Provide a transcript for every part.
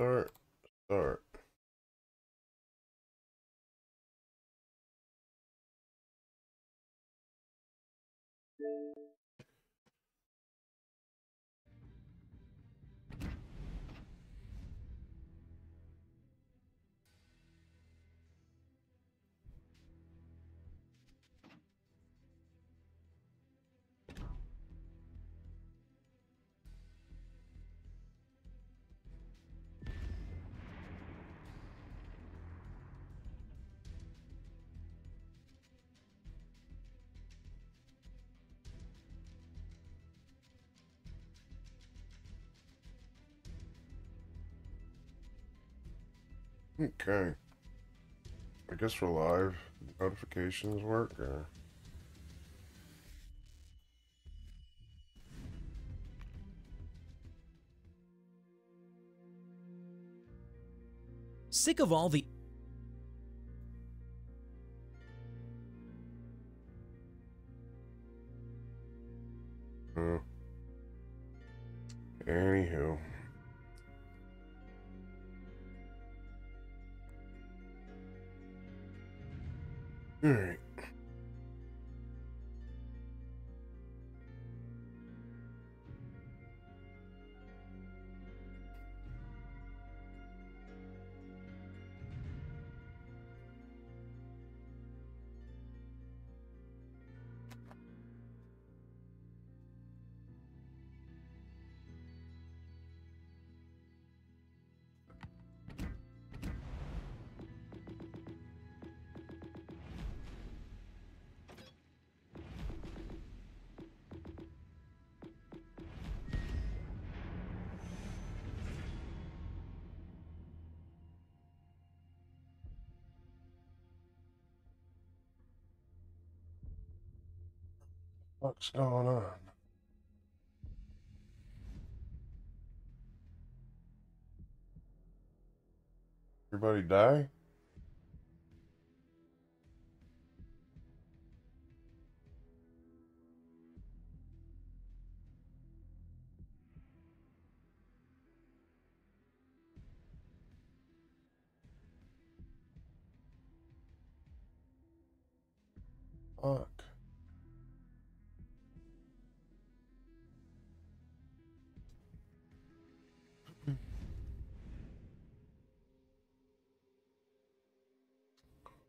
Start. Start. Okay. I guess we're live. Notifications work or Sick of all the What's going on? Everybody die?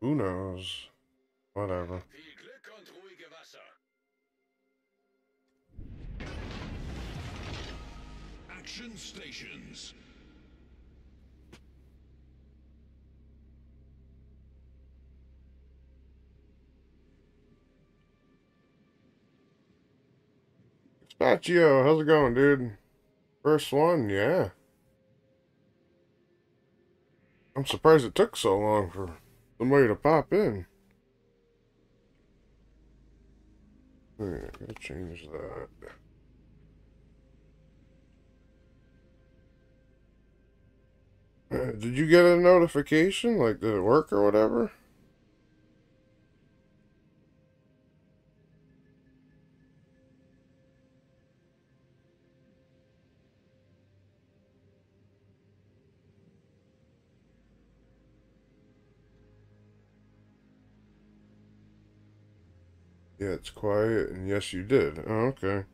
Who knows? Whatever. Viel Glück und ruhige Wasser. Action stations. Spaccio, how's it going, dude? First one, yeah. I'm surprised it took so long for somebody to pop in. Yeah, gotta change that. Uh, Did you get a notification? Like, did it work or whatever? Yeah, it's quiet, and yes, you did. Oh, okay.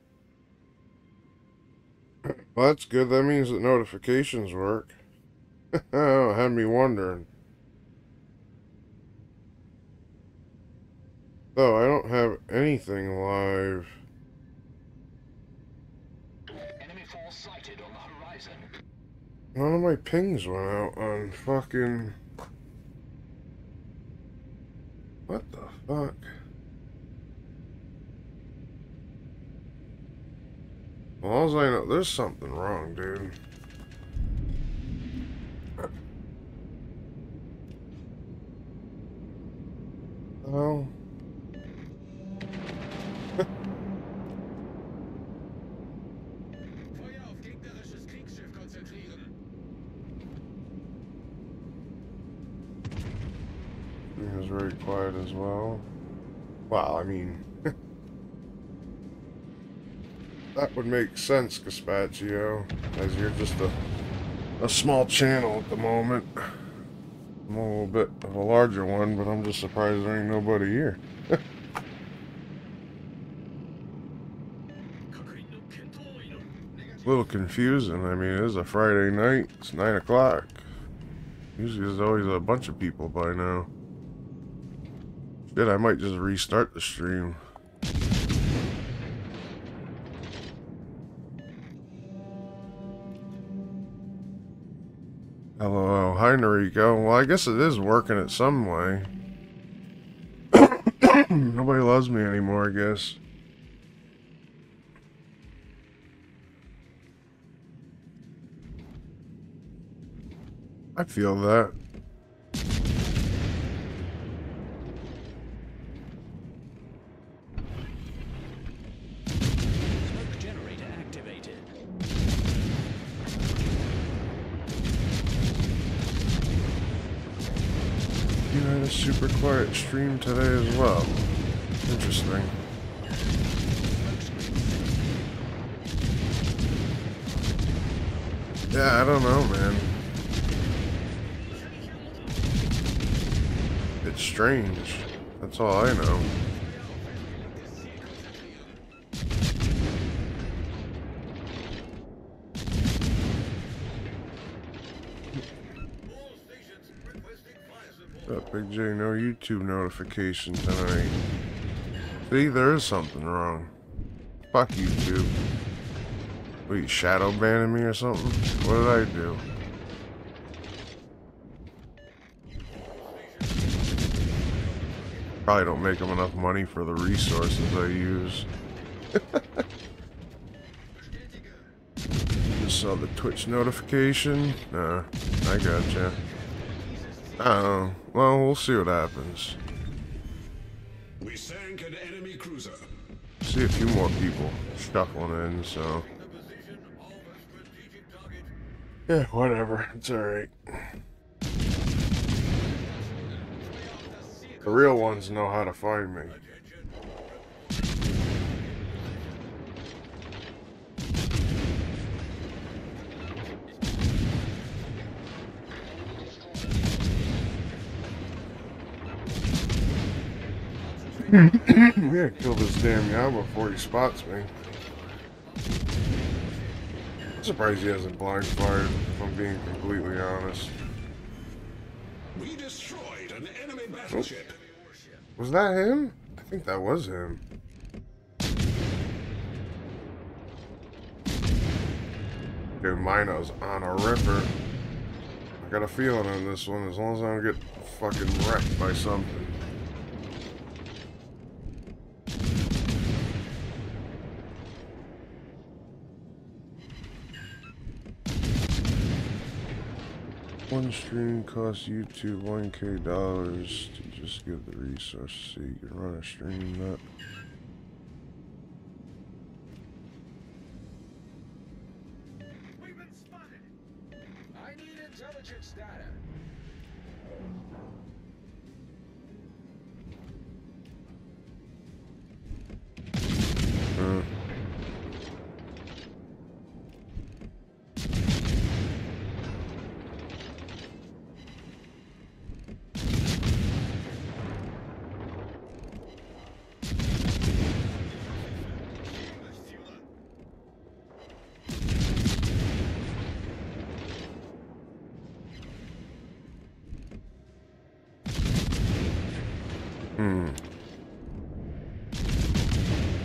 Well, that's good. That means that notifications work. oh, had me wondering. Oh, I don't have anything live. Enemy force sighted on the horizon. None of my pings went out on fucking. What the fuck? Well, I know, there's something wrong, dude. Oh. Feuer auf gegnerisches Kriegsschiff konzentrieren. It was very quiet as well. Well, I mean, that would make sense, Gaspaccio, as you're just a a small channel at the moment. I'm a little bit of a larger one, but I'm just surprised there ain't nobody here. a little confusing. I mean, it is a Friday night. It's 9 o'clock. Usually there's always a bunch of people by now. Shit, I might just restart the stream. Hi, Noriko. Well, I guess it is working in some way. Nobody loves me anymore, I guess. I feel that. Quiet stream today as well. Interesting. Yeah, I don't know, man. It's strange. That's all I know. No YouTube notification tonight. See, there is something wrong. Fuck YouTube. What, you shadow banning me or something? What did I do? Probably don't make them enough money for the resources I use. Just saw the Twitch notification. Nah, I gotcha. Oh, well, we'll see what happens. We sank an enemy cruiser. See a few more people shuffling in, so. Yeah, whatever. It's alright. The real ones know how to find me. We gotta kill this damn guy before he spots me. I'm surprised he hasn't blind fired, if I'm being completely honest. We destroyed an enemy battleship. Was that him? I think that was him. Dude, Mino's on a ripper. I got a feeling on this one, as long as I don't get fucking wrecked by something. One stream costs YouTube 1k dollars to just give the resource so you can run a stream that.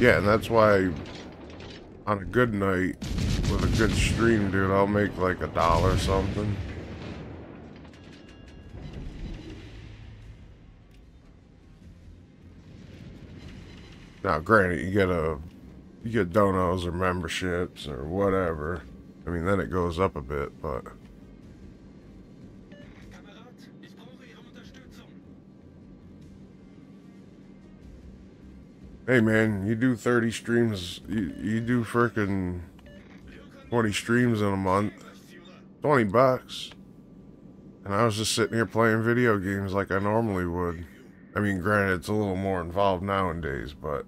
Yeah, and that's why on a good night with a good stream, dude, I'll make like a dollar something. Now, granted, you get a you get donos or memberships or whatever. I mean, then it goes up a bit, but hey, man, you do 30 streams, you you do frickin' 20 streams in a month, 20 bucks, and I was just sitting here playing video games like I normally would. I mean, granted, it's a little more involved nowadays, but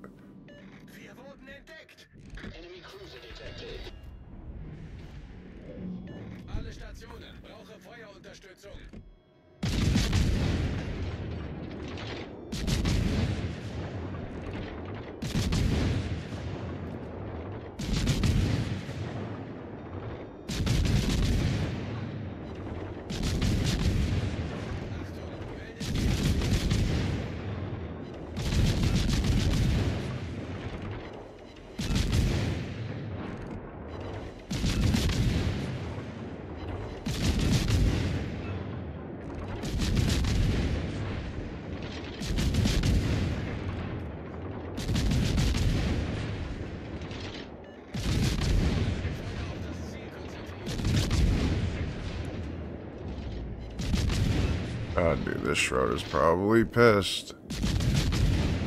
this Schroeder's probably pissed.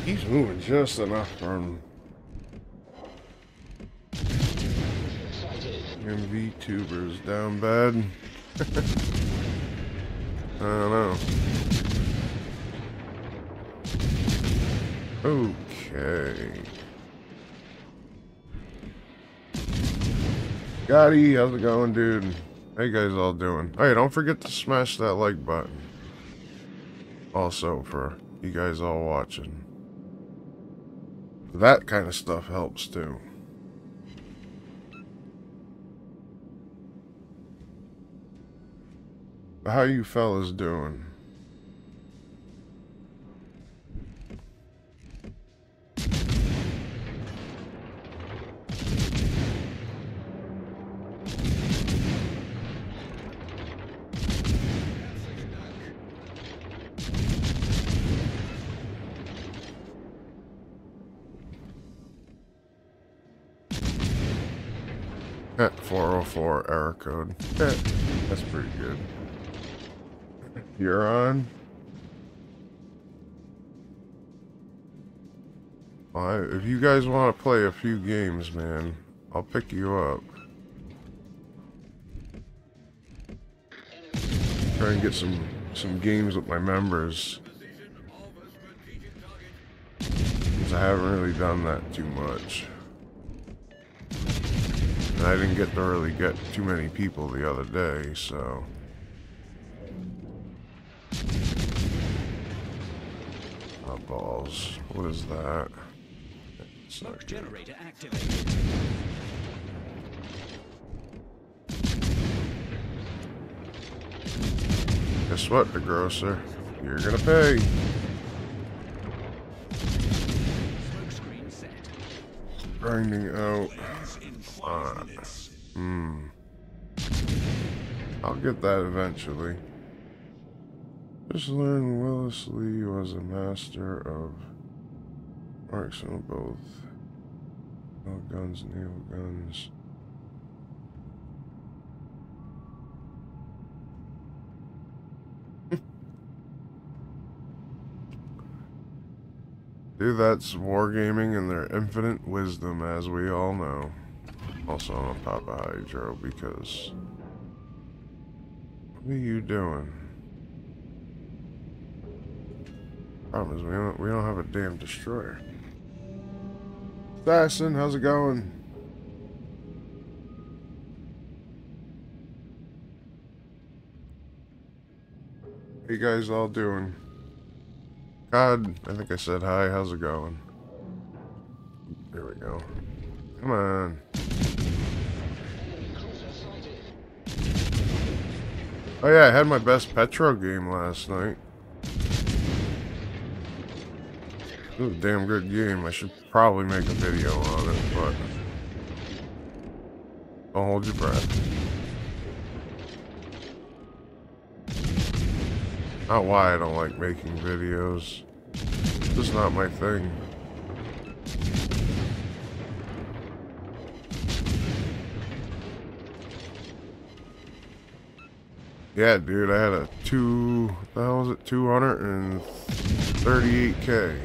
He's moving just enough from MV tubers down bad. I don't know. Okay. Gotti, how's it going, dude? How you guys all doing? Hey, don't forget to smash that like button. Also, for you guys all watching. That kind of stuff helps too. How you fellas doing? Code. That's pretty good. You're on. If you guys want to play a few games, man, I'll pick you up. Try and get some some games with my members. Position always repeating target. 'cause I haven't really done that too much. And I didn't get to really get too many people the other day, so. Oh, balls. What is that? Smoke generator activated. Guess what, the grocer? You're gonna pay. Smoke screen set. Grinding out. Hmm. I'll get that eventually. Just learned Willis Lee was a master of marksman of both nail guns, nail guns. Dude, that's wargaming and their infinite wisdom, as we all know. Also, I'm gonna pop a hydro because. What are you doing? Problem is, we don't, we don't have a damn destroyer. Assassin, how's it going? How you guys all doing? God, I think I said hi. How's it going? There we go. Come on. Oh yeah, I had my best Petro game last night. It was a damn good game. I should probably make a video on it, but don't hold your breath. Not why I don't like making videos. It's just not my thing. Yeah, dude, I had a two, the hell was it, 238k.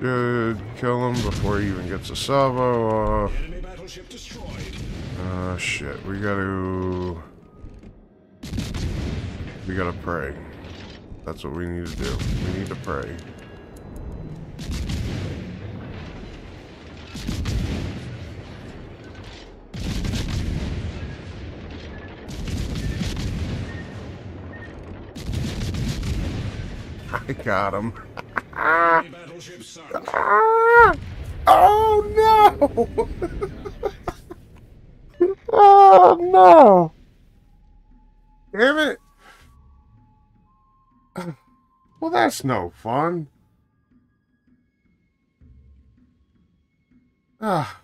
Good, kill him before he even gets a salvo off. Enemy battleship destroyed. Oh shit, we gotta... We gotta pray. That's what we need to do. We need to pray. I got him. Ah! Oh no! oh no! Damn it! Well, that's no fun. Ah.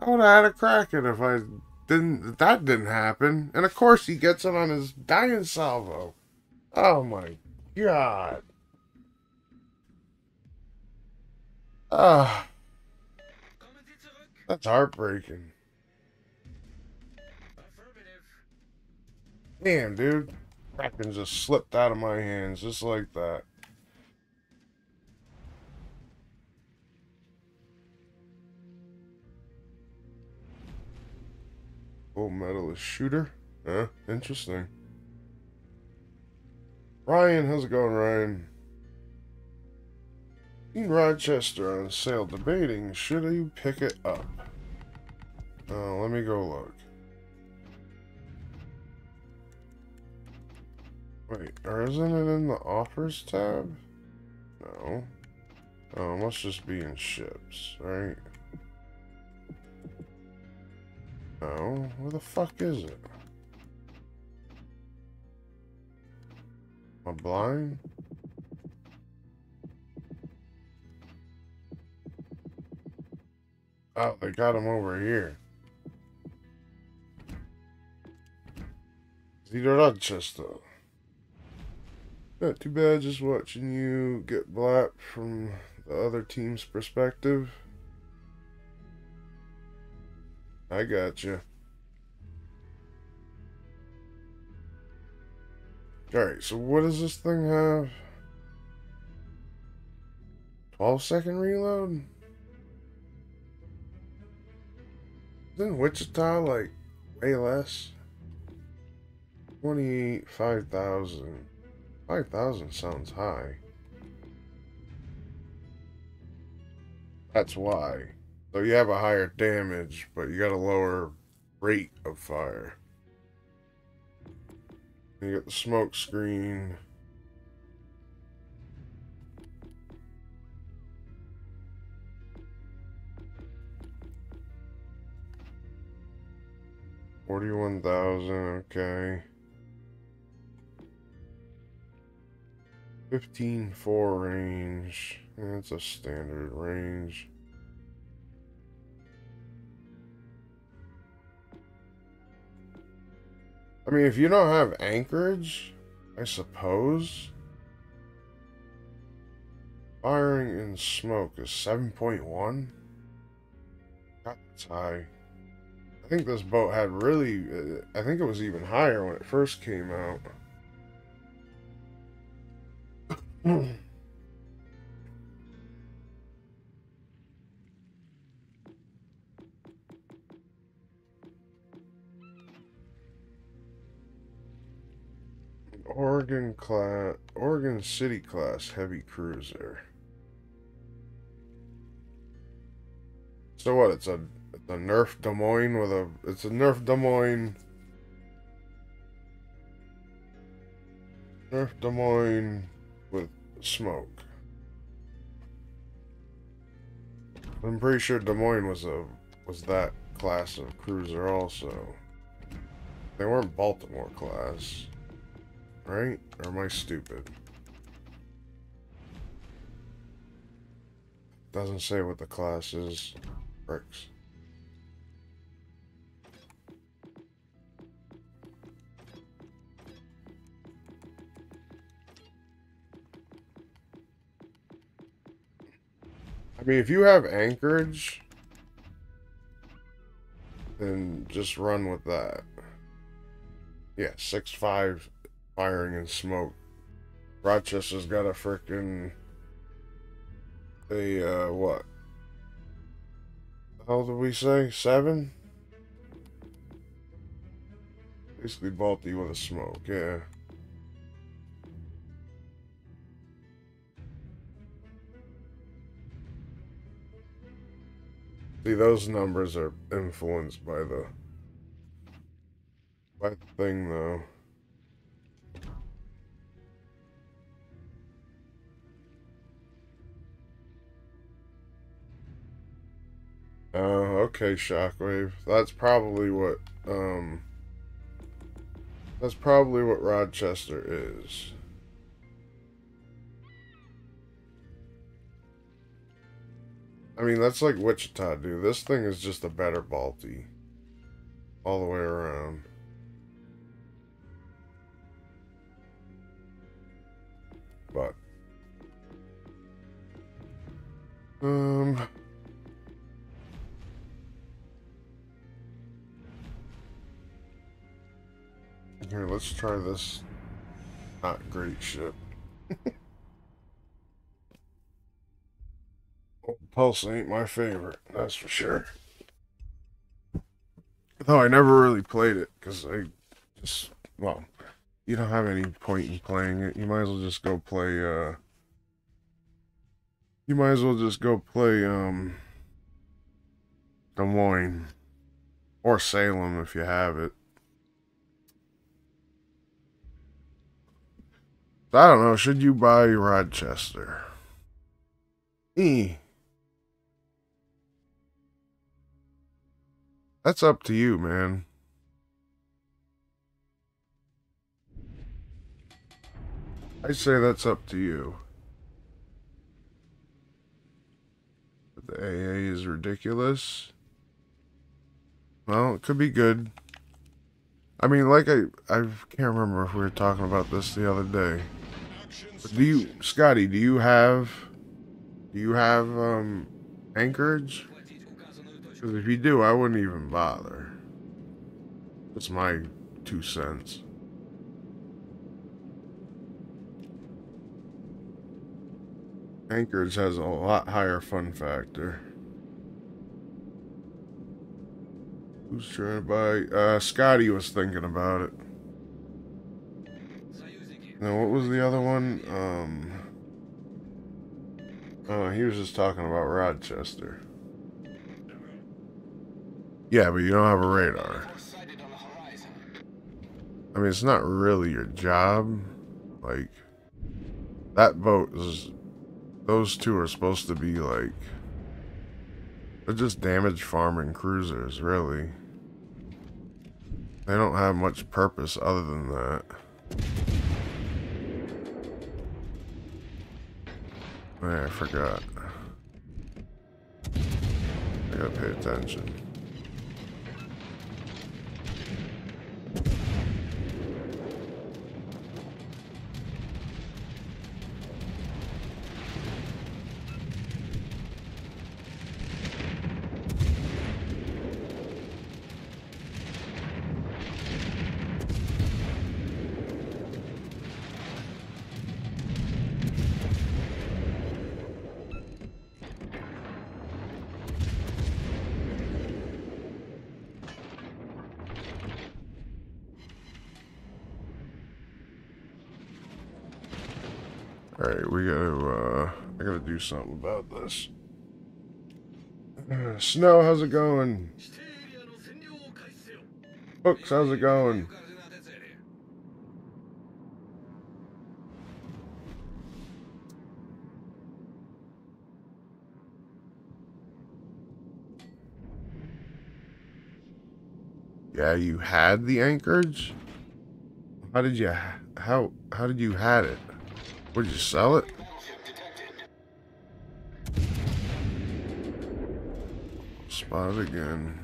I would have had a crack at if I didn't. That didn't happen. And of course, he gets it on his dying salvo. Oh my god. Ah, that's heartbreaking. Damn, dude. Kraken just slipped out of my hands just like that. Gold medalist shooter? Huh? Interesting. Ryan, how's it going, Ryan? In Rochester on sale debating should you pick it up? Uh, let me go look. Wait, or isn't it in the offers tab? No. Oh, it must just be in ships, right? No, where the fuck is it? Am I blind? Oh, they got him over here. Zito Rochester. Not too bad just watching you get blapped from the other team's perspective. I got you. Alright, so what does this thing have? 12 second reload? Isn't Wichita like way less? 25,000. 5,000 sounds high. That's why. So you have a higher damage, but you got a lower rate of fire. You got the smoke screen. Forty-one thousand, okay. Fifteen four range. That's a standard range. I mean, if you don't have anchorage, I suppose. Firing in smoke is 7.1. That's high. I think this boat had really. Uh, I think it was even higher when it first came out. Oregon class, Oregon City class heavy cruiser. So what? It's a a Nerf Des Moines with a it's a Nerf Des Moines. Nerf Des Moines smoke. I'm pretty sure Des Moines was a was that class of cruiser also. They weren't Baltimore class. Right? Or am I stupid? Doesn't say what the class is. Bricks. I mean, if you have anchorage, then just run with that. Yeah, six five firing and smoke. Rochester's got a freaking... a uh what? How did we say? Seven? Basically Balti with a smoke, yeah. See, those numbers are influenced by the by the thing, though. Oh, okay, Shockwave. That's probably what, um... That's probably what Rochester is. I mean, that's like Wichita, dude. This thing is just a better Balti. All the way around. But... Um... Here, let's try this not great ship. Pulse ain't my favorite, that's for sure. Though I never really played it, because I just, well, you don't have any point in playing it. You might as well just go play, uh, you might as well just go play, um, Des Moines. Or Salem if you have it. I don't know. Should you buy Rochester? E. That's up to you, man. I say that's up to you. But the AA is ridiculous. Well, it could be good. I mean, like I, I can't remember if we were talking about this the other day. But do you, Scotty? Do you have, do you have um, anchorage? Because if you do, I wouldn't even bother. That's my two cents. Anchorage has a lot higher fun factor. Who's trying to buy? Uh, Scotty was thinking about it. Now, what was the other one? Um, oh, he was just talking about Rochester. Yeah, but you don't have a radar. I mean, it's not really your job. Like, that boat is... Those two are supposed to be, like... They're just damaged farming cruisers, really. They don't have much purpose other than that. Hey, I forgot. I gotta pay attention. Something about this. Snow, how's it going? Hooks, how's it going? Yeah, you had the anchorage? How did you, how, how did you had it? Would you sell it? Spot it again.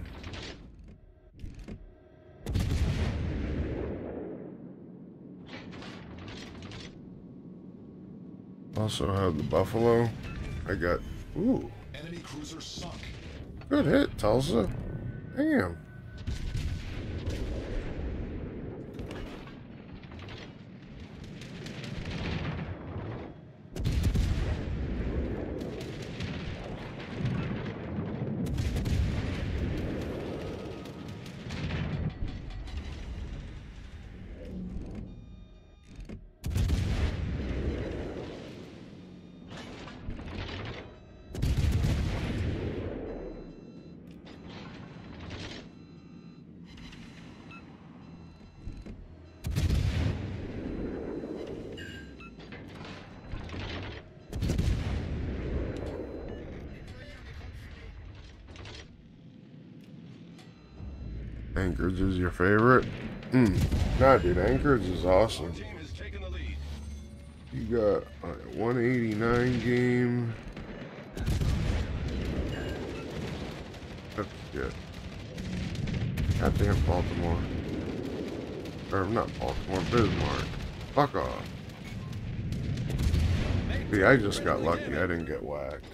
Also have the buffalo. I got ooh. Enemy cruiser sunk. Good hit, Tulsa. Damn. Dude, Anchorage is awesome. You got a 189 game. That's good. Goddamn Baltimore. Or not Baltimore, Bismarck. Fuck off. See, I just got lucky. I didn't get whacked.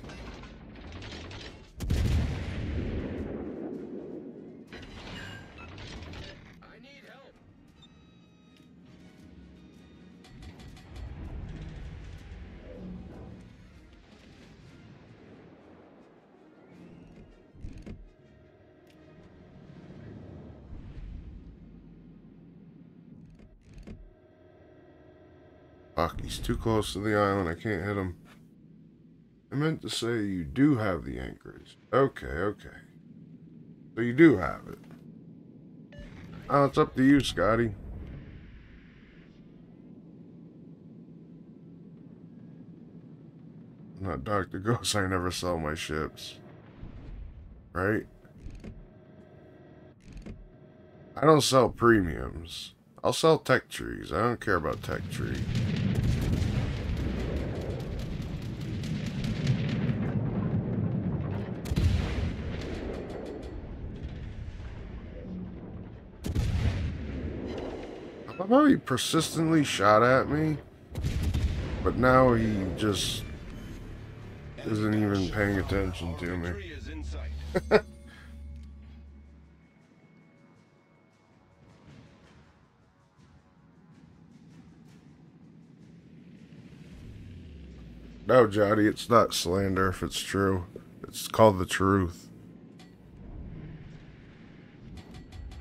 Too close to the island. I can't hit them. I meant to say you do have the anchorage. Okay, okay. So you do have it. Oh, it's up to you, Scotty. I'm not Dr. Ghost. I never sell my ships. Right? I don't sell premiums. I'll sell tech trees. I don't care about tech tree. He persistently shot at me, but now he just isn't even paying attention to me. No, Johnny, it's not slander if it's true. It's called the truth.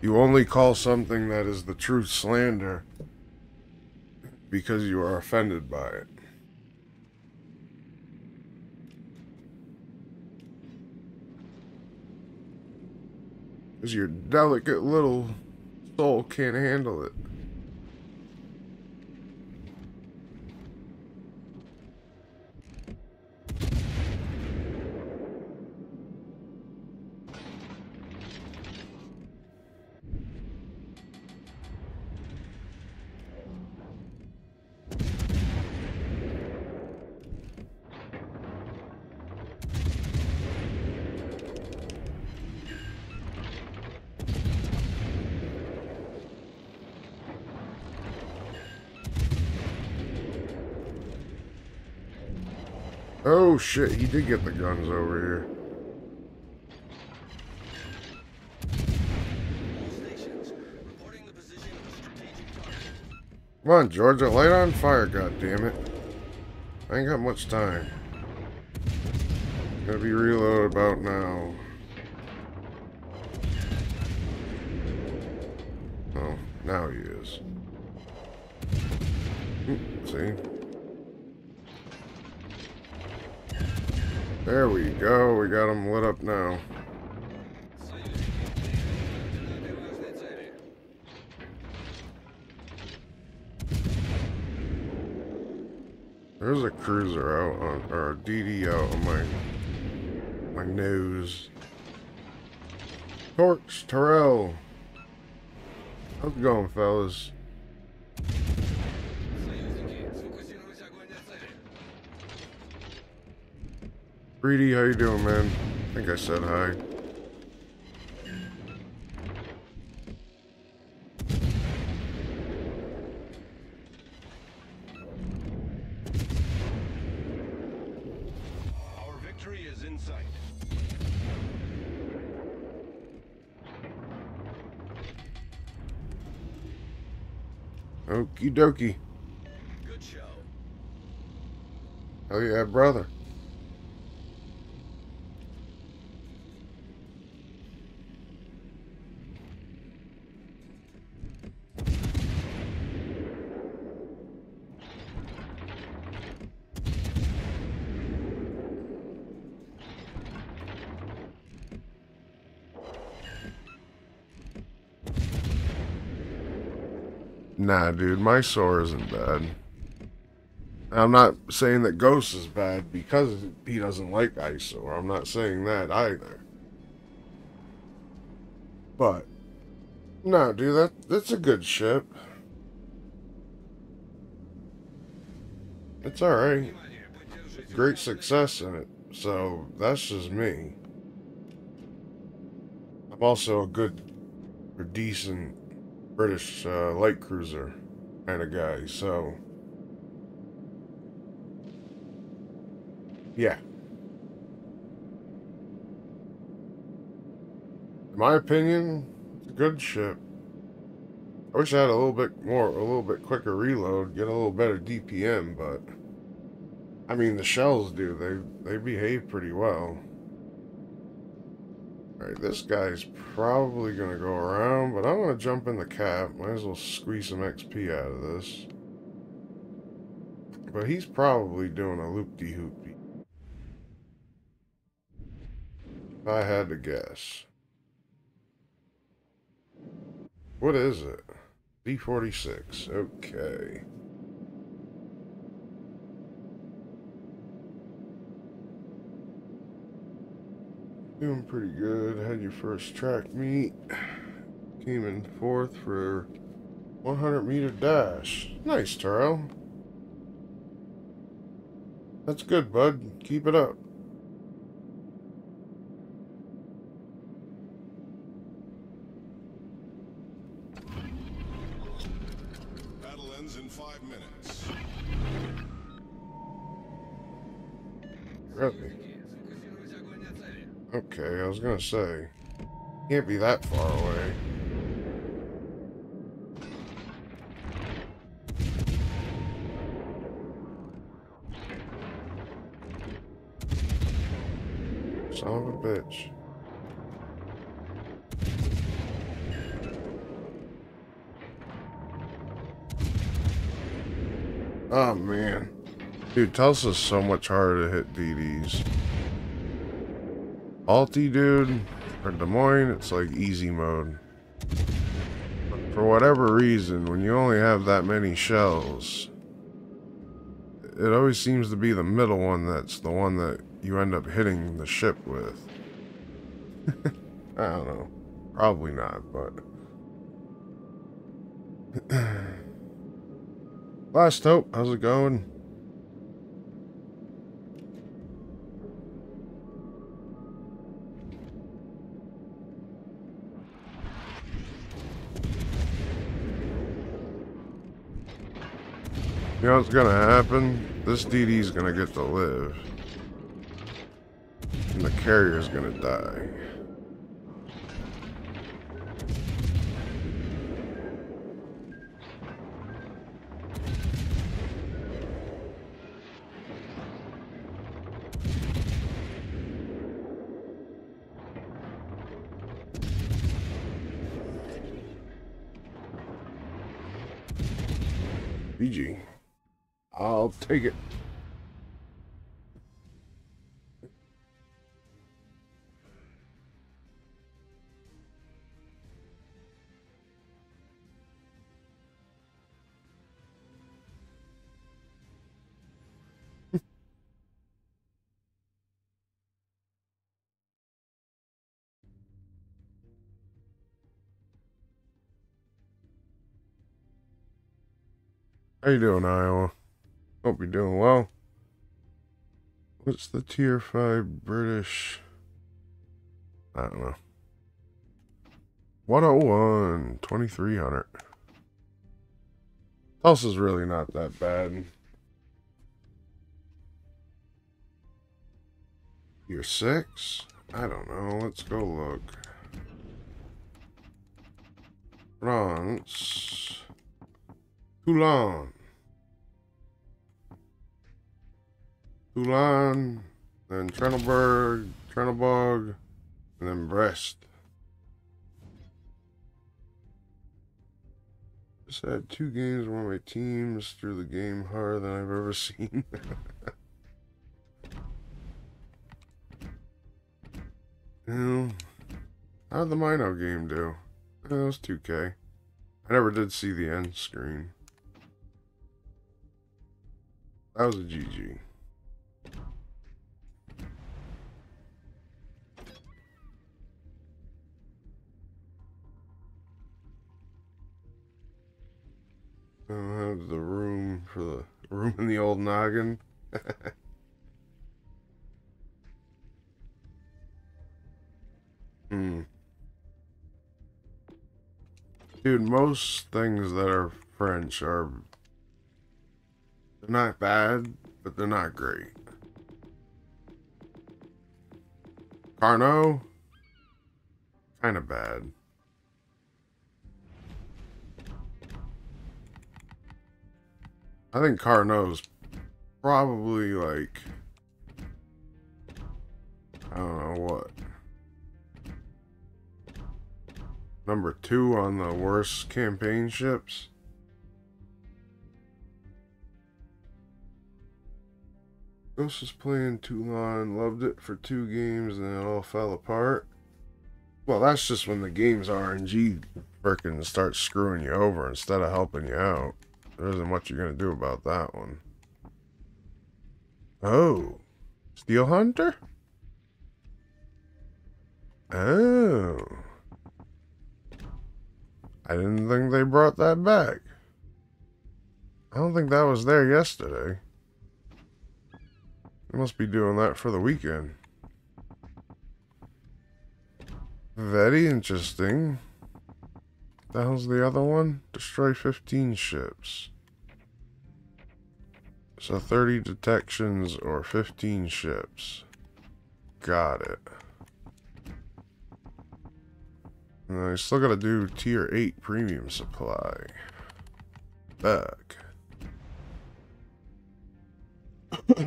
You only call something that is the truth slander because you are offended by it. Because your delicate little soul can't handle it. Oh shit, he did get the guns over here. Come on, Georgia, light on fire, goddammit. I ain't got much time. Gotta be reloaded about now. Oh, now he is. Hmm, See? There we go, we got him lit up now. There's a cruiser out on, or a DD out on my, my nose. Torch, Terrell. How's it going, fellas? 3D, how you doing, man? I think I said hi. Our victory is in sight. Okie dokie. Good show. Oh yeah, brother. Nah, dude, Mysore isn't bad. I'm not saying that Ghost is bad because he doesn't like ISO. I'm not saying that either. But No, dude, that that's a good ship. It's alright. Great success in it. So that's just me. I'm also a good or decent British uh, light cruiser kind of guy, so yeah. In my opinion, it's a good ship. I wish I had a little bit more, a little bit quicker reload, get a little better DPM, but I mean the shells do. They they behave pretty well. Alright, this guy's probably gonna go around, but I'm gonna jump in the cap. Might as well squeeze some XP out of this. But he's probably doing a loop-de-hoopy. If I had to guess. What is it? D46. Okay. Doing pretty good. Had your first track meet. Came in fourth for 100 meter dash. Nice, Taro. That's good, bud. Keep it up. Okay, I was gonna say. Can't be that far away. Son of a bitch. Oh man. Dude, Tulsa's so much harder to hit DDs. Alti, dude, or Des Moines, it's like easy mode. For whatever reason, when you only have that many shells, it always seems to be the middle one that's the one that you end up hitting the ship with. I don't know. Probably not, but. Last hope, how's it going? You know what's gonna happen? This DD's gonna get to live. And the carrier's gonna die. Take it. How you doing, Iowa? Hope you're doing well. What's the tier 5 British? I don't know. 101, 2300. Tulsa's really not that bad. Tier 6? I don't know. Let's go look. France. Toulon. Toulon, then Trentelberg, Trentelbog, and then Brest. Just had two games where my teams threw the game harder than I've ever seen. you know, how'd the Mino game do? Eh, That was 2K. I never did see the end screen. That was a GG. I don't have the room for the room in the old noggin. hmm. Dude, most things that are French are they're not bad, but they're not great. Carnot, kind of bad. I think Carnot's probably like I don't know what. Number two on the worst campaign ships. Ghost was playing Toulon, loved it for two games, and it all fell apart. Well, that's just when the game's RNG frickin' starts screwing you over instead of helping you out. There isn't much you're gonna do about that one. Oh. Steel Hunter? Oh. I didn't think they brought that back. I don't think that was there yesterday. They must be doing that for the weekend. Very interesting. The hell's the other one? Destroy 15 ships. So 30 detections or 15 ships. Got it. And I still gotta do tier 8 premium supply. Back.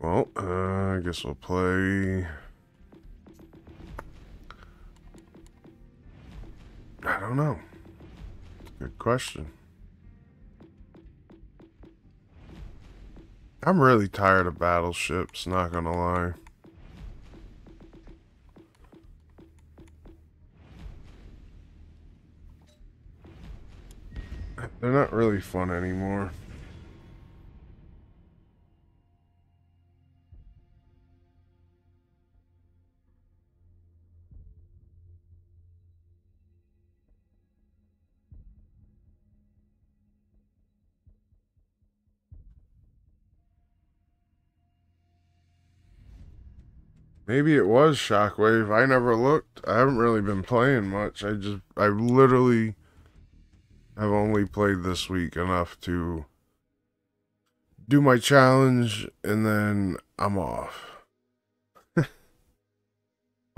well, uh, I guess we'll play... I don't know. Good question. I'm really tired of battleships, not gonna lie. They're not really fun anymore. Maybe it was Shockwave. I never looked. I haven't really been playing much. I just, I literally have only played this week enough to do my challenge and then I'm off. but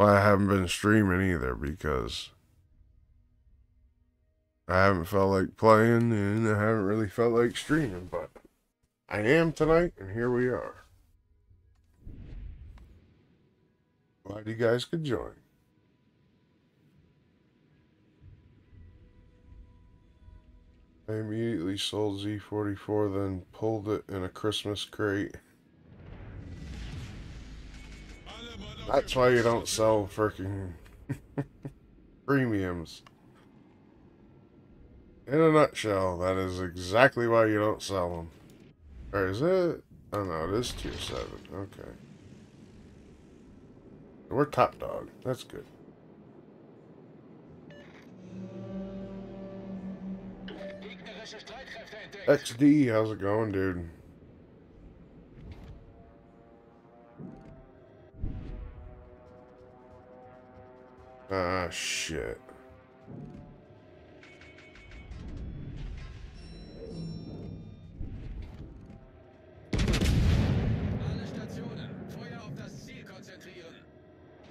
I haven't been streaming either because I haven't felt like playing and I haven't really felt like streaming, but I am tonight and here we are. Glad you guys could join. I immediately sold Z44, then pulled it in a Christmas crate. That's why you don't sell freaking premiums. In a nutshell, that is exactly why you don't sell them. Or is it? Oh no, it is tier 7. Okay. We're top dog. That's good. XD, how's it going, dude? Ah, shit.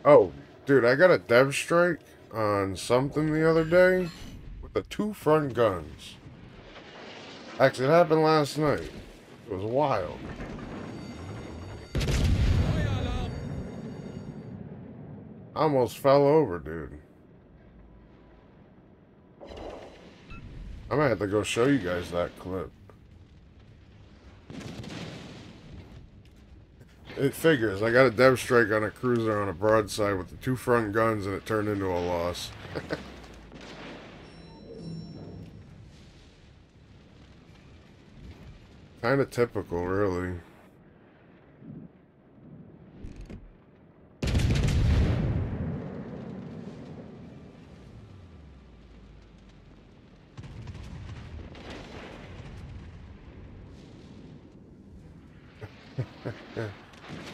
Oh, dude, I got a dev strike on something the other day with the two front guns. Actually, it happened last night. It was wild. I almost fell over, dude. I might have to go show you guys that clip. It figures. I got a dev strike on a cruiser on a broadside with the two front guns and it turned into a loss. kind of typical, really.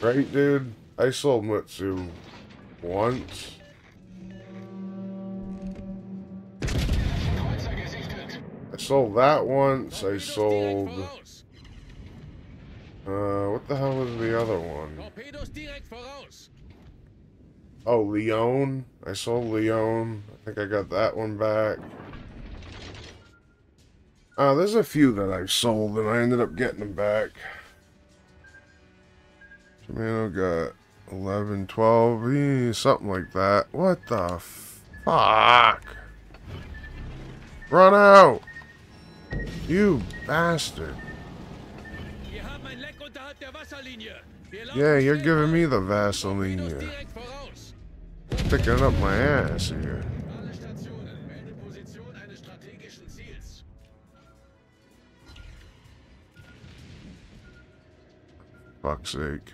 Right, dude? I sold Mutsu once. I sold that once. I sold. Uh, what the hell was the other one? Oh, Leon. I sold Leon. I think I got that one back. Uh, there's a few that I've sold and I ended up getting them back. Shimano got 11, 12, eh, something like that. What the fuck? Run out! You bastard. Yeah, you're giving me the Vaseline. Picking up my ass here. Fuck's sake.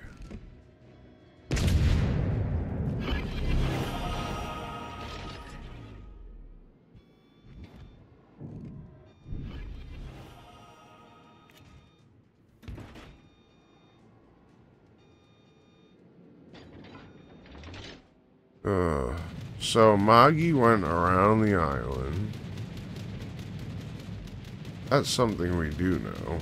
Uh, so Amagi went around the island. That's something we do know.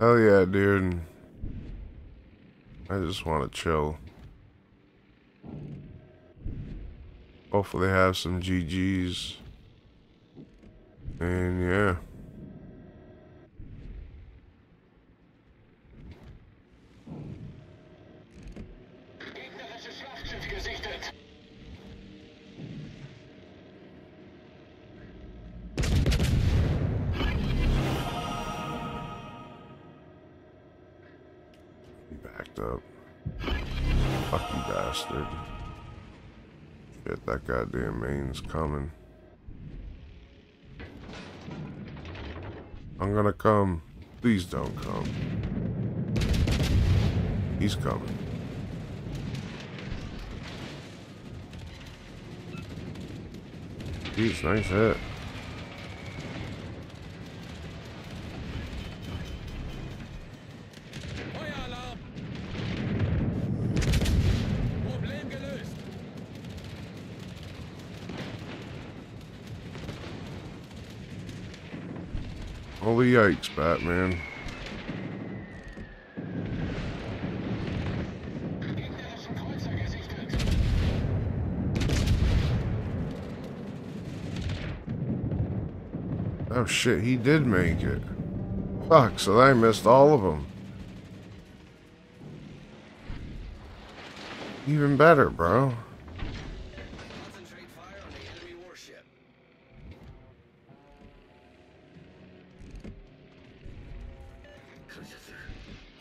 Hell yeah, dude. I just want to chill. Hopefully have some GGs. And yeah. Bastard. That goddamn main's coming. I'm gonna come. Please don't come. He's coming. Jeez, nice hit. Yikes, Batman. Oh shit, he did make it. Fuck, so I missed all of them. Even better, bro.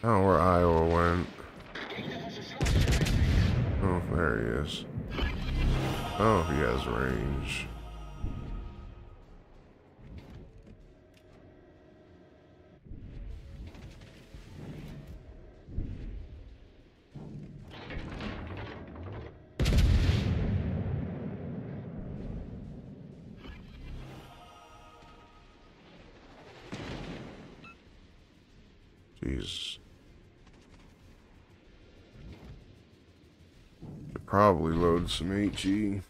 I don't know where Iowa went. Oh, there he is. Oh, he has range. Some. HE.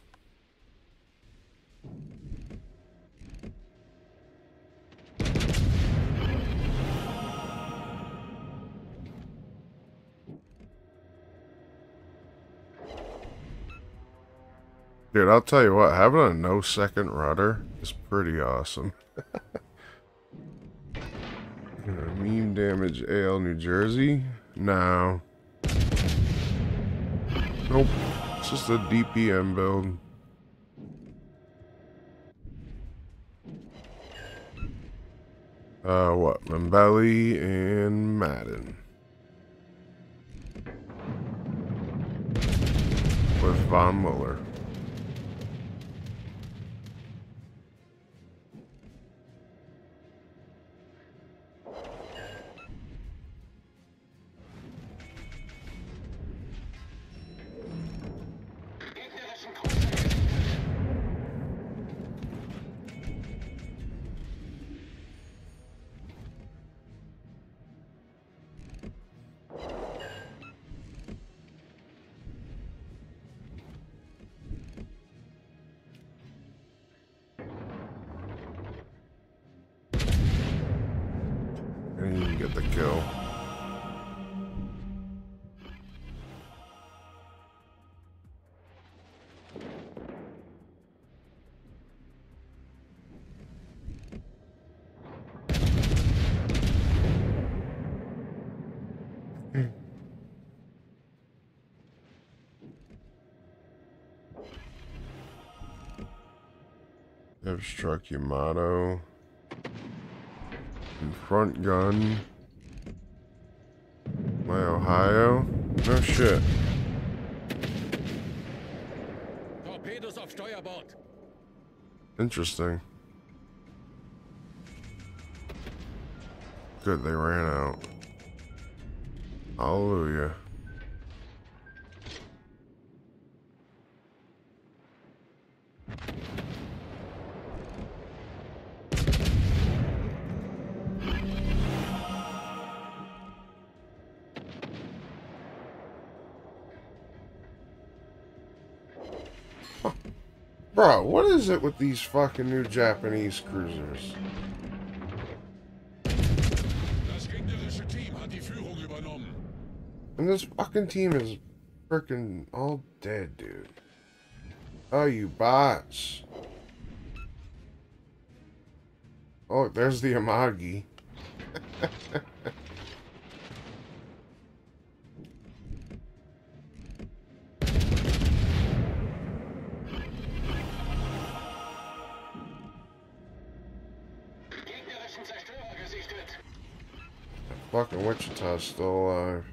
Dude, I'll tell you what, having a no second rudder is pretty awesome. Meme damage AL New Jersey? No. Nope. It's just a DPM build. Uh, what? Membelli and Madden. with Von Muller. Yamato. And front gun. My Ohio? No shit. Torpedos auf Steuerbord. Interesting. Good, they ran out. Hallelujah. Is it with these fucking new Japanese cruisers? And this fucking team is freaking all dead, dude. Oh, you bots. Oh, there's the Amagi. Still alive.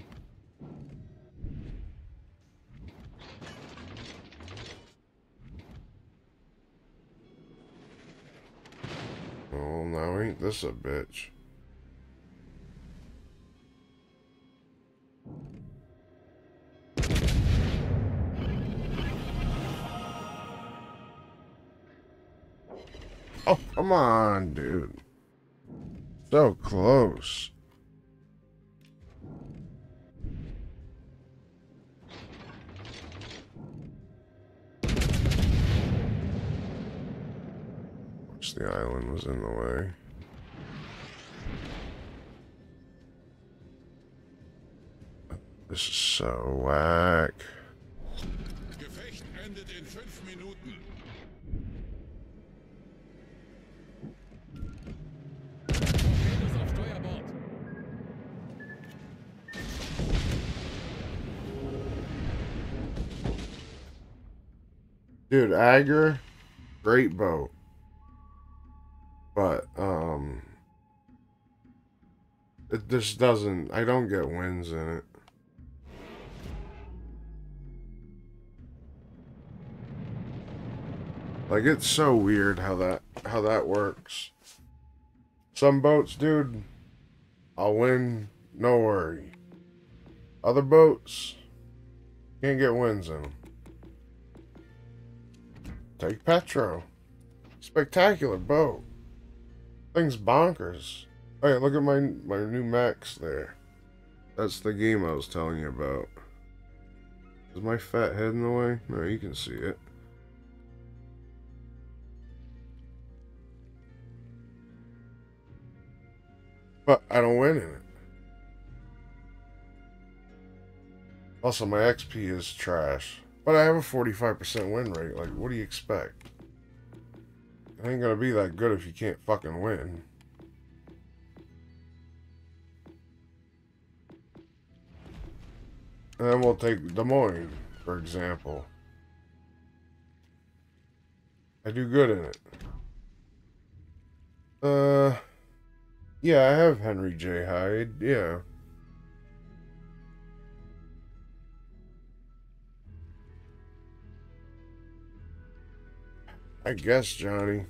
Oh, now ain't this a bitch? Oh, come on, dude. So close. Was in the way. This is so whack. Gefecht endet in fünf Minuten. Torpedos auf Steuerbord. Dude, Agar, great boat. But, um, it just doesn't, I don't get wins in it. Like, it's so weird how that, how that works. Some boats, dude, I'll win, no worry. Other boats, can't get wins in them. Take Petro. Spectacular boat. Thing's bonkers. Oh yeah, look at my my new Max there. That's the game I was telling you about. Is my fat head in the way? No, you can see it. But I don't win in it. Also, my XP is trash. But I have a 45% win rate. Like, what do you expect? Ain't gonna be that good if you can't fucking win. And then we'll take Des Moines, for example. I do good in it. Uh, yeah, I have Henry J. Hyde. Yeah. I guess, Johnny.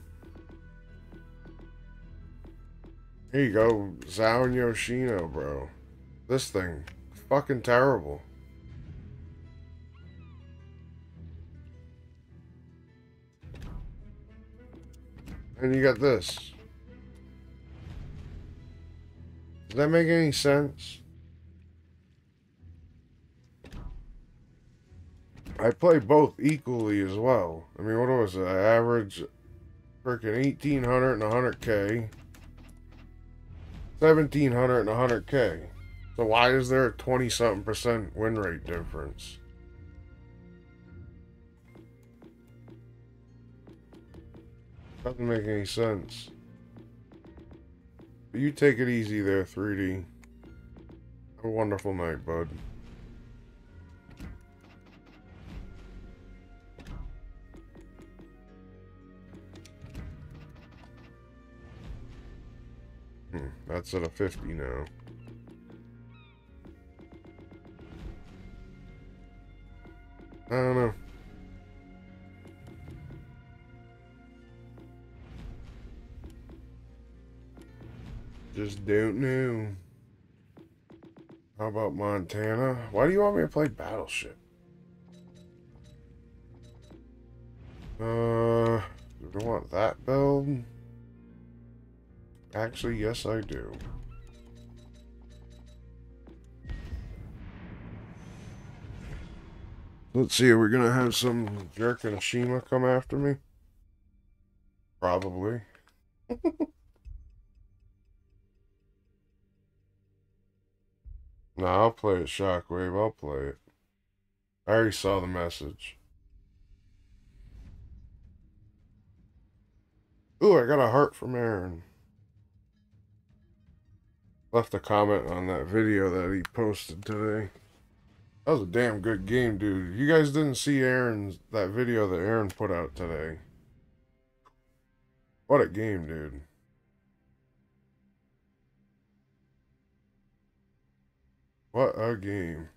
Here you go, Zao and Yoshino, bro. This thing, fucking terrible. And you got this. Does that make any sense? I play both equally as well. I mean, what was it? Average freaking 1800 and 100k. 1700 and 100k. So why is there a 20 something percent win rate difference? Doesn't make any sense. But you take it easy there, 3D. Have a wonderful night, bud. That's at a 50 now. I don't know. Just don't know. How about Montana? Why do you want me to play Battleship? Uh, do I want that build? Actually, yes, I do. Let's see, are we gonna have some jerk and a Shima come after me? Probably. no, I'll play it Shockwave, I'll play it. I already saw the message. Ooh, I got a heart from Aaron. Left a comment on that video that he posted today. That was a damn good game, dude. You guys didn't see Aaron's that video that Aaron put out today. What a game, dude. What a game.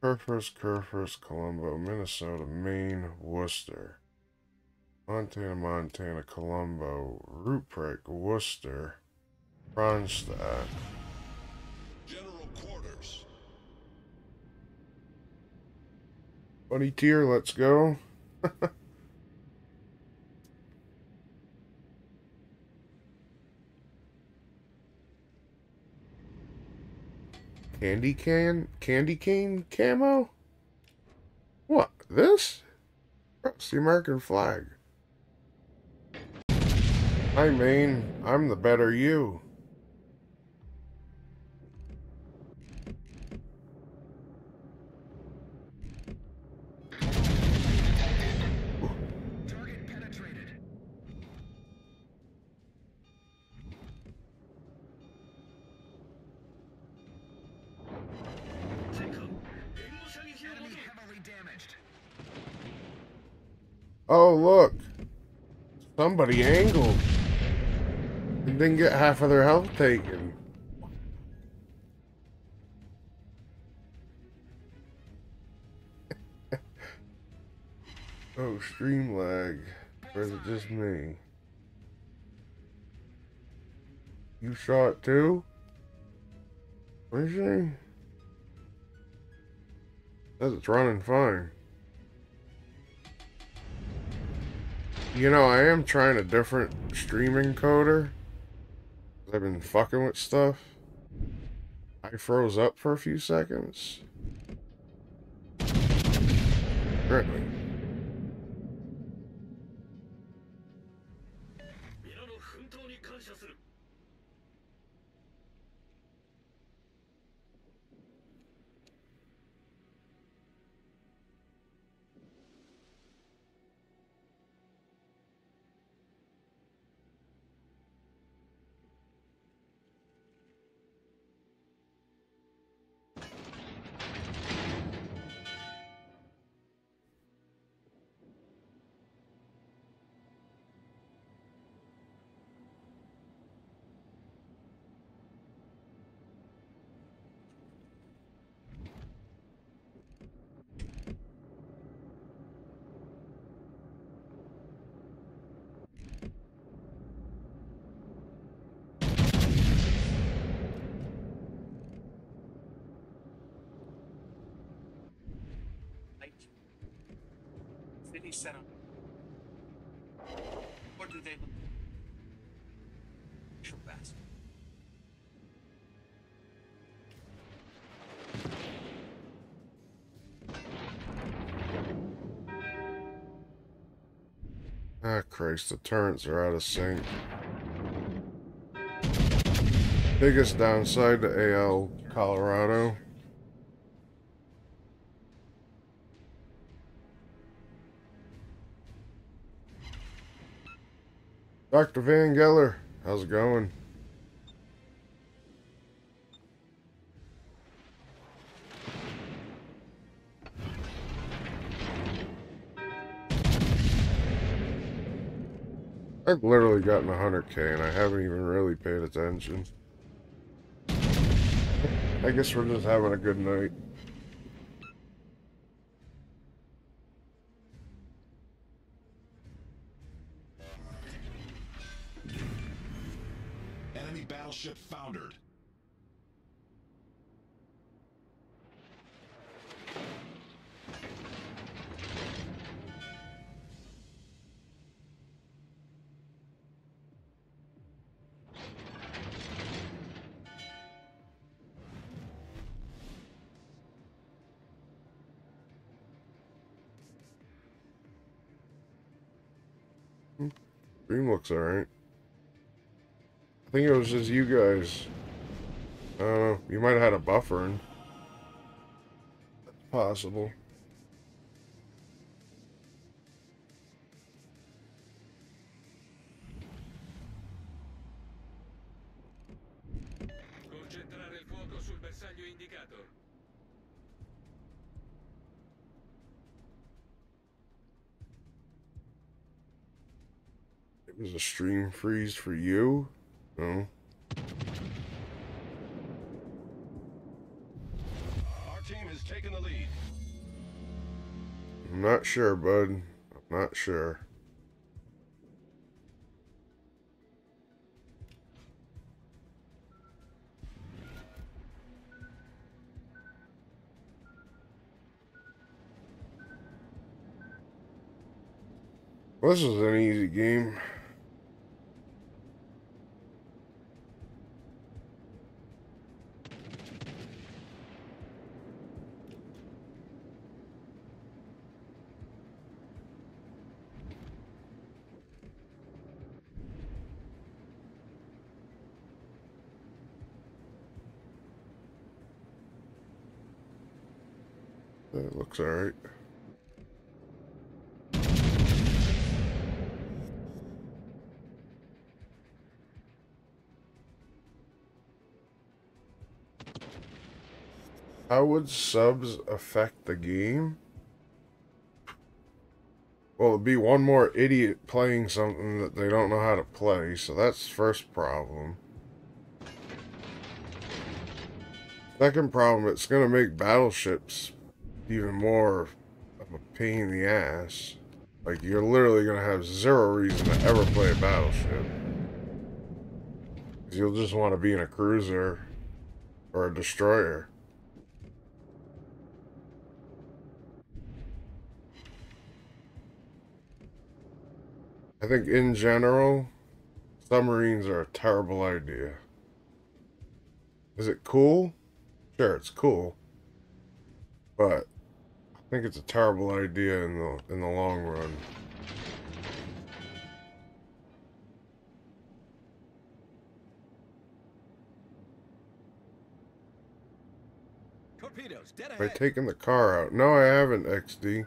Kurfürst, Kurfürst, Colombo, Minnesota, Maine, Worcester. Montana, Montana, Colombo, Ruprecht, Worcester, Kronstadt. General quarters. Bunny tier, let's go. Candy can? Candy cane camo? What? This? Oh, That's the American flag. Hi, Maine. I'm the better you. Somebody angled. And didn't get half of their health taken. oh, stream lag. Or is it just me? You saw it too? Where's she? Says it's running fine. You know, I am trying a different streaming coder. I've been fucking with stuff. I froze up for a few seconds. Really? Christ, the turrets are out of sync. Biggest downside to AL Colorado. Dr. Van Geller, how's it going? I've literally gotten 100k and I haven't even really paid attention. I guess we're just having a good night. Enemy battleship foundered. Looks alright. I think it was just you guys. I don't know. You might have had a buffering. That's possible. Freeze for you? No. Our team has taken the lead. I'm not sure, bud. I'm not sure. Well, this is an easy game. That looks alright. How would subs affect the game? Well, it'd be one more idiot playing something that they don't know how to play, so that's first problem. Second problem, it's gonna make battleships even more of a pain in the ass. Like, you're literally gonna have zero reason to ever play a battleship. you'll just want to be in a cruiser or a destroyer. I think in general, submarines are a terrible idea. Is it cool? Sure, it's cool. But I think it's a terrible idea in the in the long run. Torpedoes, dead ahead. By taking the car out. No, I haven't, XD.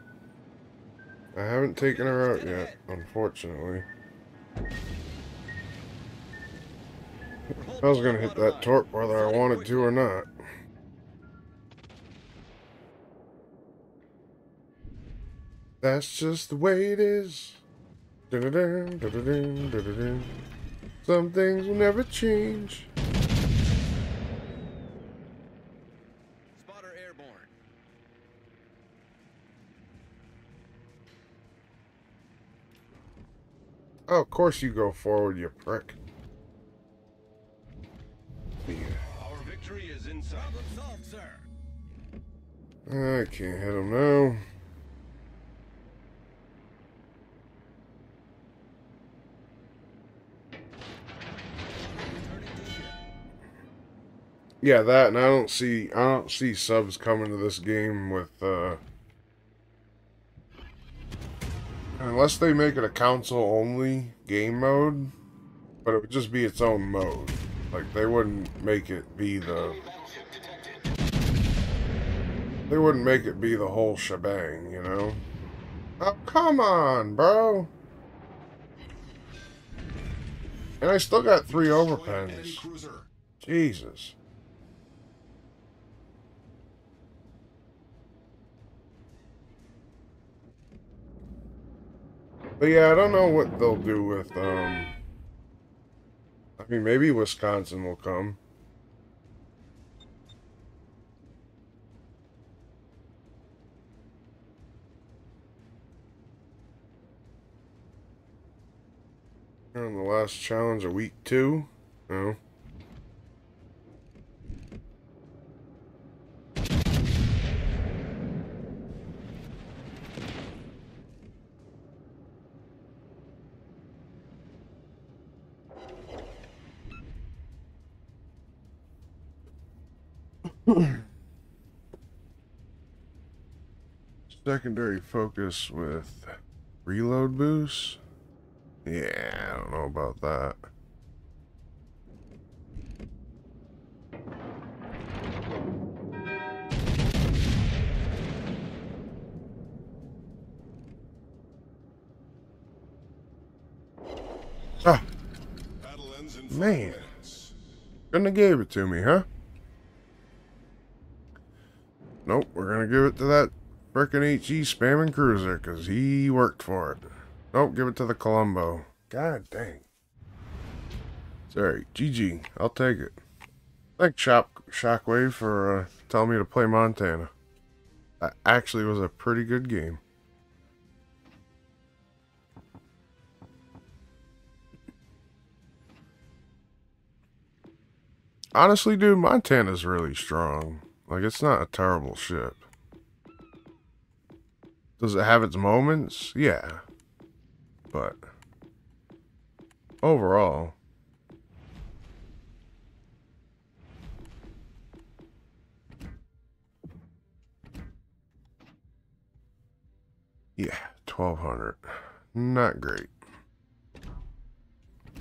I haven't taken her out yet, unfortunately. I was gonna hit that torque whether I wanted to or not. That's just the way it is. Some things will never change. Spotter airborne. Oh, of course you go forward, you prick. Yeah. Our victory is in solved, sir. I can't hit him now. Yeah, that and I don't see I don't see subs coming to this game with uh unless they make it a console only game mode, but it would just be its own mode. Like they wouldn't make it be the they wouldn't make it be the whole shebang, you know? Oh, come on, bro. And I still got three overpens. Jesus. But yeah, I don't know what they'll do with, um... I mean, maybe Wisconsin will come. We're on the last challenge of week two. No. Secondary focus with reload boost. Yeah, I don't know about that. Ah, Battle ends in five Man. couldn't have gave it to me, huh? Nope, we're gonna give it to that frickin' HE spamming cruiser, cause he worked for it. Nope, give it to the Colombo. God dang. Sorry, GG, I'll take it. Thanks, Shock Shockwave, for uh, telling me to play Montana. That actually was a pretty good game. Honestly, dude, Montana's really strong. Like, it's not a terrible ship. Does it have its moments? Yeah. But overall, yeah, 1200. Not great.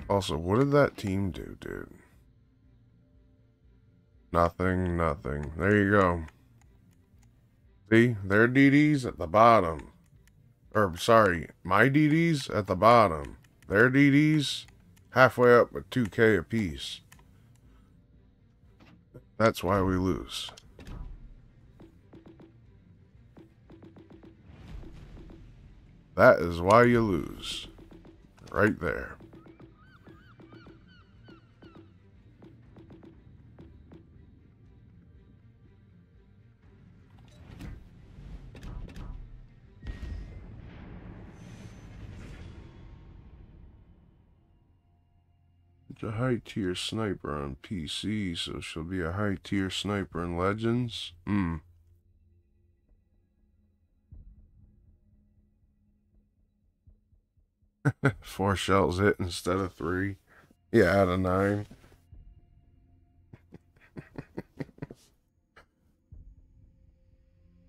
Also, what did that team do, dude? Nothing, nothing. There you go. See, their DDs at the bottom. Or, sorry, my DDs at the bottom. Their DDs halfway up with 2k apiece. That's why we lose. That is why you lose. Right there. A high tier sniper on PC, so she'll be a high tier sniper in Legends. Hmm. Four shells hit instead of three. Yeah, out of nine.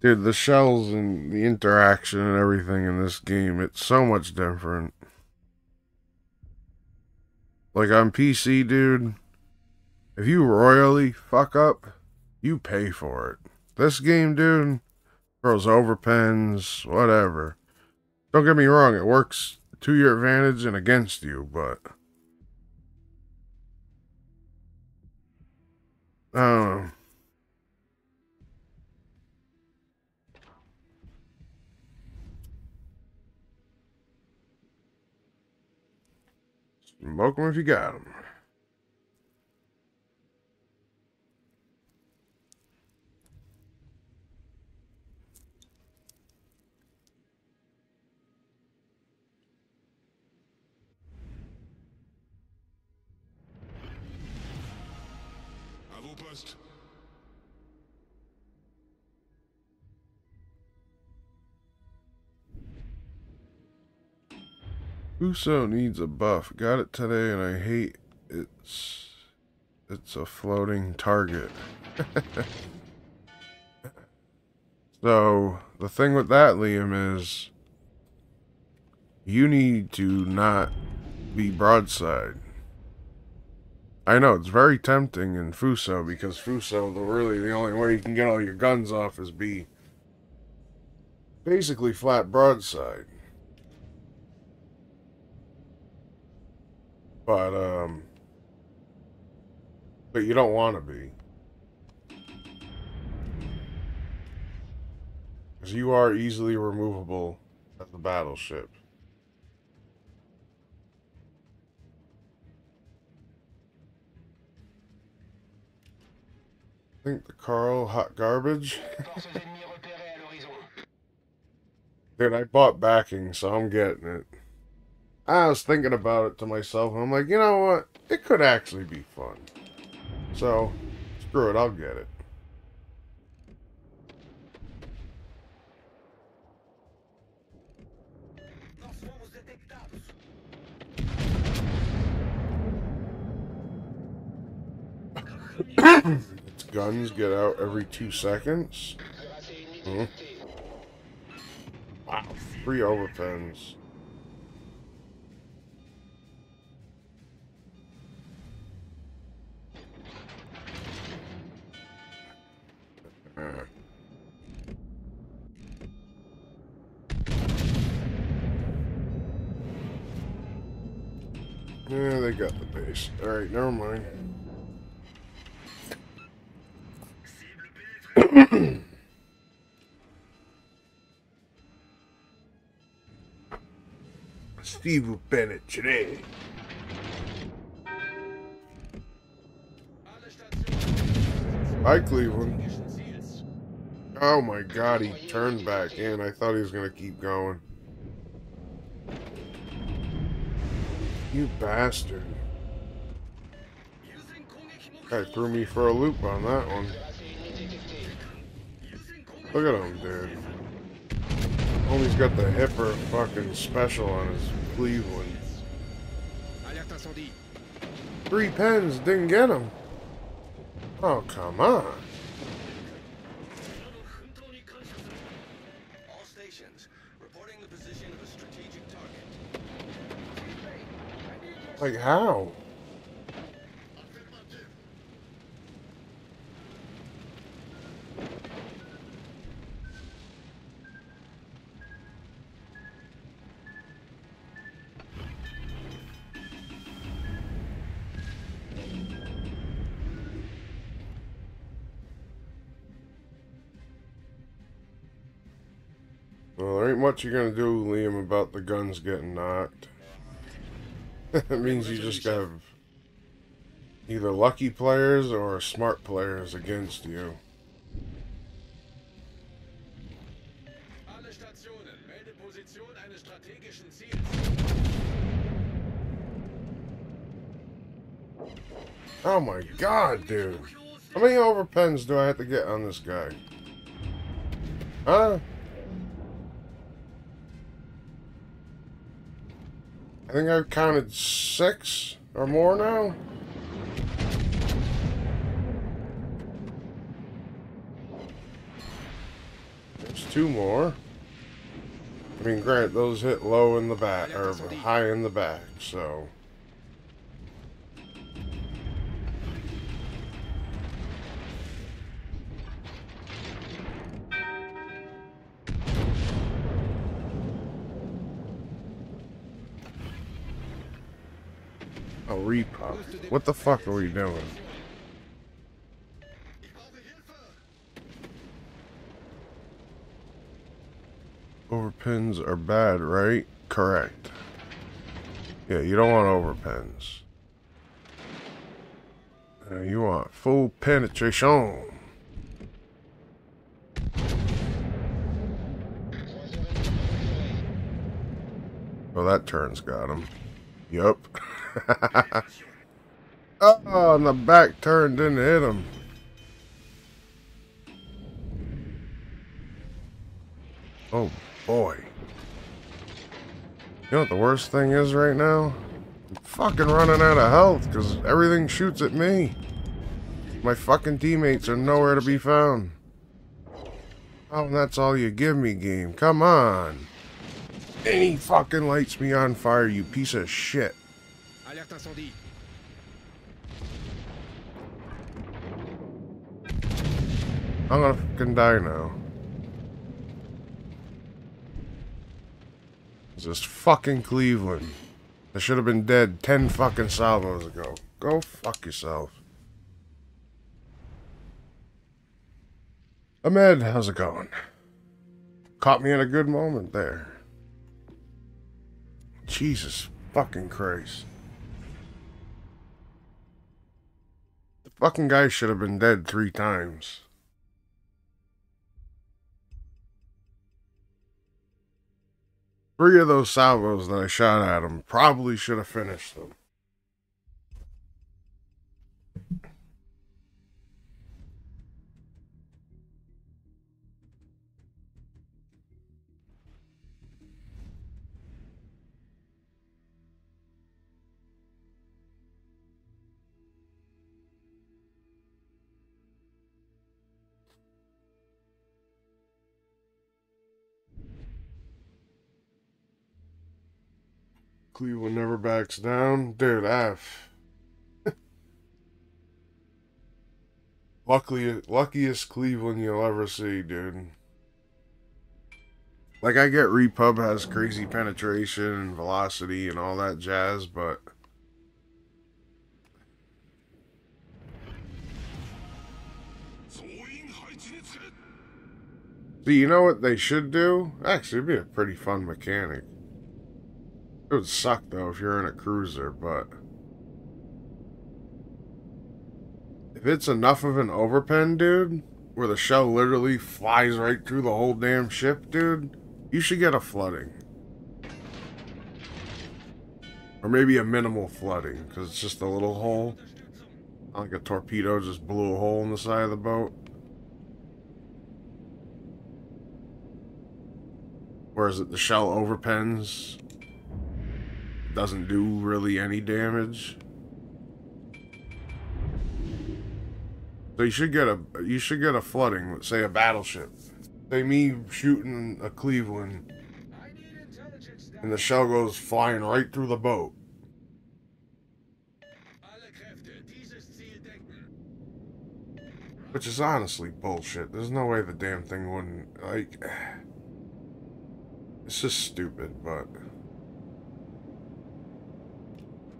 Dude, the shells and the interaction and everything in this game, it's so much different. Like on PC, dude, if you royally fuck up, you pay for it. This game, dude, throws overpens, whatever. Don't get me wrong, it works to your advantage and against you, but I don't know. Smoke 'em if you got 'em. Avopast. Fuso needs a buff. Got it today and I hate its it's a floating target. so, the thing with that, Liam, is you need to not be broadside. I know, it's very tempting in Fuso because Fuso, the really the only way you can get all your guns off is be basically flat broadside. But, um, but you don't want to be. Because you are easily removable as a battleship. I think the Carl hot garbage. Forces ennemies repérées à l'horizon. Dude, I bought backing, so I'm getting it. I was thinking about it to myself, and I'm like, you know what? It could actually be fun. So, screw it, I'll get it. Its guns get out every two seconds. Ennemie Mhm. Wow, three overpens. Yeah, they got the base. Alright, never mind. Steve Bennett today. Hi, Cleveland. Oh my god, he turned back in. I thought he was gonna keep going. You bastard. Guy threw me for a loop on that one. Look at him, dude. Homie's got the hipper fucking special on his Cleveland. Three pens didn't get him. Oh, come on. Like, how? Well, there ain't much you're gonna do, Liam, about the guns getting knocked. it means you just have either lucky players or smart players against you. Oh my god, dude. How many overpens do I have to get on this guy? Huh? I think I've counted six or more now. There's two more. I mean, grant those hit low in the back or high in the back, so. Repop. What the fuck are we doing? Overpens are bad, right? Correct. Yeah, you don't want overpens. Uh, you want full penetration. Oh, that turn's got him. Yup. oh, and the back turn didn't hit him. Oh boy. You know what the worst thing is right now? I'm fucking running out of health because everything shoots at me. My fucking teammates are nowhere to be found. Oh, that's all you give me, game. Come on. And he fucking lights me on fire, you piece of shit. Alerte incendie. I'm gonna fucking die now. It's just fucking Cleveland. I should have been dead 10 fucking salvos ago. Go fuck yourself. Ahmed, how's it going? Caught me in a good moment there. Jesus fucking Christ. Fucking guy should have been dead three times. Three of those salvos that I shot at him probably should have finished them. Cleveland never backs down. Dude, F. Luckily, luckiest Cleveland you'll ever see, dude. Like, I get Repub has crazy penetration and velocity and all that jazz, but. See, you know what they should do? Actually, it'd be a pretty fun mechanic. It would suck though if you're in a cruiser, but if it's enough of an overpen, dude, where the shell literally flies right through the whole damn ship, dude, you should get a flooding. Or maybe a minimal flooding, because it's just a little hole. Like a torpedo just blew a hole in the side of the boat. Whereas it the shell overpens doesn't do really any damage. So you should get a you should get a flooding, let's say a battleship. Say me shooting a Cleveland and the shell goes flying right through the boat. Which is honestly bullshit. There's no way the damn thing wouldn't like it's just stupid, but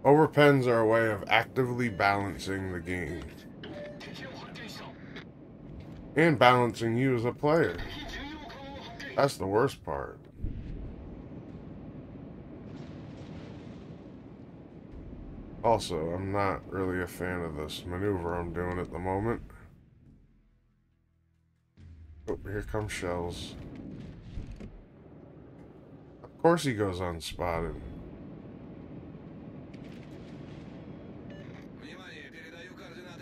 Overpens are a way of actively balancing the game. And balancing you as a player. That's the worst part. Also, I'm not really a fan of this maneuver I'm doing at the moment. Oh, here come shells. Of course he goes unspotted.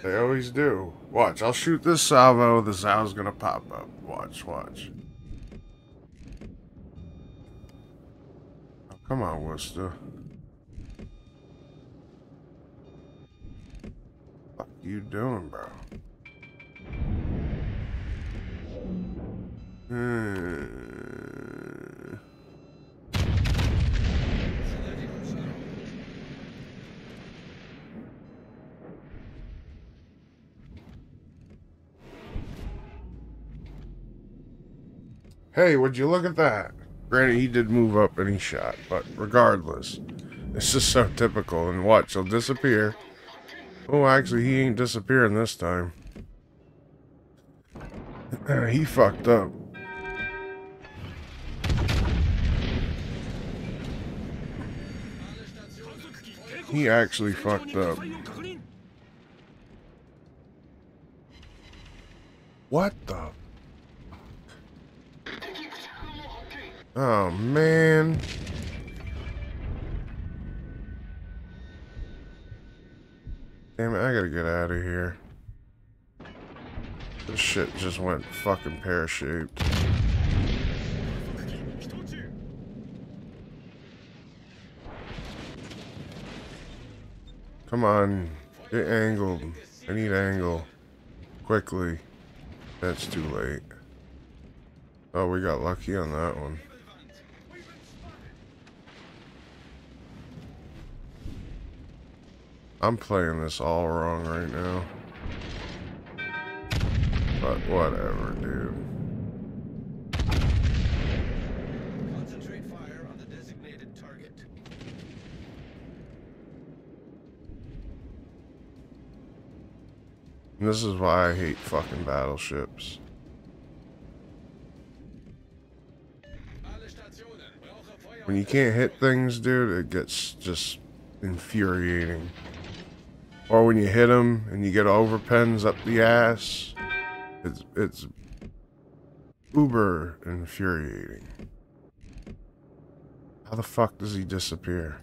They always do. Watch, I'll shoot this salvo, the salvo's gonna pop up. Watch, watch. Oh, come on, Worcester. What you doing, bro? Hmm. Hey, would you look at that? Granted, he did move up and he shot, but regardless, it's just so typical. And watch, he'll disappear. Oh, actually, he ain't disappearing this time. he fucked up. He actually fucked up. What the? Oh, man. Damn it, I gotta get out of here. This shit just went fucking pear-shaped. Come on. Get angled. I need angle. quickly. That's too late. Oh, we got lucky on that one. I'm playing this all wrong right now. But whatever, dude. Concentrate fire on the designated target. And this is why I hate fucking battleships. Alle Stationen. Brauche Feuer. When you can't hit things, dude, it gets just infuriating. Or when you hit them and you get overpens up the ass, it's it's uber infuriating. How the fuck does he disappear?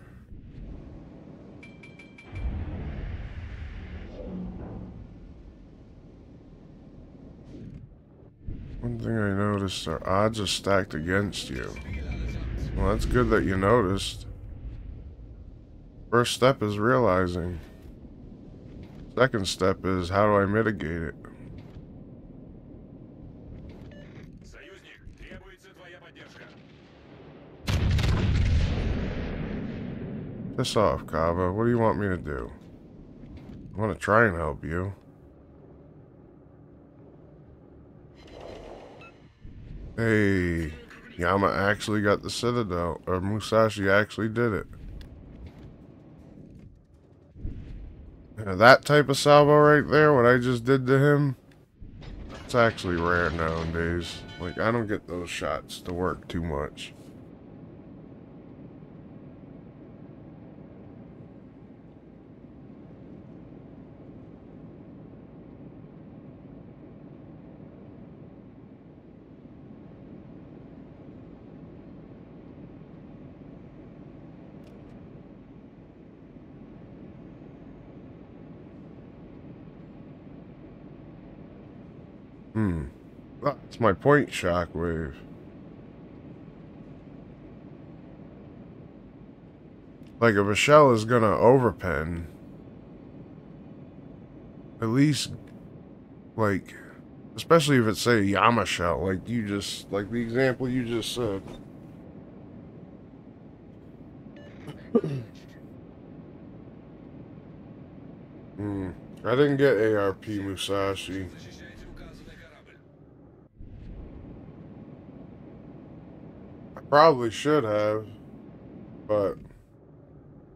One thing I noticed are odds are stacked against you. Well, that's good that you noticed. First step is realizing second step is how do I mitigate it? Piss off, Kava. What do you want me to do? I want to try and help you. Hey, Yama actually got the Citadel, or Musashi actually did it. That type of salvo right there, what I just did to him, it's actually rare nowadays. Like, I don't get those shots to work too much. Hmm. That's my point shockwave. Like if a shell is gonna overpen, at least like especially if it's say a Yama shell, like you just like the example you just said. Hmm. I didn't get ARP Musashi. Probably should have, but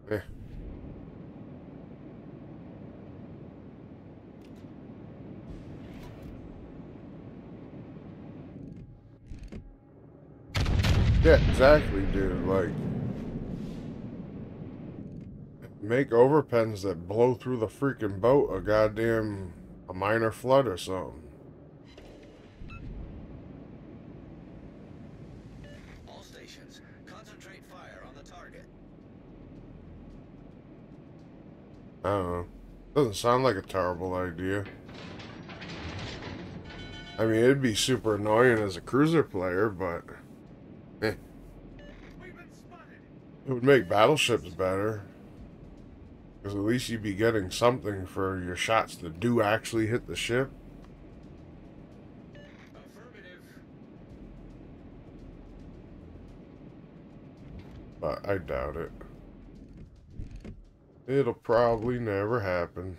eh. Yeah, exactly, dude. Like, make overpens that blow through the freaking boat a goddamn a minor flood or something. All stations, concentrate fire on the target. I don't know. Doesn't sound like a terrible idea. I mean, it'd be super annoying as a cruiser player, but eh. It would make battleships better. Because at least you'd be getting something for your shots that do actually hit the ship. But I doubt it. It'll probably never happen.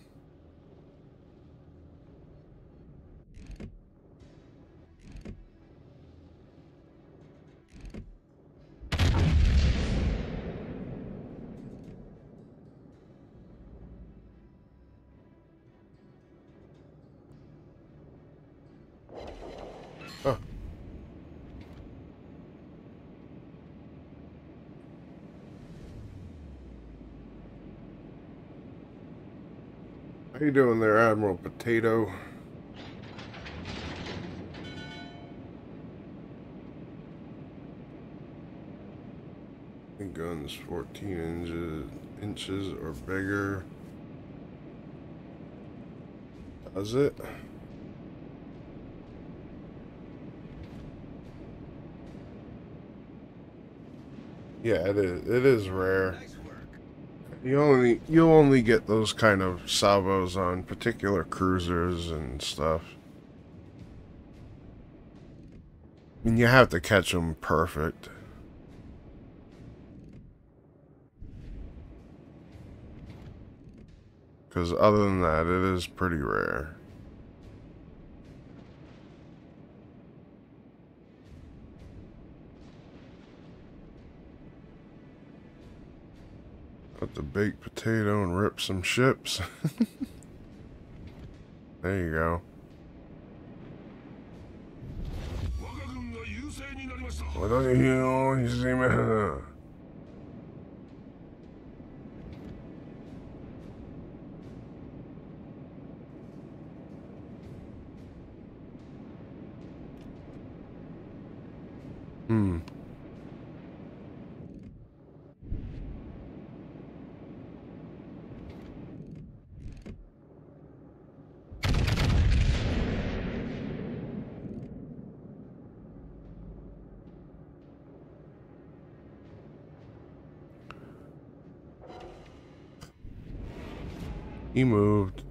How you doing there, Admiral Potato? Guns 14 inches inches or bigger. Does it? Yeah, it is. It is rare. You only you'll only get those kind of salvos on particular cruisers and stuff. And you have to catch them perfect. Because other than that, it is pretty rare. with the baked potato and rip some ships. there you go. Hmm. He moved.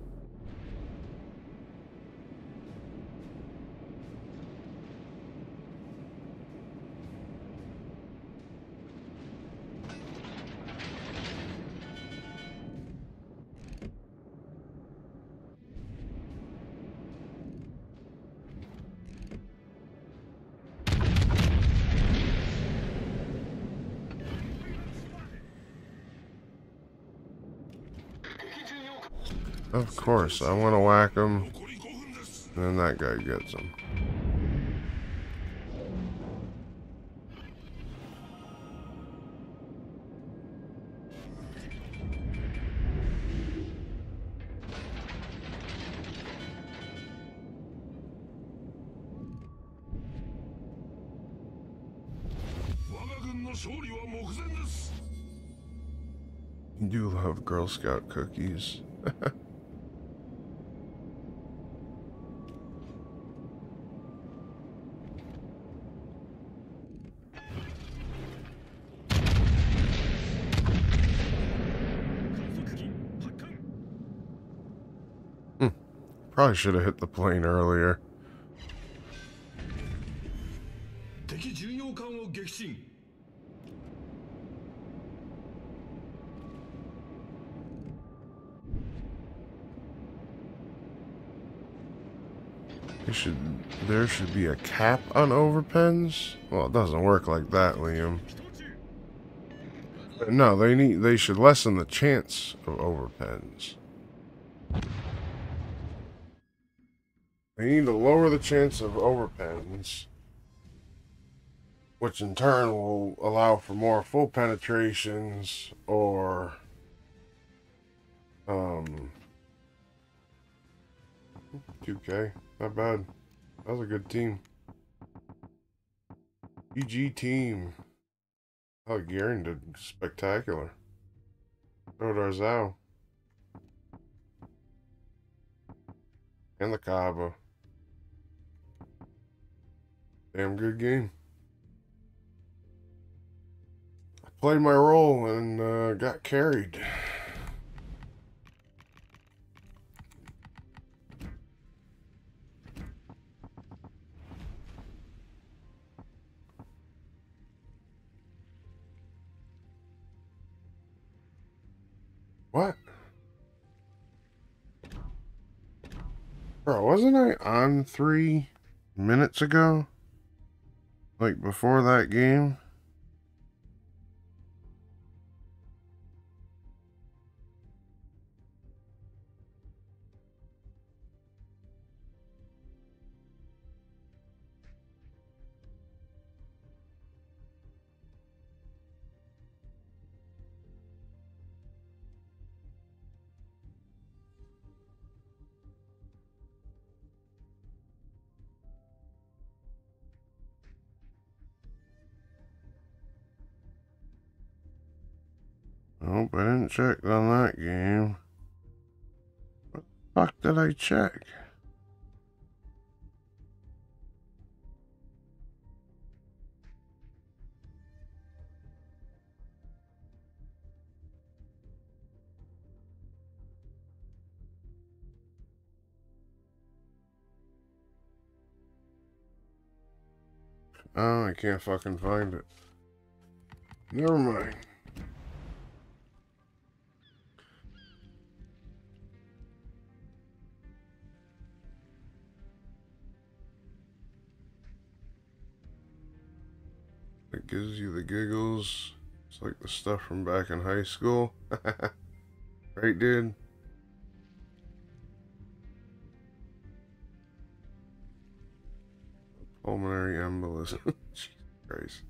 Of course, I want to whack him. And then that guy gets him. You do love Girl Scout cookies. Probably should have hit the plane earlier. It should there should be a cap on overpens? Well, it doesn't work like that, Liam. No, they need they should lessen the chance of overpens. They need to lower the chance of overpens, which in turn will allow for more full penetrations or um 2K. Not bad. That was a good team. GG team. Oh, Garen did spectacular. So did. And the Kaba. Damn good game. I played my role and uh, got carried. What? Bro, wasn't I on three minutes ago? Like before that game? Nope, I didn't check on that game. What the fuck did I check? Oh, I can't fucking find it. Never mind. It gives you the giggles. It's like the stuff from back in high school. right, dude? Pulmonary embolism. Jesus Christ.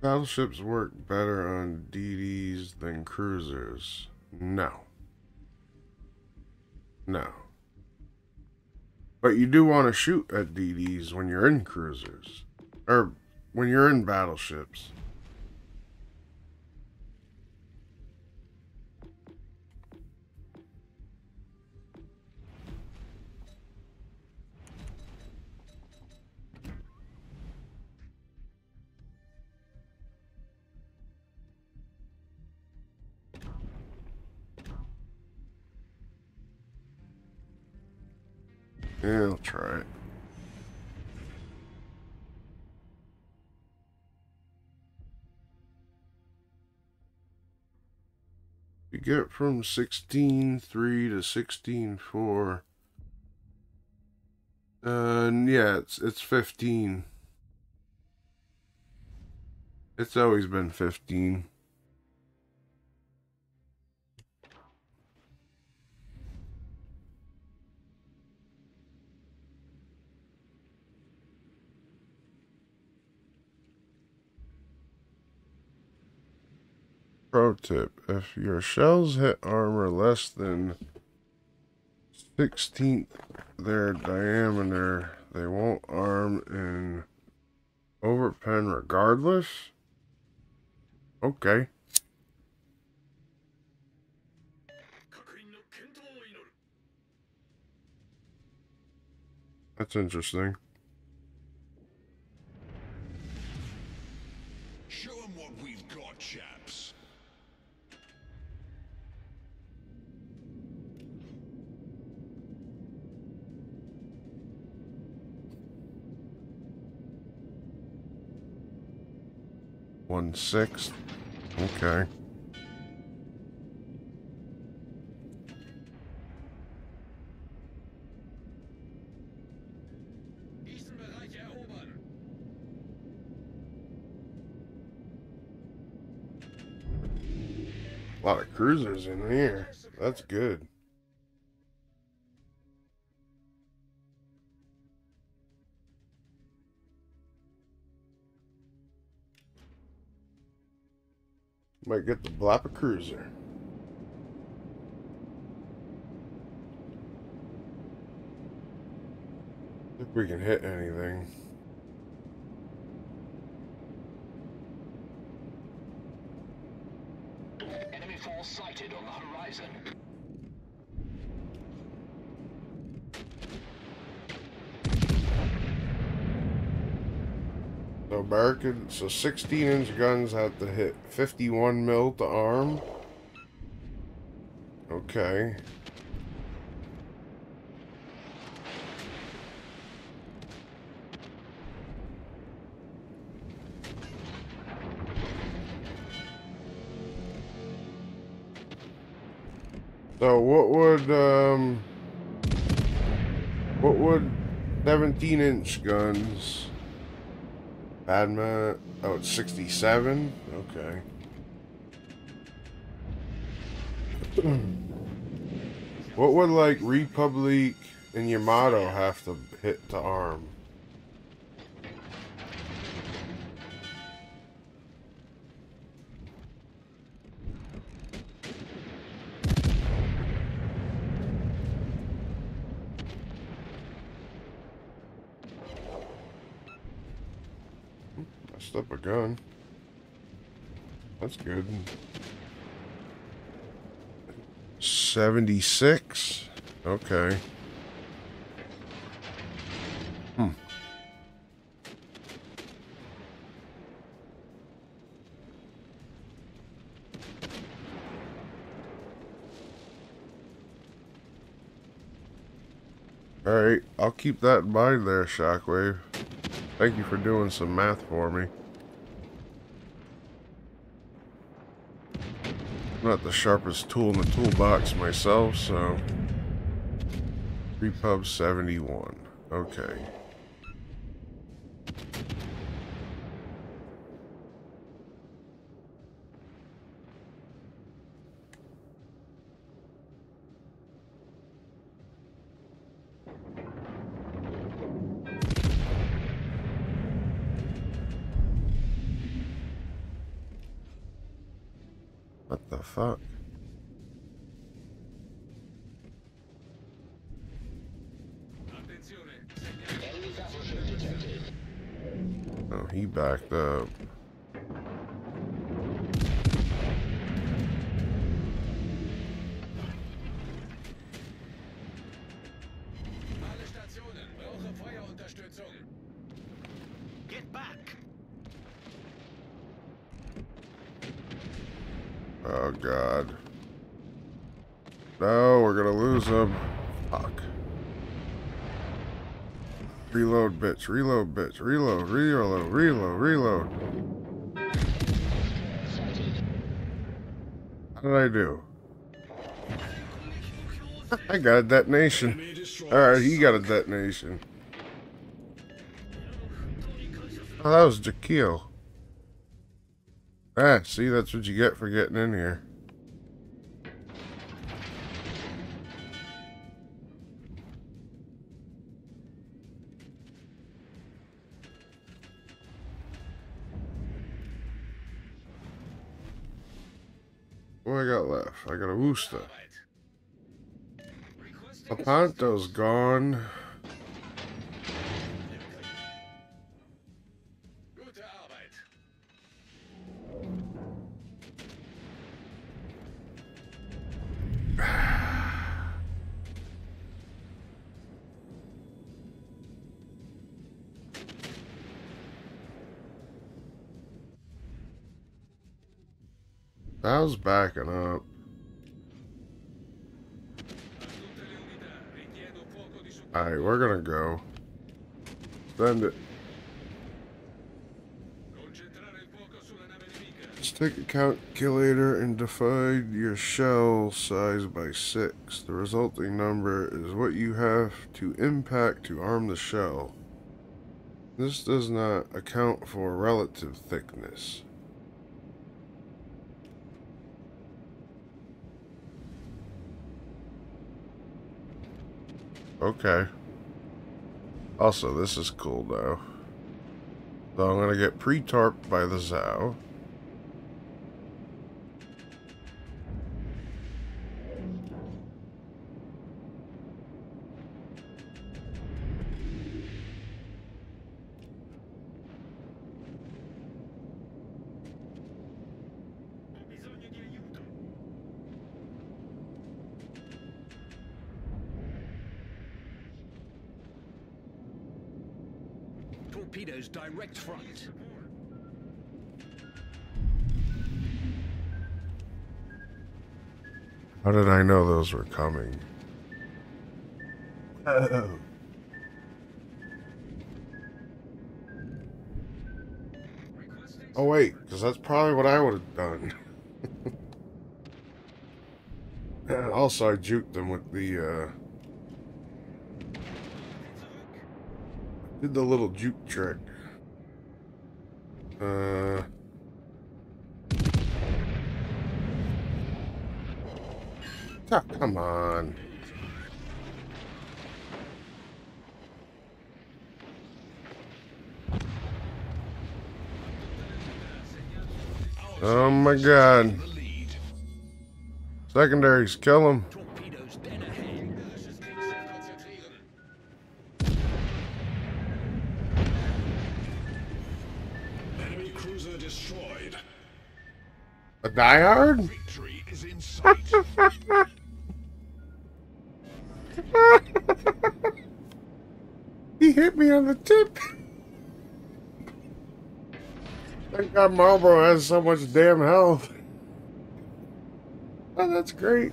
Battleships work better on DDs than cruisers. No. No. But you do want to shoot at DDs when you're in cruisers. Or when you're in battleships. Yeah, I'll try it. Get from 16.3 to 16.4. Uh, yeah, it's, it's 15. It's always been 15. Pro tip, if your shells hit armor less than 16th their diameter, they won't arm in overpen regardless? Okay. That's interesting. One sixth. Okay. A lot of cruisers in here. That's good. Might get the Blappa Cruiser. If we can hit anything. Enemy force sighted on the horizon. Barricade, so 16 inch guns have to hit 51 mil to arm. Okay. So what would um what would 17 inch guns Padma oh it's 67 okay. What would like Republic and Yamato have to hit to arm gun. That's good. 76? Okay. Hmm. Alright, I'll keep that in mind there, Shockwave. Thank you for doing some math for me. Not the sharpest tool in the toolbox myself, so... Repub 71. Okay. Bitch. Reload, bitch. Reload, reload, reload, reload. How did I do? I got a detonation. Alright, he got a detonation. Oh, that was Jaquil. Ah, see, that's what you get for getting in here. I Woosta. Lepanto's gone. That was backing up. Alright, we're gonna go. Send it. Take a calculator and divide your shell size by 6. The resulting number is what you have to impact to arm the shell. This does not account for relative thickness. Okay. Also, this is cool though. So I'm gonna get pre-tarped by the Zao. Coming? Oh wait, because that's probably what I would have done. also, I juked them with the, uh... Did the little juke trick. Uh... Ah, come on. Oh my god. Secondaries, kill him. Torpedoes dead ahead. Gegnerisches Kriegsschiff konzentrieren. Enemy cruiser destroyed. A diehard? Victory is in sight. He hit me on the tip. Thank God Marlborough has so much damn health. Oh, that's great.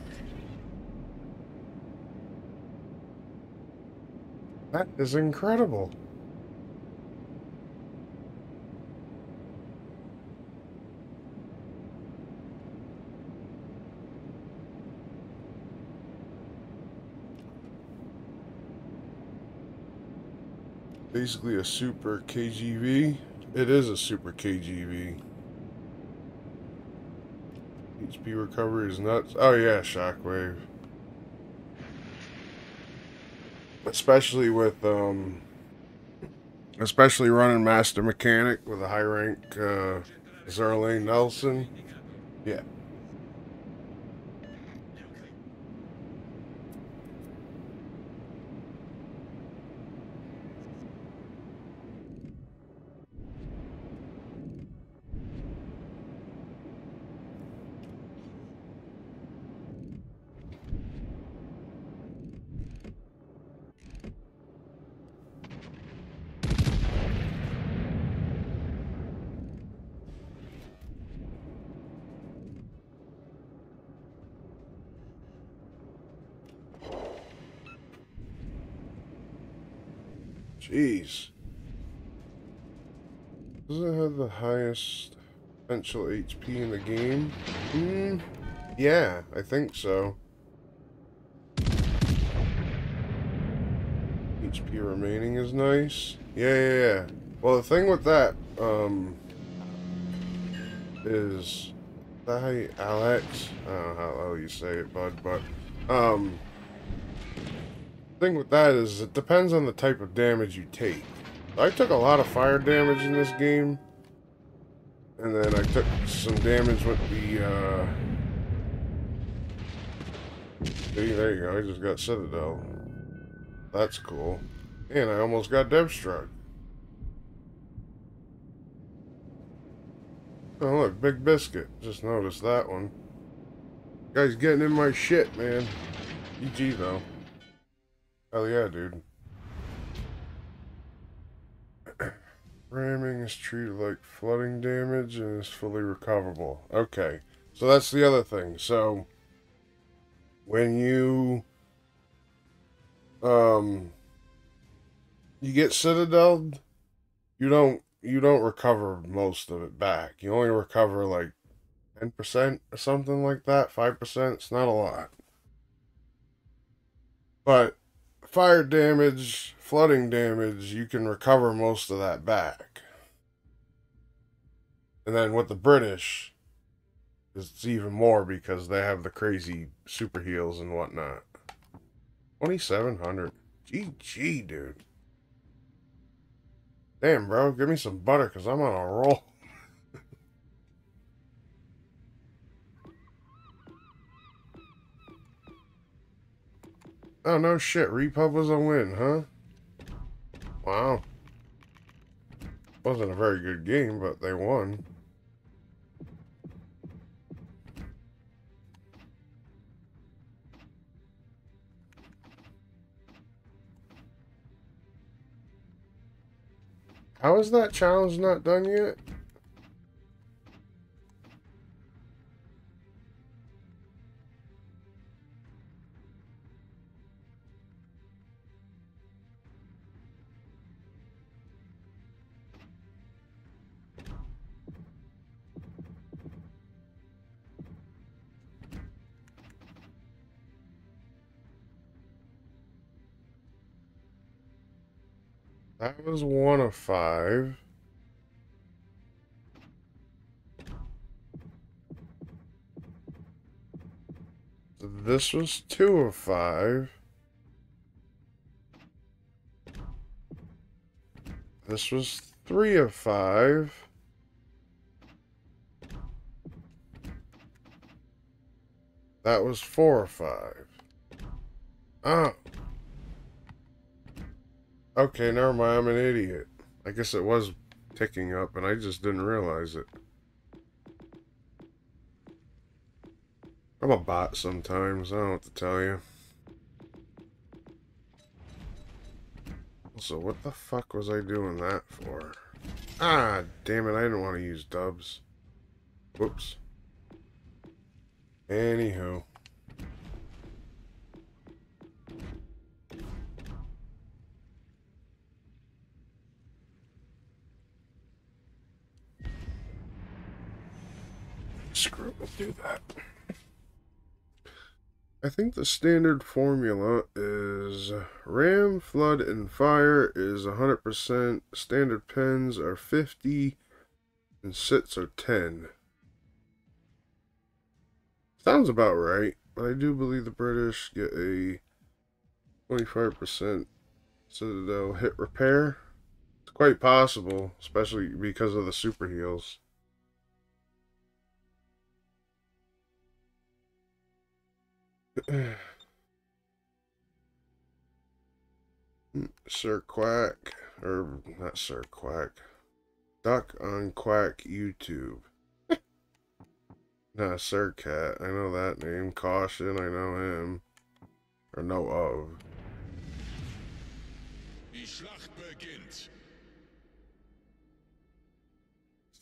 That is incredible. Basically a super KGV. It is a super KGV. HP recovery is nuts. Oh yeah, shockwave. Especially with um especially running master mechanic with a high rank uh Zerlane Nelson. Yeah. Jeez. Does it have the highest potential HP in the game? Hmm. Yeah, I think so. HP remaining is nice. Yeah, yeah, yeah. Well, the thing with that, um, is that how you, Alex? I don't know how, how you say it, bud, but, um, thing with that is it depends on the type of damage you take. I took a lot of fire damage in this game. And then I took some damage with the, uh... See, there you go, I just got Citadel. That's cool. And I almost got Devstruck. Oh look, Big Biscuit. Just noticed that one. Guy's getting in my shit, man. GG though. Hell yeah, dude. Ramming is treated like flooding damage and is fully recoverable. Okay, so that's the other thing. So, when you, um, you get citadeled, you don't, you don't recover most of it back. You only recover like 10% or something like that, 5%. It's not a lot. But fire damage, flooding damage, you can recover most of that back. And then with the British, it's even more because they have the crazy super heals and whatnot. 2700. GG, dude. Damn, bro. Give me some butter because I'm on a roll. Oh, no shit. Repub was a win, huh? Wow. Wasn't a very good game, but they won. How is that challenge not done yet? That was one of five. This was two of five. This was three of five. That was four of five. Oh. Okay, never mind. I'm an idiot. I guess it was ticking up and I just didn't realize it. I'm a bot sometimes. I don't know what to tell you. So what the fuck was I doing that for? Ah, damn it. I didn't want to use dubs. Whoops. Anywho. We'll do that. I think the standard formula is ram, flood, and fire is 100%. Standard pens are 50, and sits are 10. Sounds about right, but I do believe the British get a 25% Citadel hit repair. It's quite possible, especially because of the super heals. Sir Quack, or not Sir Quack, Duck on Quack YouTube. nah, Sir Cat, I know that name. Caution, I know him. Or know of.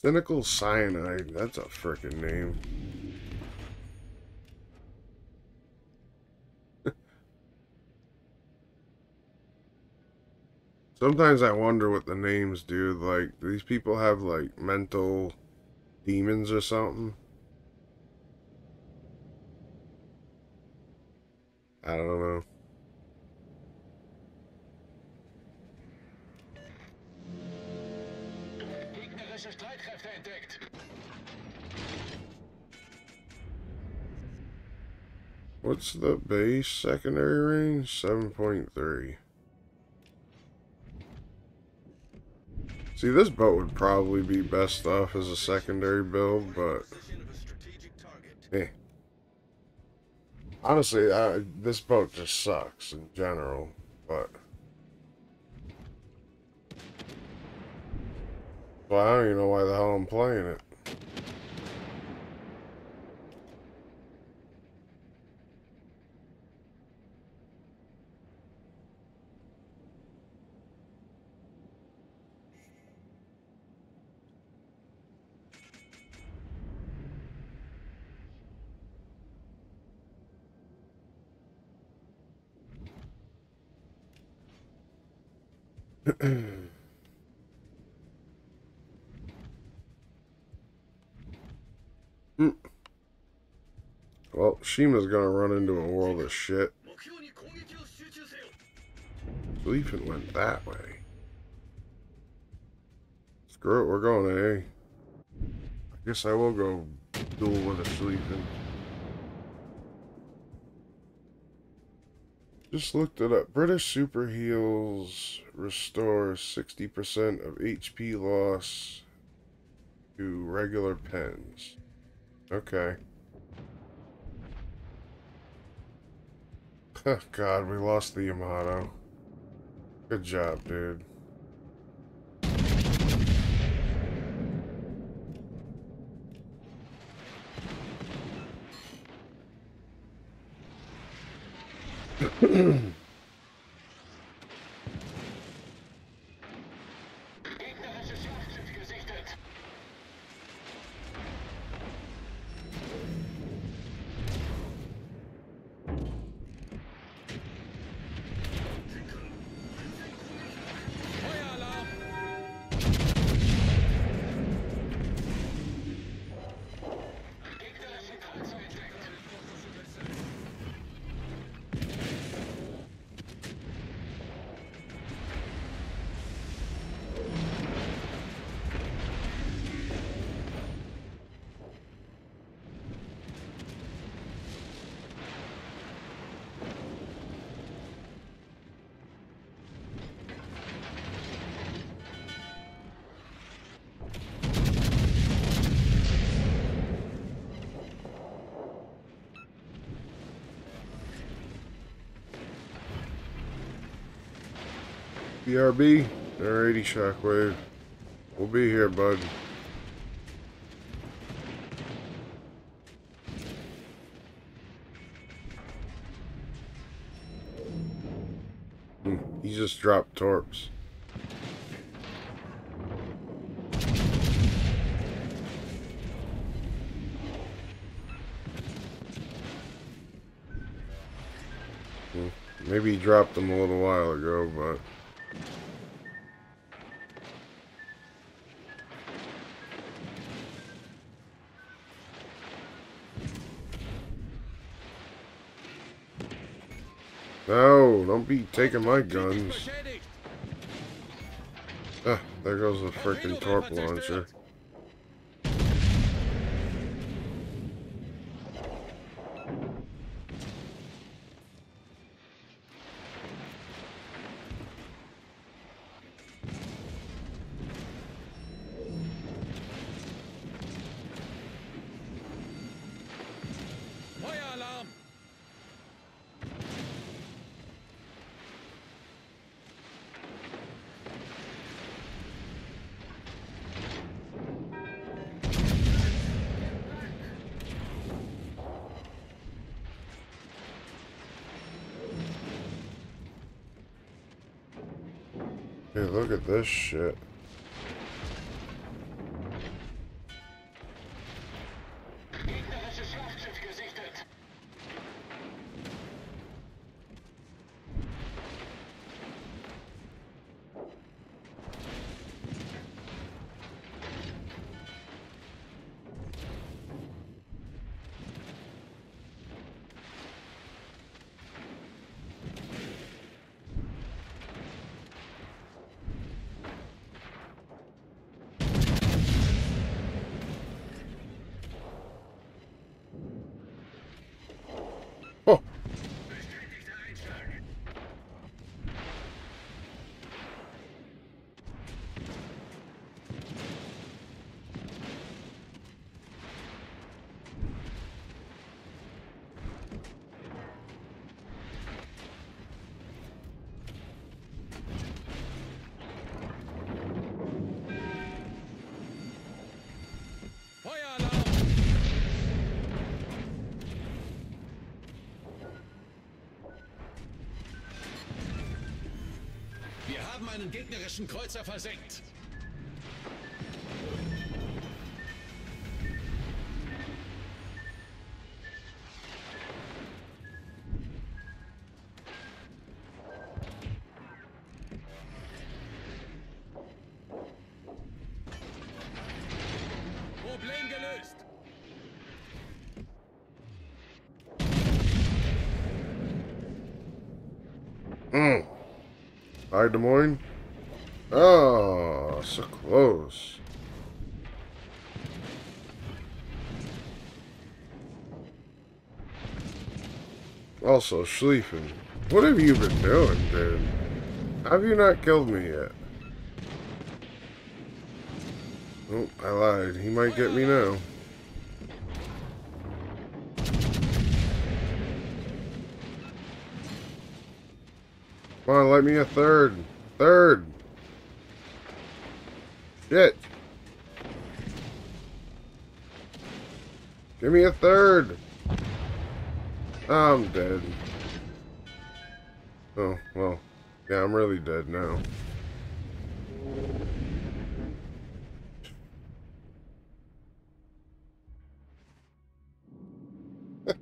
Cynical Cyanide, that's a frickin' name. Sometimes I wonder what the names do. Like, these people have, like, mental demons or something. I don't know. Gegnerische Streitkräfte entdeckt. What's the base secondary range? 7.3. See, this boat would probably be best off as a secondary build, but eh. Honestly, I, this boat just sucks in general, but... Well, I don't even know why the hell I'm playing it. Well, Shima's gonna run into a world of shit. Leafin went that way. Screw it, we're going eh? I guess I will go duel with a Sleeping. Just looked it up. British super heals restore 60% of HP loss to regular pens. Okay. God, we lost the Yamato. Good job, dude. BRB, alrighty, Shockwave. We'll be here, bud. Hmm, he just dropped torps. Hmm, Maybe he dropped them a little while ago, but... be taking my guns. Ah, there goes the freaking torp launcher. This shit. Gegnerischen Kreuzer versenkt. Problem gelöst. mm. Hi, Des Moines. Oh, so close. Also, Schlieffen, what have you been doing, dude? Have you not killed me yet? Oh, I lied. He might get me now. Come on, let me a third. Third. Shit. Give me a third. I'm dead. Oh, well. Yeah, I'm really dead now.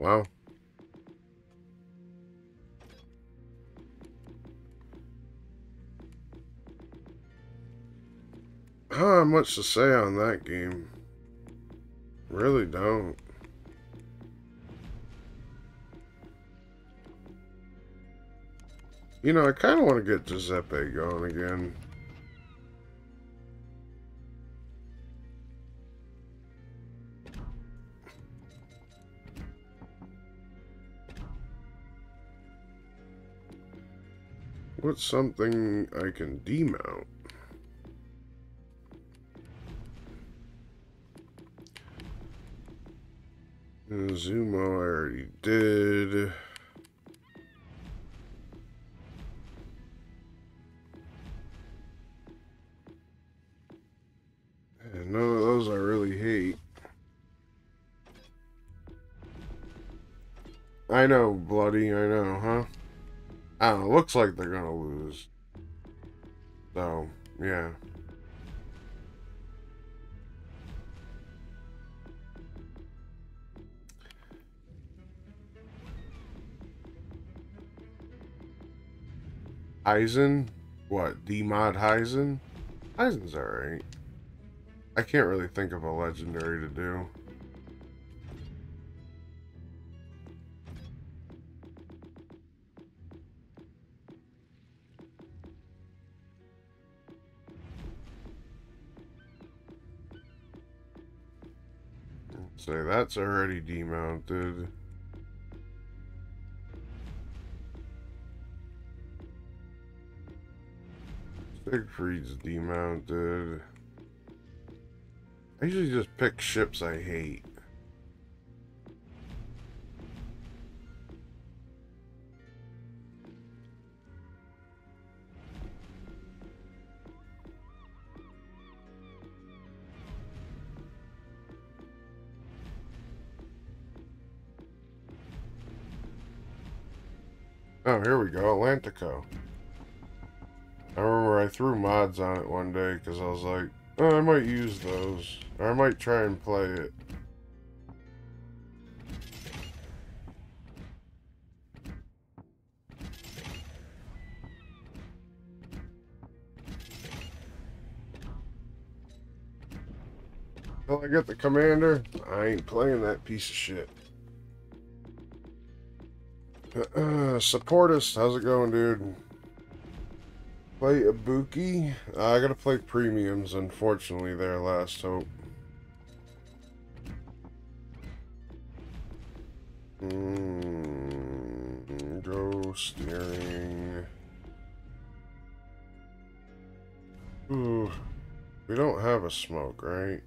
Wow. Have much to say on that game. Really don't. You know, I kind of want to get Giuseppe going again. What's something I can demount? Zumo I already did. And none of those I really hate. I know, bloody, I know, huh? I don't know, looks like they're gonna lose. So, yeah. Heisen? What, D-Mod Heisen? Heisen's alright. I can't really think of a legendary to do. Say so that's already demounted. Siegfried's demounted. I usually just pick ships I hate. Oh, here we go, Atlantico. I threw mods on it one day because I was like, oh, I might use those. Or I might try and play it. Till I get the commander, I ain't playing that piece of shit. Uh, support us. How's it going, dude? Play Ibuki. Uh, I gotta play premiums, unfortunately, there, last hope. Mm, go steering. Ooh, we don't have a smoke, right?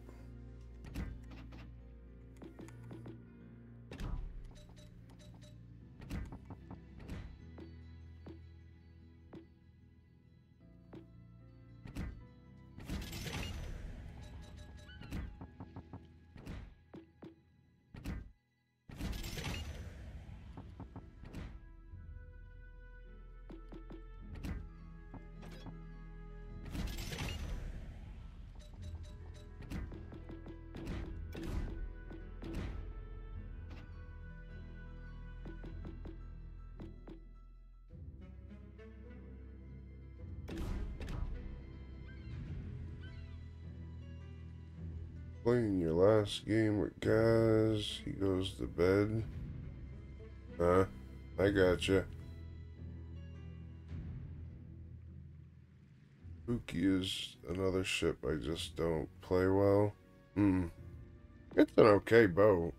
Last game with guys, he goes to bed. Huh? I gotcha. Buki is another ship I just don't play well. Hmm. It's an okay boat.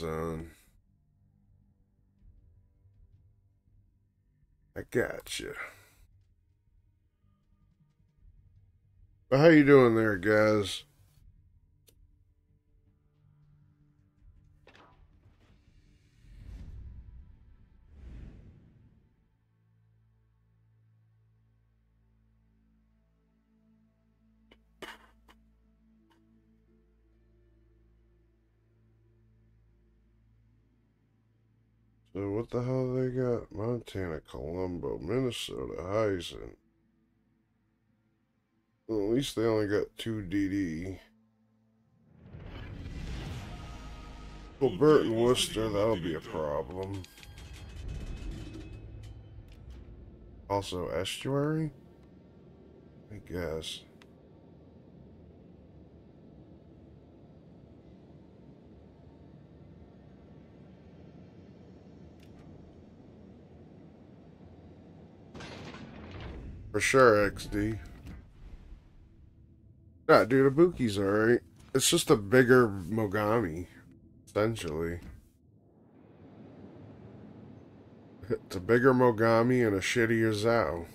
Aaron's. I got you. How you doing there, guys? So what the hell they got? Montana, Colombo, Minnesota, Heisen. Well, at least they only got two DD. Well, Burt and Worcester, that'll be a problem. Also, estuary? I guess. For sure, XD. Yeah, dude, Ibuki's alright. It's just a bigger Mogami, essentially. It's a bigger Mogami and a shittier Zao.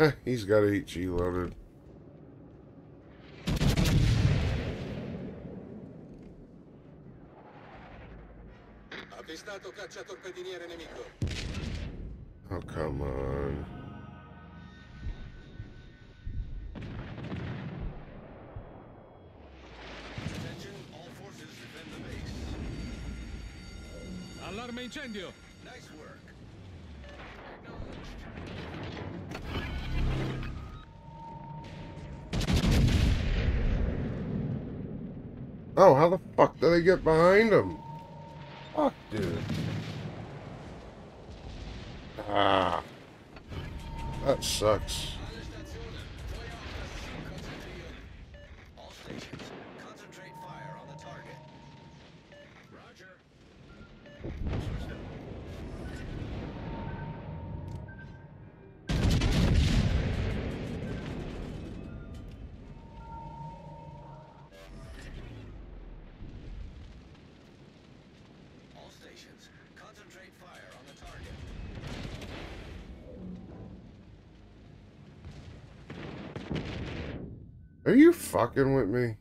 Eh, he's got HE loaded. torpediniere nemico. Oh, come on. Attention, all forces defend the base. Allarme incendio! Nice work. Oh, how the fuck do they get behind him? Fuck, dude. Ah. That sucks. Fucking with me?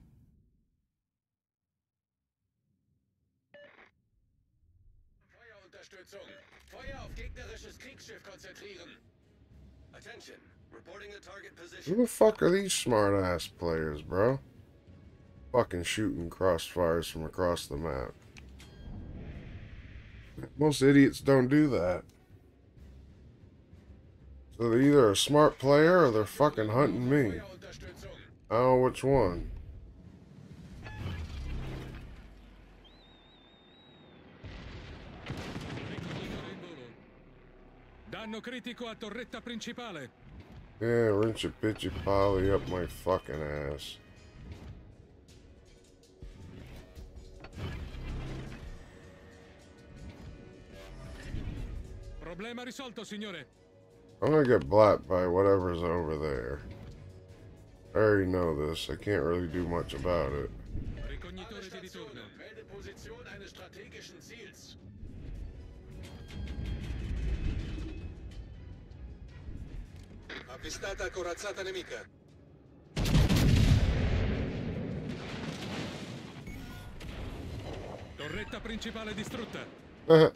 Feuerunterstützung. Feuer auf gegnerisches Kriegsschiff konzentrieren. Attention. Reporting the target Who the fuck are these smart ass players, bro? Fucking shooting crossfires from across the map. Most idiots don't do that. So they're either a smart player or they're fucking hunting me. Feuerunterstützung. I don't know which one. Ricognitore in volo. Danno critico a torretta principale. Yeah, wrench a bitchy poly up my fucking ass. Problema risolto, signore. I'm gonna get blapped by whatever's over there. I already know this. I can't really do much about it. Avvistata corazzata nemica. Torretta principale distrutta.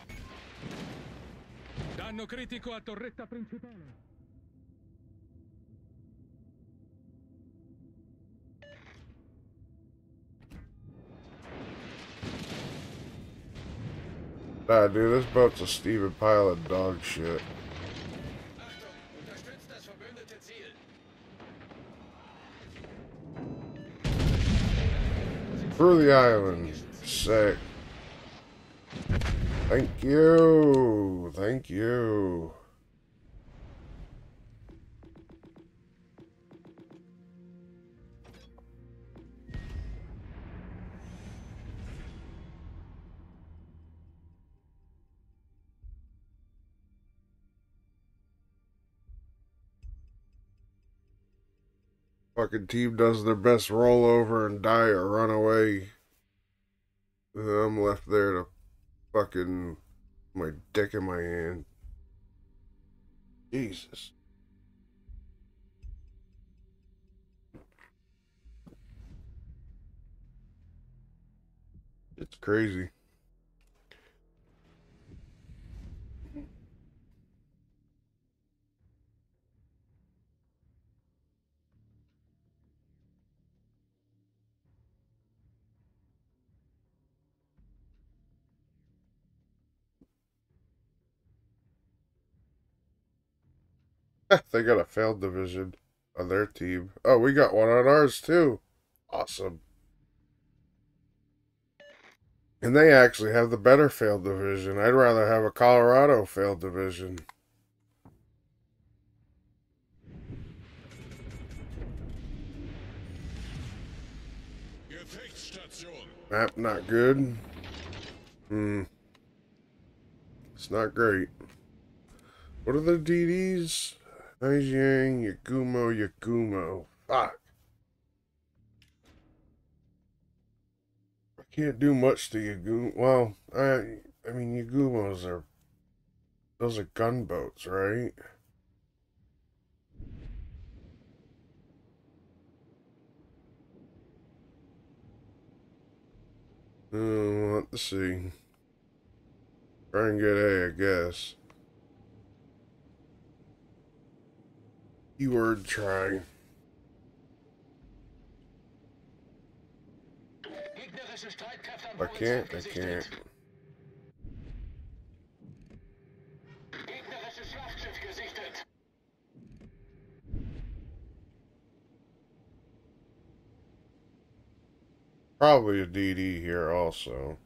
Danno critico a torretta principale. Nah, dude, this boat's a Steven of dog shit. Through the island. Sick. Thank you. Thank you. Fucking team does their best rollover and die or run away. I'm left there to fucking my dick in my hand. Jesus. It's crazy. they got a failed division on their team. Oh, we got one on ours too. Awesome. And they actually have the better failed division. I'd rather have a Colorado failed division. Map not good. Hmm. It's not great. What are the DDs? Naijiang, Yagumo, Yagumo. Fuck. I can't do much to Yagumo. Well, I I mean Yagumos are those are gunboats, right? Uh, let's see. Try and get A, I guess. You were trying. I can't, I can't. Probably a DD here also.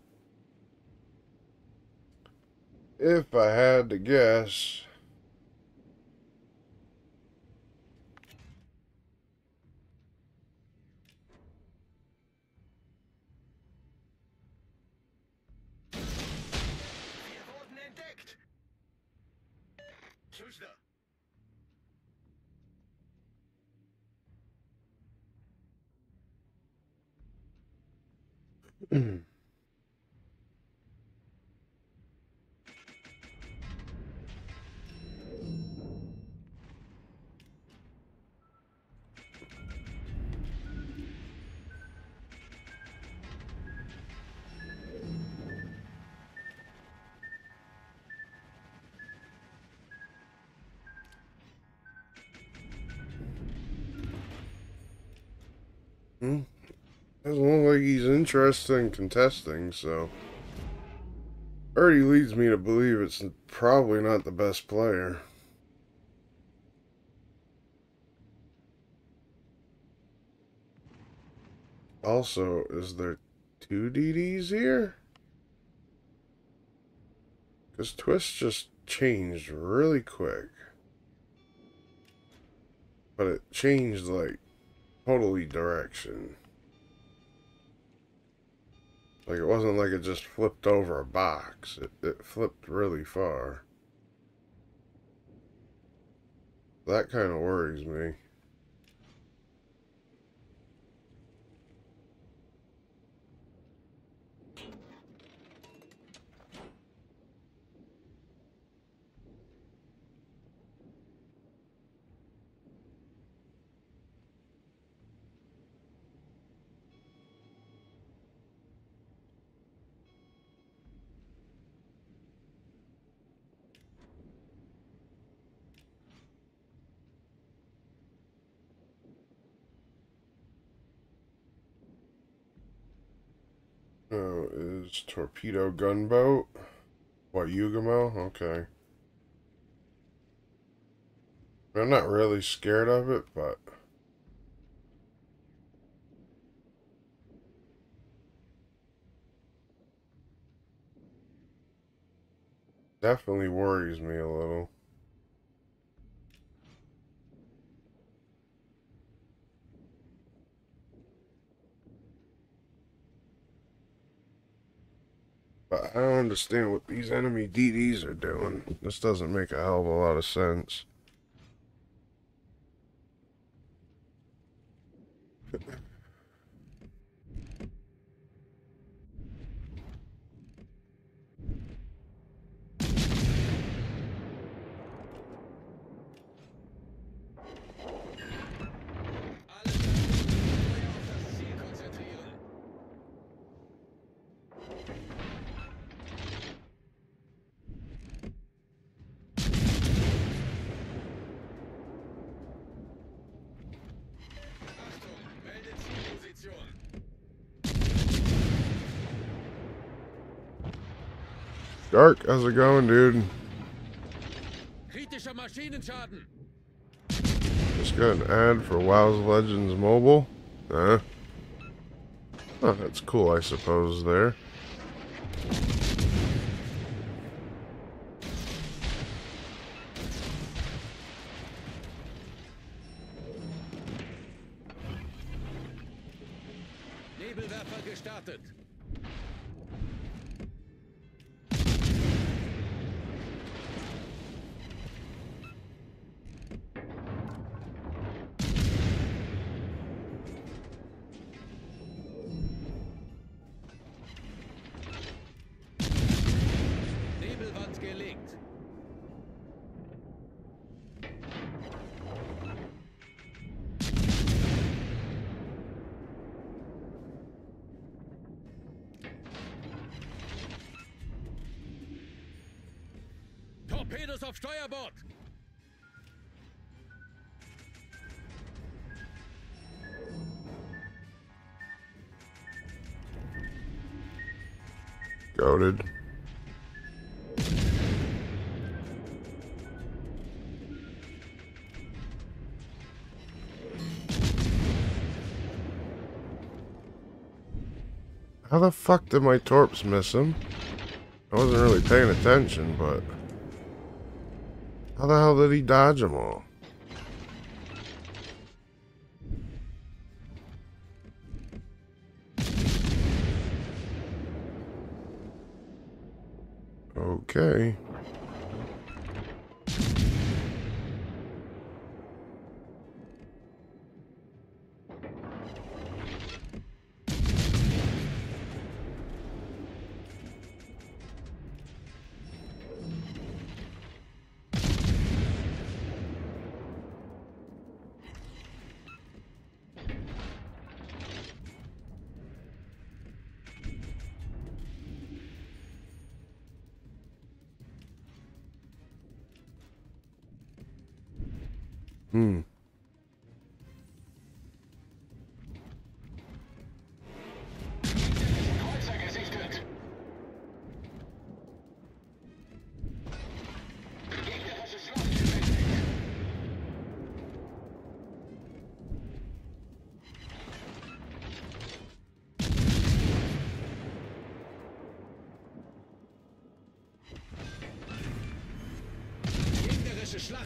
If I had to guess... mm Doesn't look like he's interested in contesting, so. Already leads me to believe it's probably not the best player. Also, is there two DDs here? Because Twist just changed really quick. But it changed like totally direction. Like it wasn't like it just flipped over a box. It, it flipped really far. That kind of worries me. Oh, is torpedo gunboat? What, Yugamo? Okay. I'm not really scared of it, but... Definitely worries me a little. But I don't understand what these enemy DDs are doing. This doesn't make a hell of a lot of sense. Dark, how's it going, dude? Kritischer Maschinenschaden. Just got an ad for WoW's Legends Mobile. Huh? Oh, that's cool, I suppose, there. The fuck did my torps miss him? I wasn't really paying attention, but... How the hell did he dodge them all? Okay.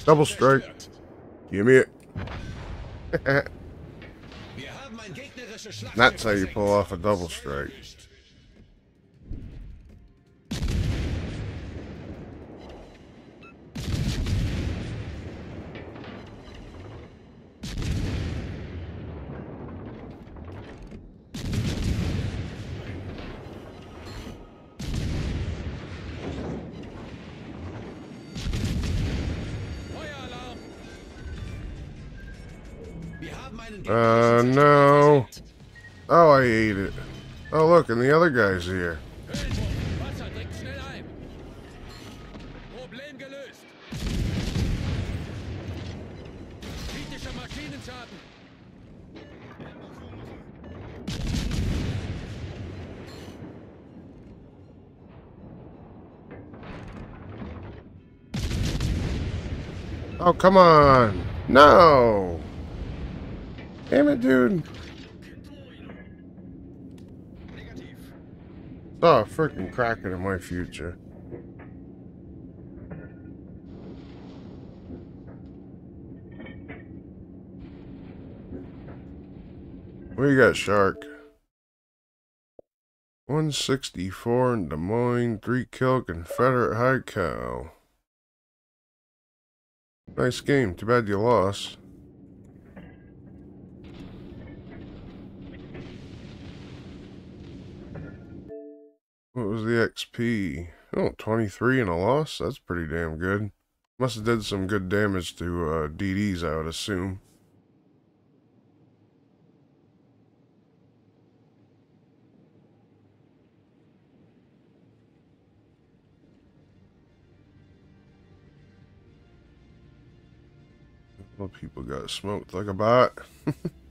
Double strike. Give me it. Wir haben ein gegnerisches Schlachtschiff That's how you pull off a double strike. Kritischer Maschinenschaden! Oh, come on. No. Damn it, dude. Saw a freaking kraken in my future. What you got, Shark? 164 in Des Moines, 3 kill Confederate high cow. Nice game. Too bad you lost. XP? Oh, 23 and a loss? That's pretty damn good. Must have did some good damage to uh, DDs, I would assume. Well, people got smoked like a bot.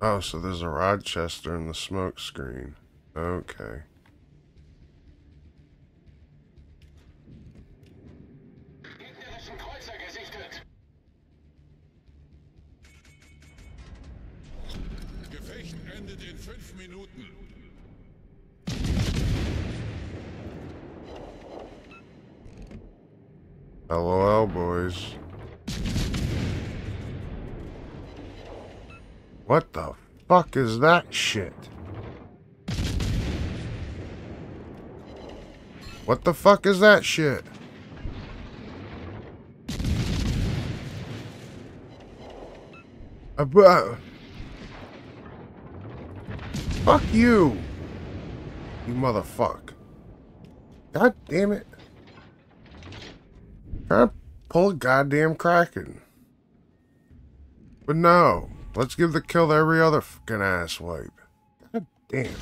oh, so there's a Rochester in the smoke screen. Okay. Gegnerischen Kreuzer What the fuck is that shit? What the fuck is that shit? About. Uh, fuck you! You motherfucker. God damn it. Trying to pull a goddamn Kraken. But no. Let's give the kill to every other fucking ass wipe. God damn.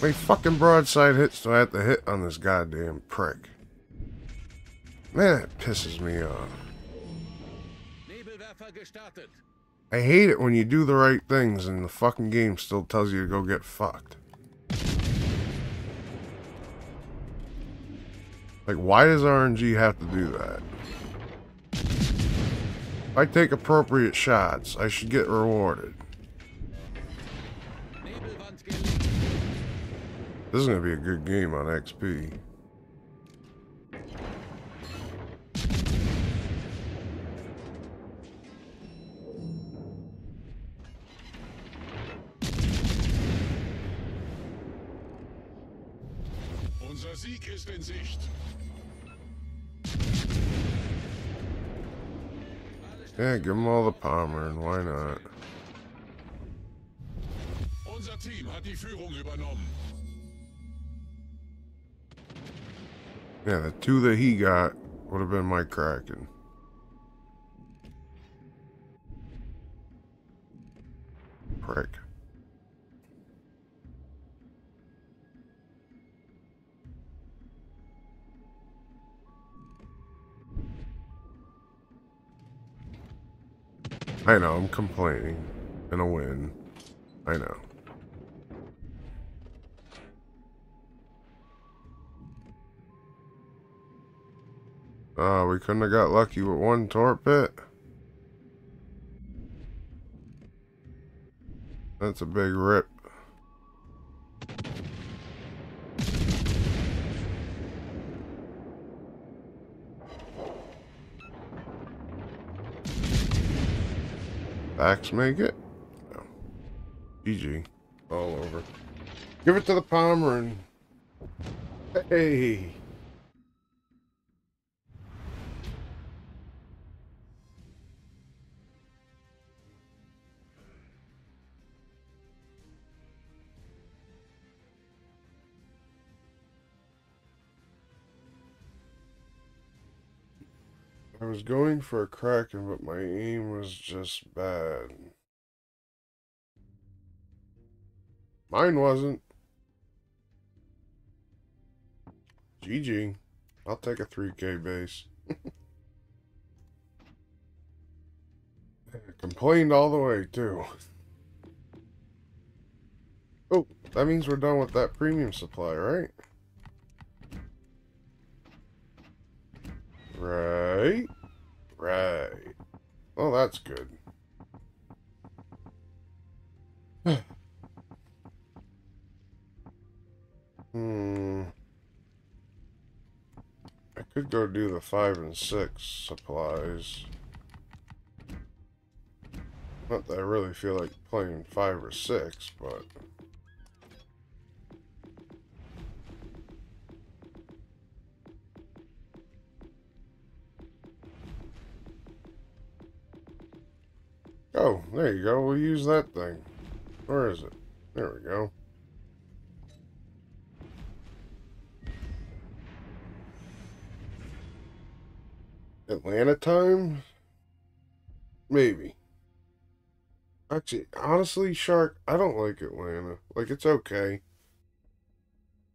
How fucking broadside hits do I have to hit on this goddamn prick? Man, that pisses me off. I hate it when you do the right things and the fucking game still tells you to go get fucked. Like, why does RNG have to do that? I take appropriate shots, I should get rewarded. This is gonna be a good game on XP. Yeah, give them all the Palmer, and why not? Unser Team hat die Führung übernommen. Yeah, the two that he got would have been my Kraken. Prick. I know, I'm complaining. Gonna win. I know. Oh, we couldn't have got lucky with one torp pit. That's a big rip. Backs make it? No. GG. All over. Give it to the Palmer and... Hey! I was going for a Kraken, but my aim was just bad. Mine wasn't. GG. I'll take a 3k base. Complained all the way, too. Oh, that means we're done with that premium supply, right? Right. Right. Well, that's good. hmm. I could go do the five and six supplies. Not that I really feel like playing five or six, but... Oh, there you go. We'll use that thing. Where is it? There we go. Atlanta time? Maybe. Actually, honestly, Shark, I don't like Atlanta. Like, it's okay.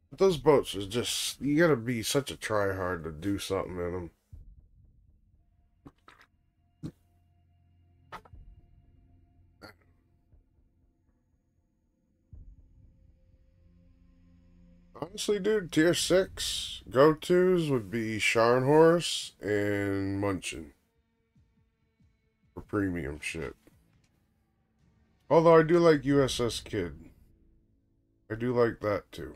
But those boats are just, you gotta be such a tryhard to do something in them. Honestly, dude, tier six go tos would be Scharnhorst and Munchen for premium ship. Although I do like USS Kidd, I do like that too.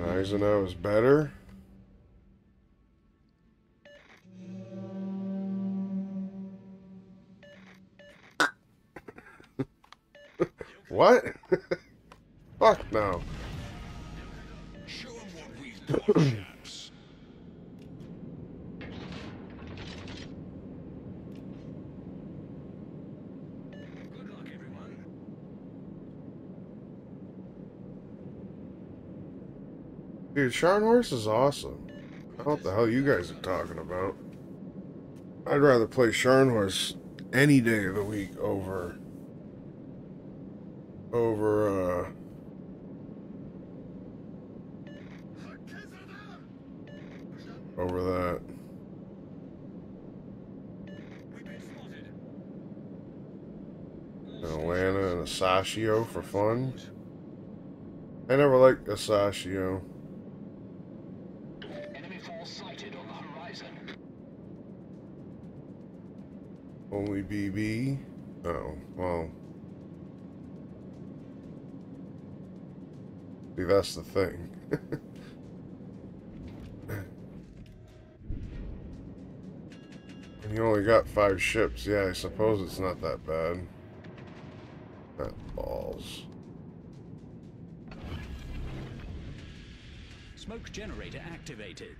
And Eisenhower is better. what? Fuck no. Show 'em what we've got, chaps. Good luck, everyone. Dude, Scharnhorst is awesome. I don't know what the hell you guys are talking about. I'd rather play Scharnhorst any day of the week over over uh over that. Spotted. Atlanta and Asashio for fun. I never liked Asashio. Only BB. Oh, well. See, that's the thing. You only got five ships, yeah, I suppose it's not that bad. That balls. Smoke generator activated.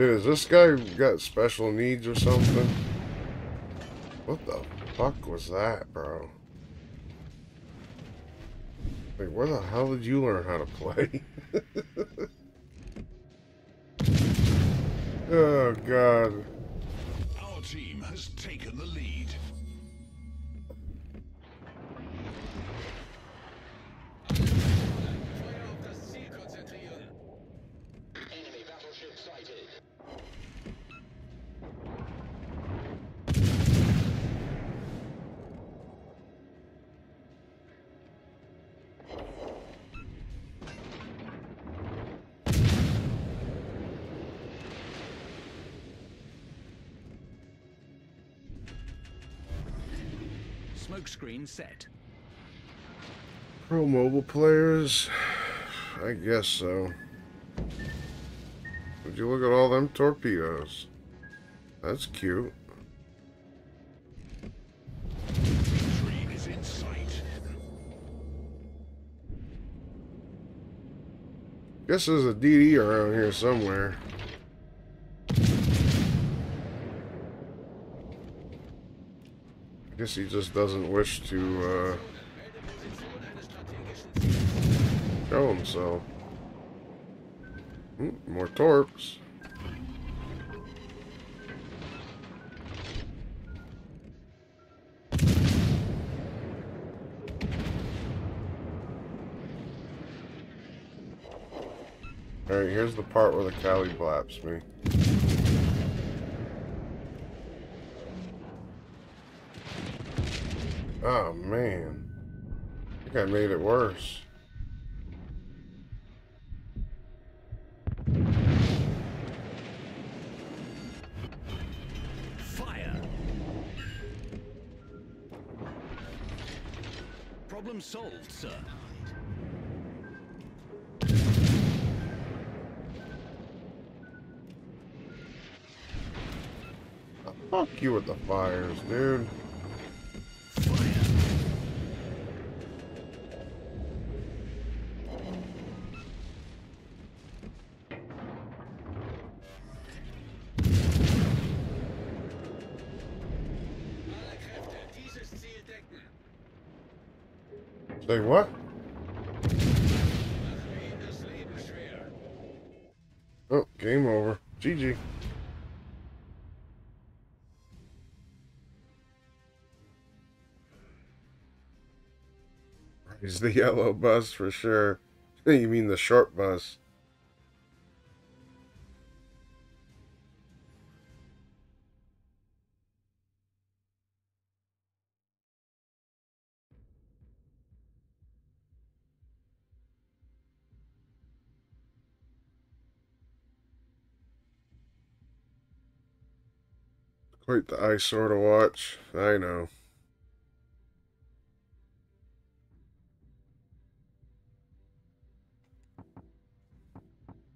Dude, is this guy got special needs or something? What the fuck was that, bro? Like, where the hell did you learn how to play? Smoke screen set. Pro mobile players? I guess so. Would you look at all them torpedoes? That's cute. Guess there's a DD around here somewhere. Guess he just doesn't wish to uh, show himself. Hmm, more torps. Alright, here's the part where the Cali blaps me. Oh man. I think I made it worse. Fire. Problem solved, sir. Fuck you with the fires, dude. Say what? Oh, game over. GG. He's the yellow bus for sure. You mean the short bus? Quite the eyesore to watch. I know.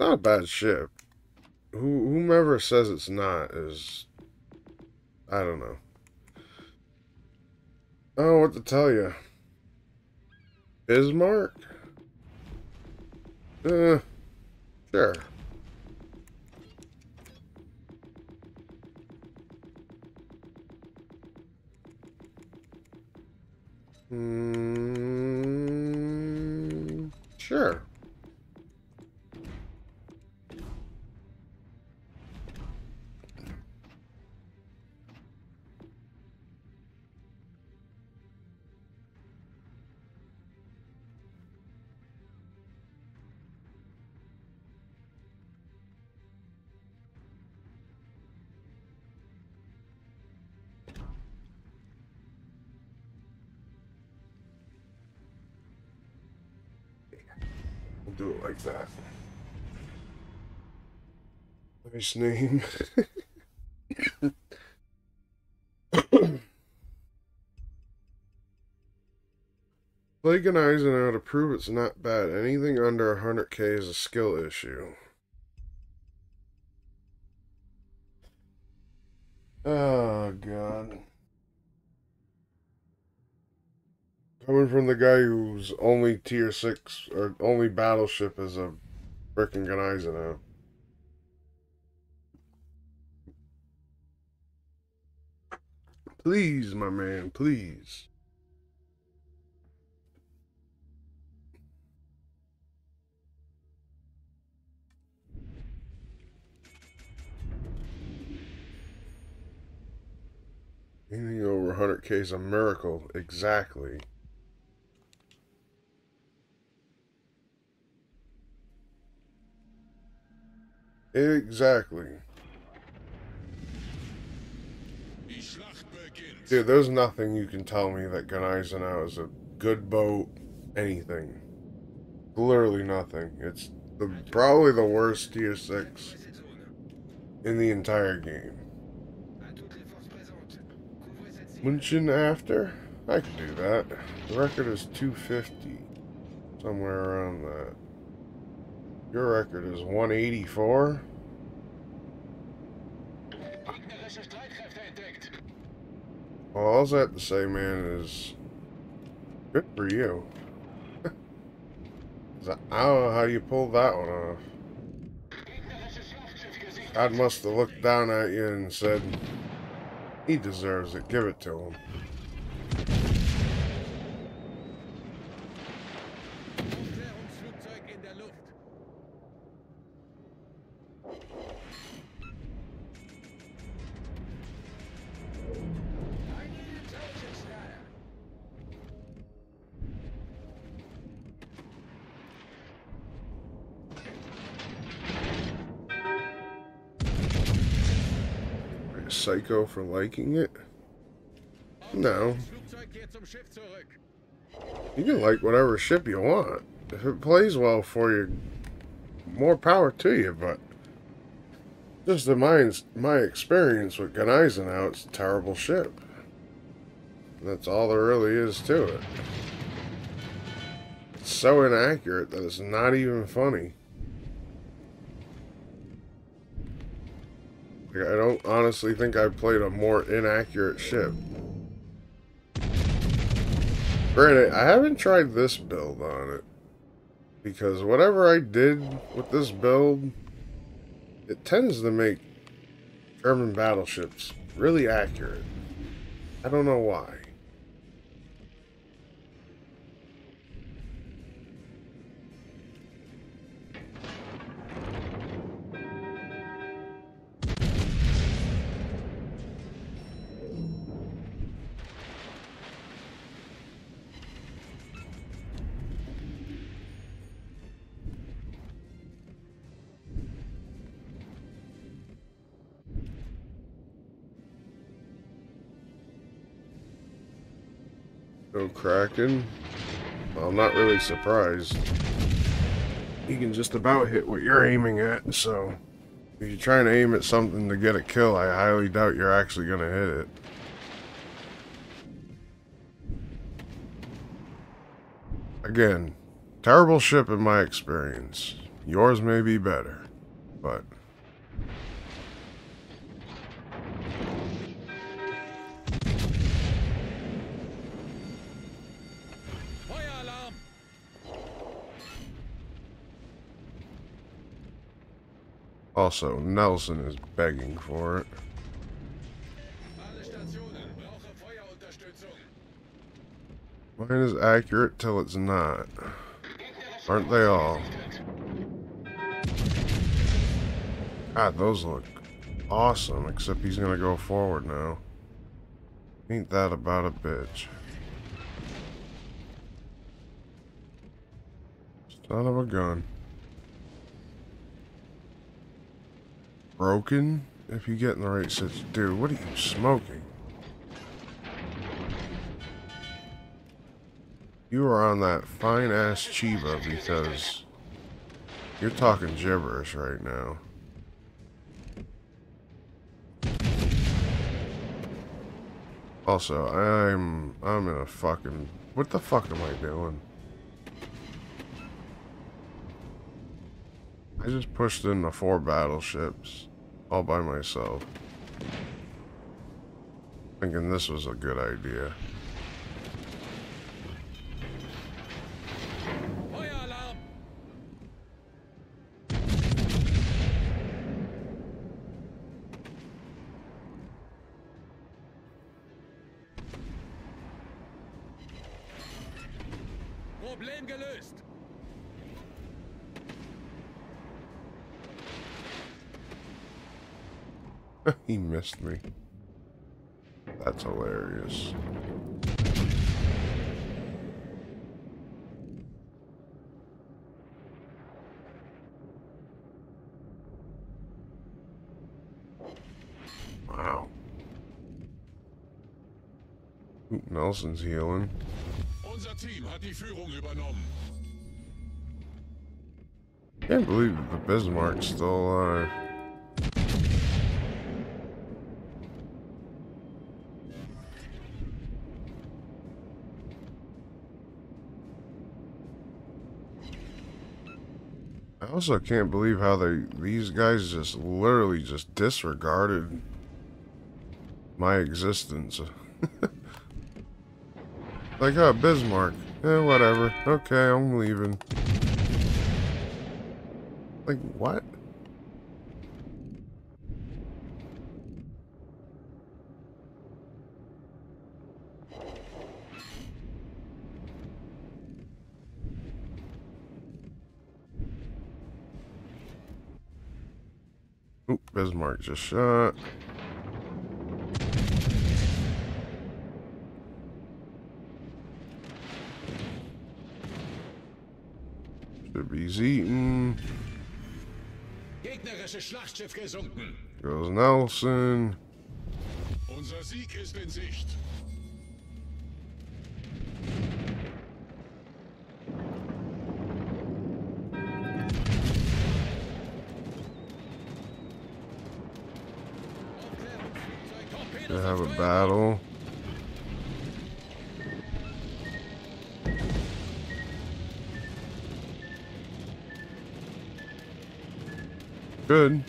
Not a bad ship. Who, whomever says it's not is. I don't know. I don't know what to tell you. Bismarck? Uh, sure. Mm, sure. Nice name. Plaganizing how to prove it's not bad. Anything under 100k is a skill issue. Oh, God. Coming from the guy whose only tier 6 or only battleship is a frickin' Gneisenau. Please, my man, please. Anything over 100k is a miracle. Exactly. Exactly. Dude, there's nothing you can tell me that Gneisenau is a good boat, anything. Literally nothing. It's the probably the worst tier 6 in the entire game. À toutes les forces présentes. Couvrez cette cible. Munchen after? I can do that. The record is 250. Somewhere around that. Your record is 184? Well, all I have to say, man, is good for you. I don't know how you pulled that one off. God must have looked down at you and said, he deserves it, give it to him. Psycho for liking it? No. You can like whatever ship you want. If it plays well for you, more power to you, but just in my, my experience with Gneisenau, it's a terrible ship. That's all there really is to it. It's so inaccurate that it's not even funny. Like, I don't honestly think I've played a more inaccurate ship. Granted, I haven't tried this build on it. Because whatever I did with this build, it tends to make German battleships really accurate. I don't know why. No Kraken. Well, I'm not really surprised. You can just about hit what you're aiming at, so if you're trying to aim at something to get a kill, I highly doubt you're actually going to hit it. Again, terrible ship in my experience. Yours may be better, but Also, Nelson is begging for it. Mine is accurate till it's not. Aren't they all? God, those look awesome, except he's gonna go forward now. Ain't that about a bitch. Son of a gun. Broken? If you get in the right situation. Dude, what are you smoking? You are on that fine ass Chiba because you're talking gibberish right now. Also, I'm I'm in a fucking what the fuck am I doing? I just pushed in the four battleships all by myself. Thinking this was a good idea. He missed me. That's hilarious. Wow. Ooh, Nelson's healing. Unser Team hat die Führung übernommen. Can't believe the Bismarck's still alive. Also can't believe how they these guys just literally just disregarded my existence. like, oh, Bismarck. Eh, whatever. Okay, I'm leaving. Like, what? Bismarck just shot. Should be eaten. Gegnerisches Schlachtschiff gesunken. Goes Nelson. Unser Sieg ist in Sicht. Battle. Good.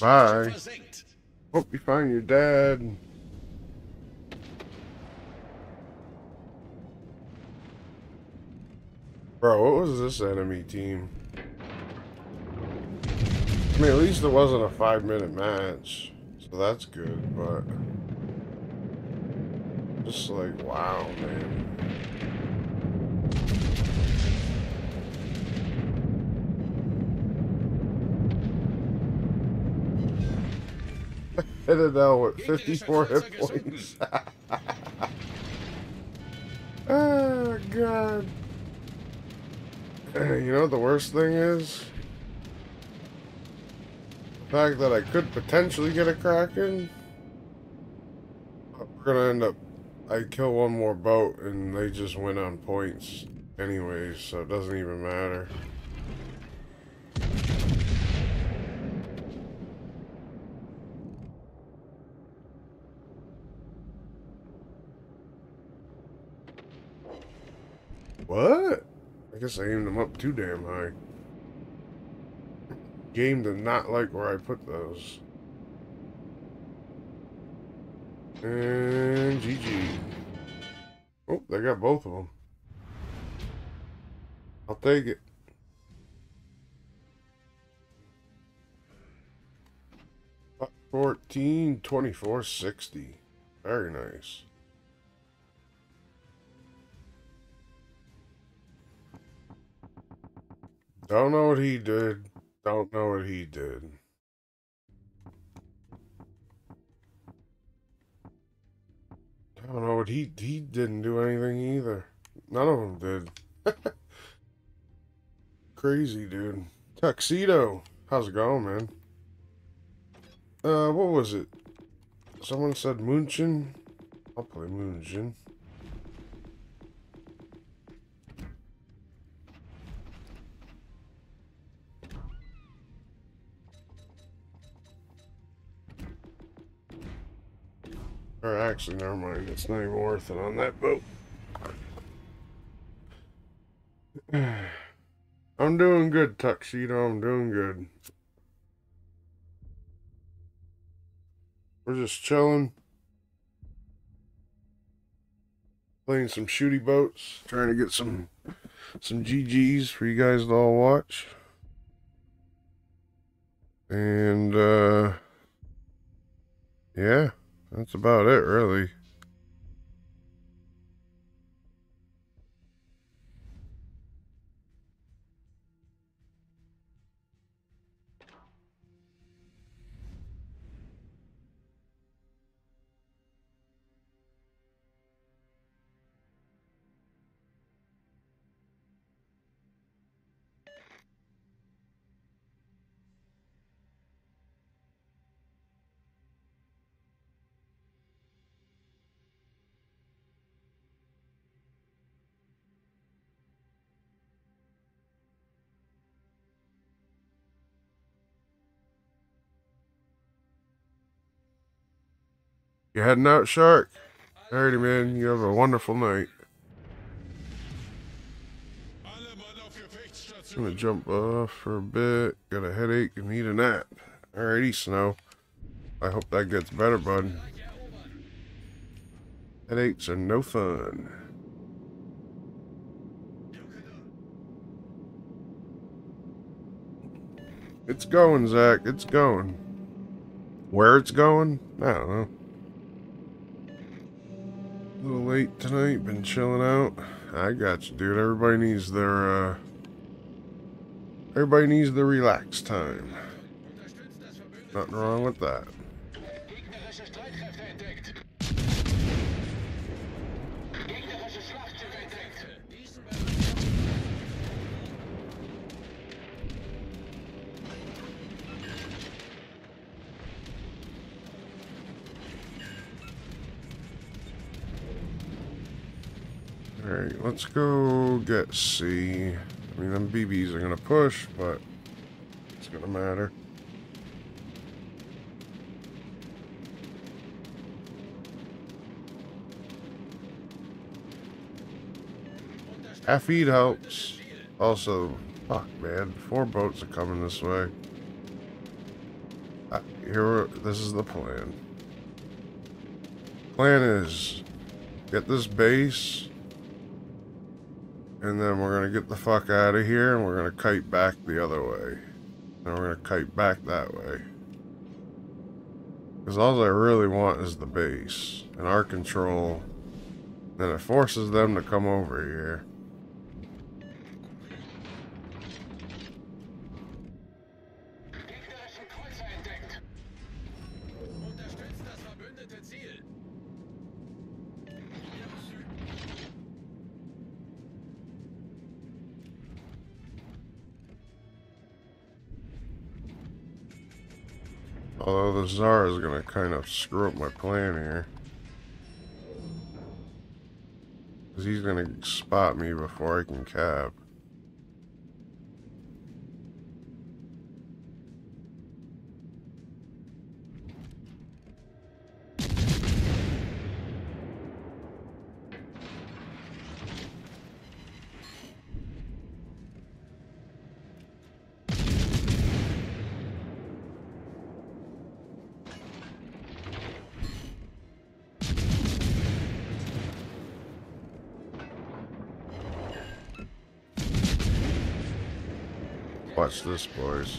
Bye. Hope you find your dad. Bro, what was this enemy team? I mean, at least it wasn't a five minute match. So that's good, but. Just like, wow, man. Out with 54 hit points. oh, God. You know what the worst thing is? The fact that I could potentially get a Kraken. We're gonna end up I kill one more boat and they just win on points anyways, so it doesn't even matter. What? I guess I aimed them up too damn high. Game did not like where I put those. And GG. Oh, they got both of them. I'll take it. Fourteen twenty four sixty. Very nice. Don't know what he did. Don't know what he did. Don't know what he he didn't do anything either. None of them did. Crazy dude. Tuxedo. How's it going, man? Uh, what was it? Someone said Munchen. I'll play Munchen. Or actually, never mind. It's not even worth it on that boat. I'm doing good, Tuxedo. I'm doing good. We're just chilling. Playing some shooty boats. Trying to get some some GGs for you guys to all watch. And uh yeah. That's about it, really. You heading out, Shark? Alrighty, man. You have a wonderful night. I'm gonna jump off for a bit. Got a headache and need a nap. Alrighty, Snow. I hope that gets better, bud. Headaches are no fun. It's going, Zach. It's going. Where it's going? I don't know. A little late tonight. Been chilling out. I got you, dude. Everybody needs their, uh... Everybody needs their relax time. Nothing wrong with that. Let's go get C. I mean, them BBs are gonna push, but it's gonna matter. Half feed helps. Also, fuck, man, four boats are coming this way. Uh, here, this is the plan. Plan is get this base, and then we're gonna get the fuck out of here, and we're gonna kite back the other way. And we're gonna kite back that way. Because all I really want is the base and our control. Then it forces them to come over here. Bazaar is going to kind of screw up my plan here. Because he's going to spot me before I can cab. Boys.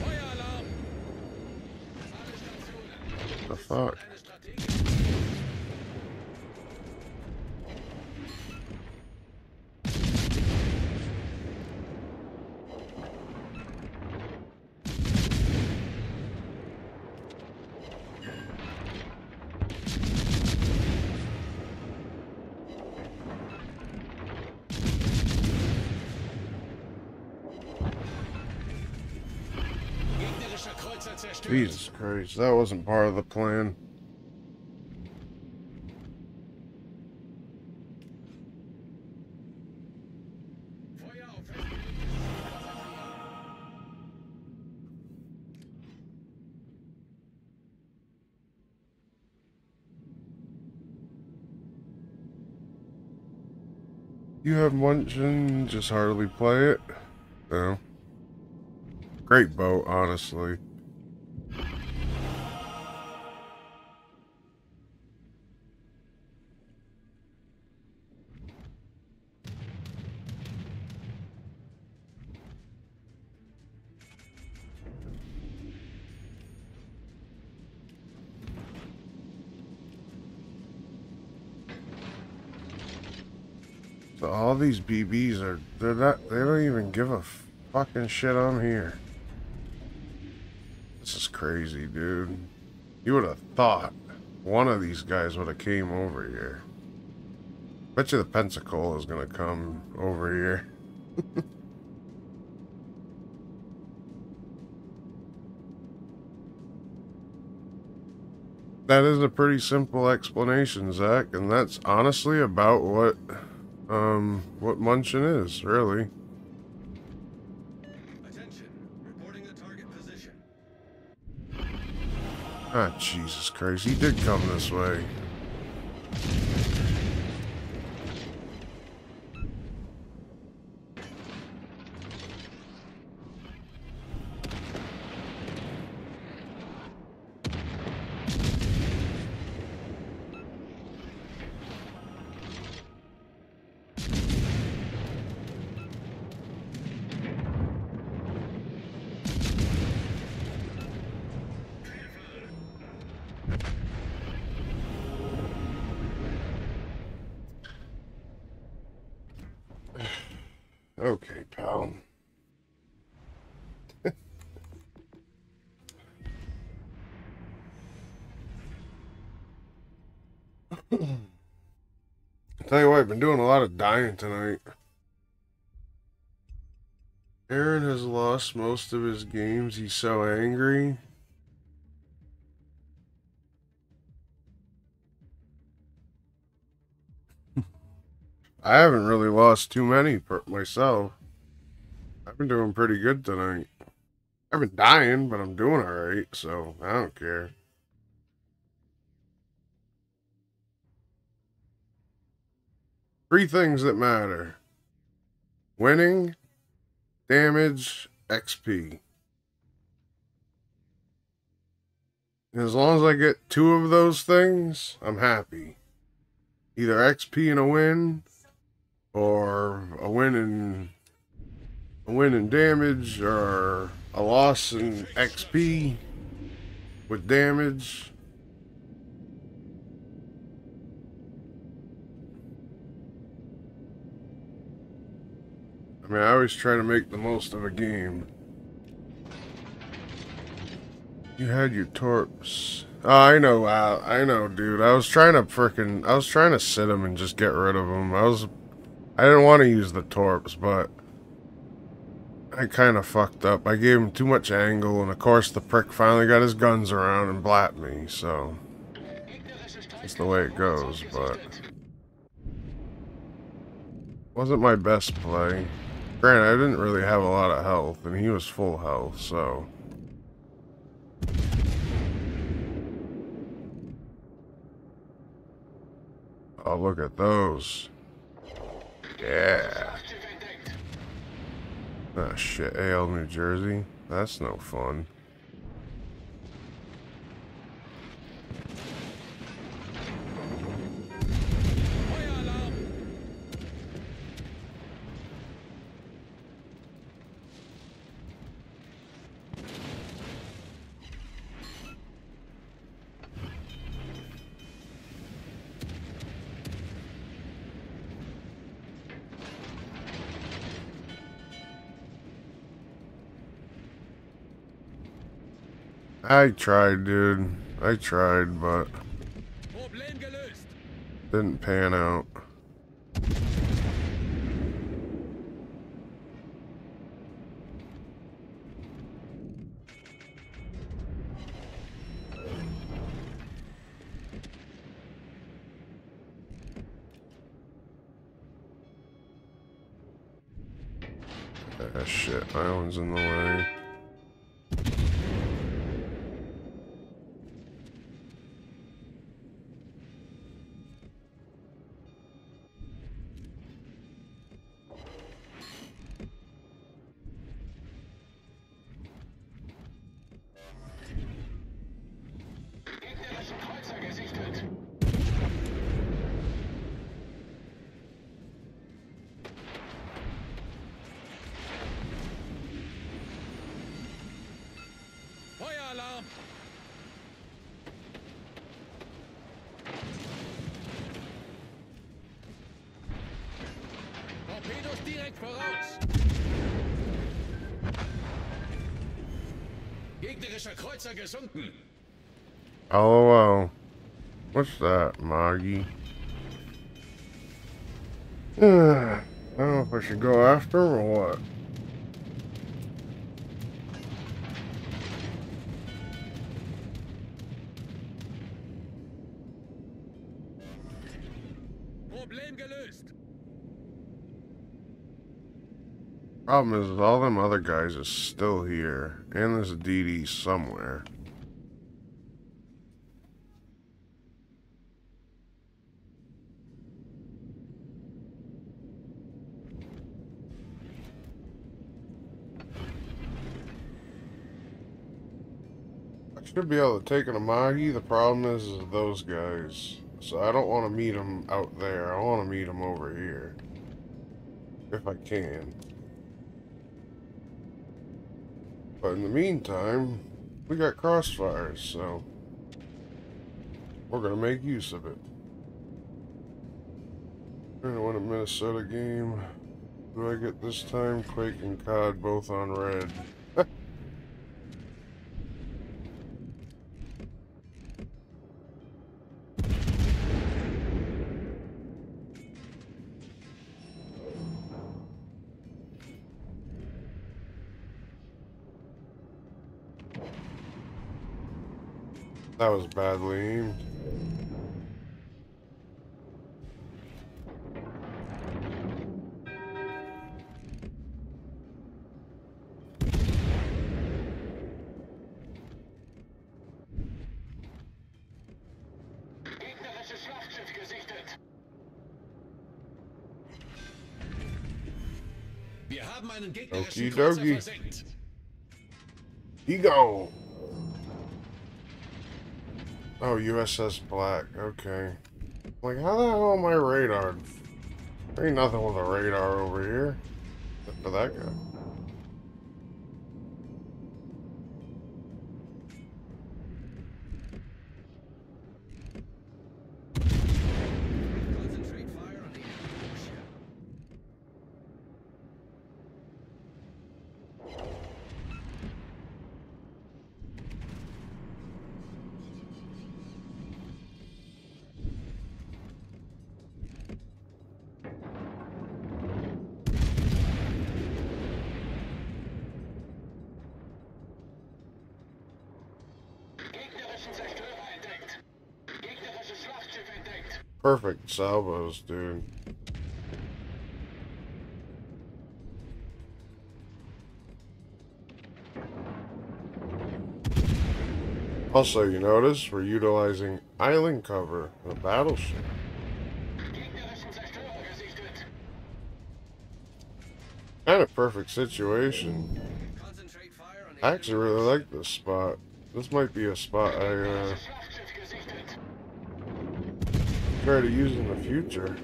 Feueralarm! The fuck? Christ, that wasn't part of the plan. You have Munchen, just hardly play it. No. Great boat, honestly. BBs are they're not they don't even give a fucking shit I'm here. This is crazy, dude. You would have thought one of these guys would have came over here. Bet you the Pensacola is gonna come over here. that is a pretty simple explanation, Zach, and that's honestly about what um what Munchen is, really. Attention. Reporting the target position. Ah, Jesus Christ, he did come this way. Most of his games. He's so angry. I haven't really lost too many myself. I've been doing pretty good tonight. I've been dying, but I'm doing alright, so I don't care. Three things that matter winning, damage, XP. And as long as I get two of those things, I'm happy. Either XP and a win, or a win in a win in damage, or a loss in XP with damage. I mean, I always try to make the most of a game. You had your torps. Oh, I know, Al. I know, dude. I was trying to frickin' I was trying to sit him and just get rid of him. I was... I didn't want to use the torps, but... I kind of fucked up. I gave him too much angle, and of course the prick finally got his guns around and blapped me, so... It's the way it goes, but wasn't my best play. Granted, I didn't really have a lot of health, and he was full health, so. Oh, look at those. Yeah. Ah, shit. AL New Jersey? That's no fun. I tried, dude. I tried, but didn't pan out. Ah, shit. Island's in the way. Kreuzer gesunken. LOL. What's that, Moggy? I don't know if I should go after him or what. Problem is, all them other guys is still here, and there's a DD somewhere. I should be able to take an Amagi. The problem is, is those guys. So I don't want to meet them out there. I want to meet them over here. If I can. But in the meantime, we got crossfires, so we're gonna make use of it. We're gonna win a Minnesota game. Do I get this time? Quake and COD both on red. That was badly aimed. Gegnerisches Schlachtschiff gesichtet. Wir Oh, USS Black. Okay. Like, how the hell am I radar? There ain't nothing with a radar over here. Except for that guy. Perfect salvos, dude. Also, you notice we're utilizing island cover a battleship. Kind of perfect situation. The I actually really like this spot. This might be a spot I uh. Try to use in the future.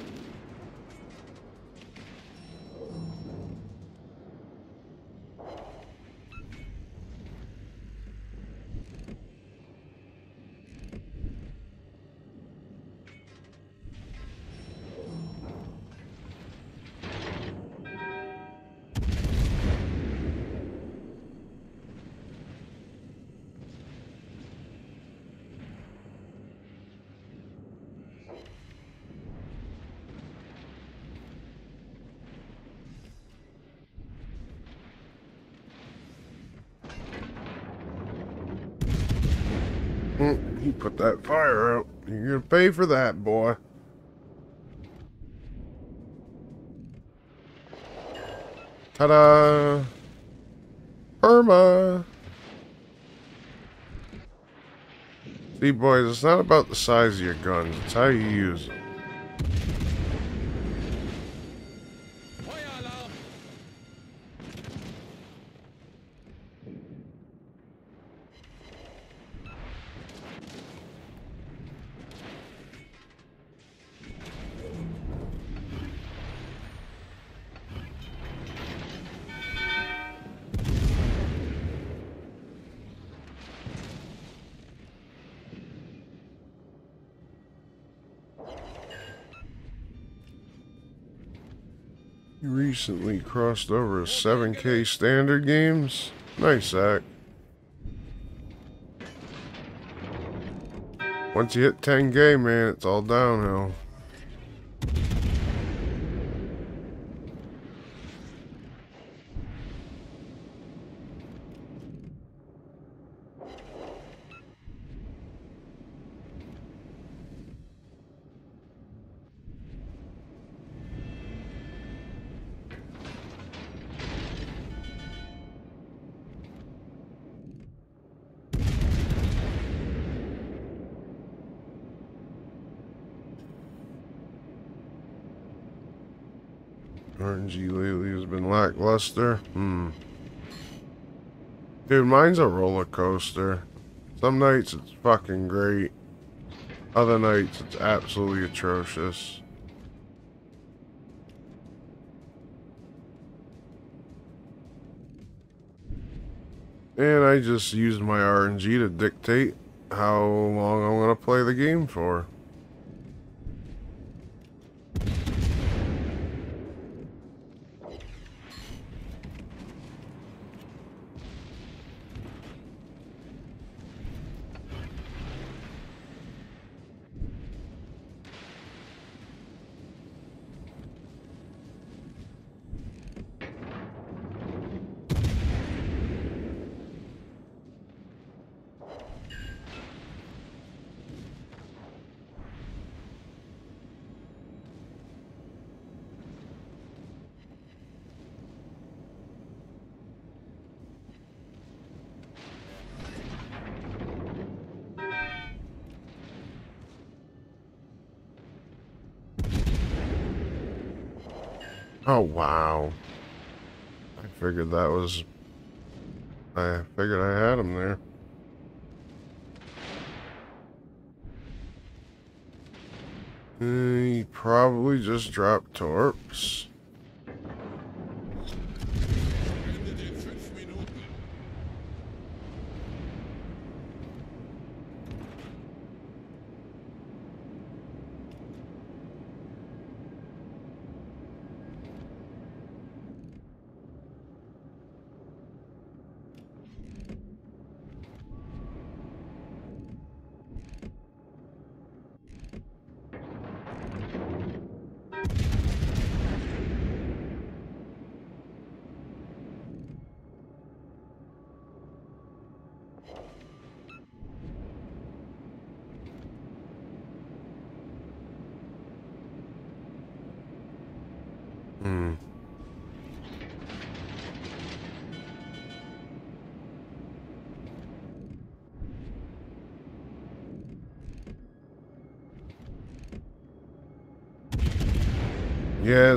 Mm, He put that fire out. You're gonna pay for that, boy. Ta-da! Perma! See, boys, it's not about the size of your guns. It's how you use them. Recently crossed over to 7K standard games? Nice, Zach. Once you hit 10K, man, it's all downhill. RNG lately has been lackluster. Hmm. Dude, mine's a roller coaster. Some nights it's fucking great. Other nights it's absolutely atrocious. And I just used my RNG to dictate how long I'm gonna play the game for.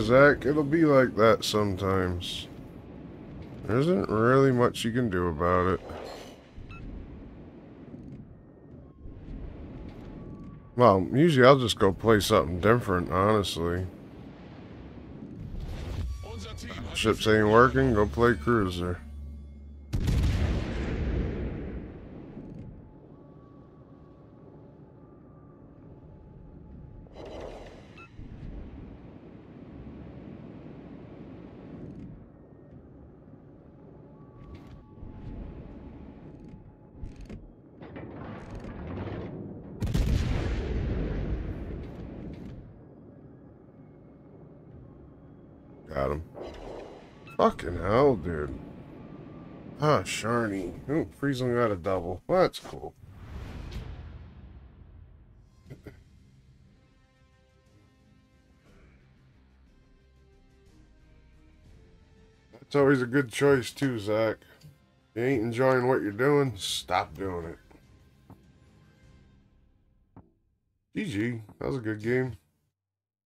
Zach, it'll be like that sometimes. There isn't really much you can do about it. Well, usually I'll just go play something different, honestly. Ships ain't working, go play cruiser. Got him. Fucking hell, dude. Ah, Sharny. Ooh, Friesland got a double. Well, that's cool. That's always a good choice, too, Zach. You ain't enjoying what you're doing, stop doing it. GG. That was a good game.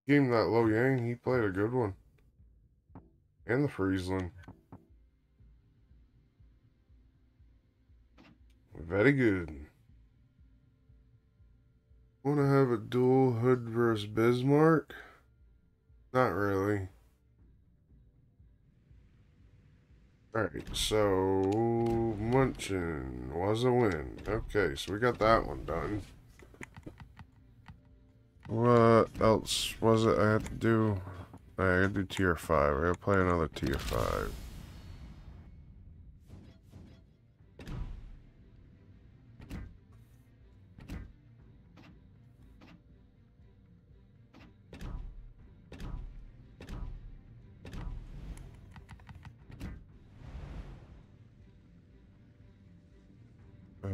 Game that Lo Yang, he played a good one. And the Friesland. Very good. Want to have a dual hood versus Bismarck? Not really. Alright, so Munchen was a win. Okay, so we got that one done. What else was it I had to do? I gotta do tier 5. I gotta play another tier 5.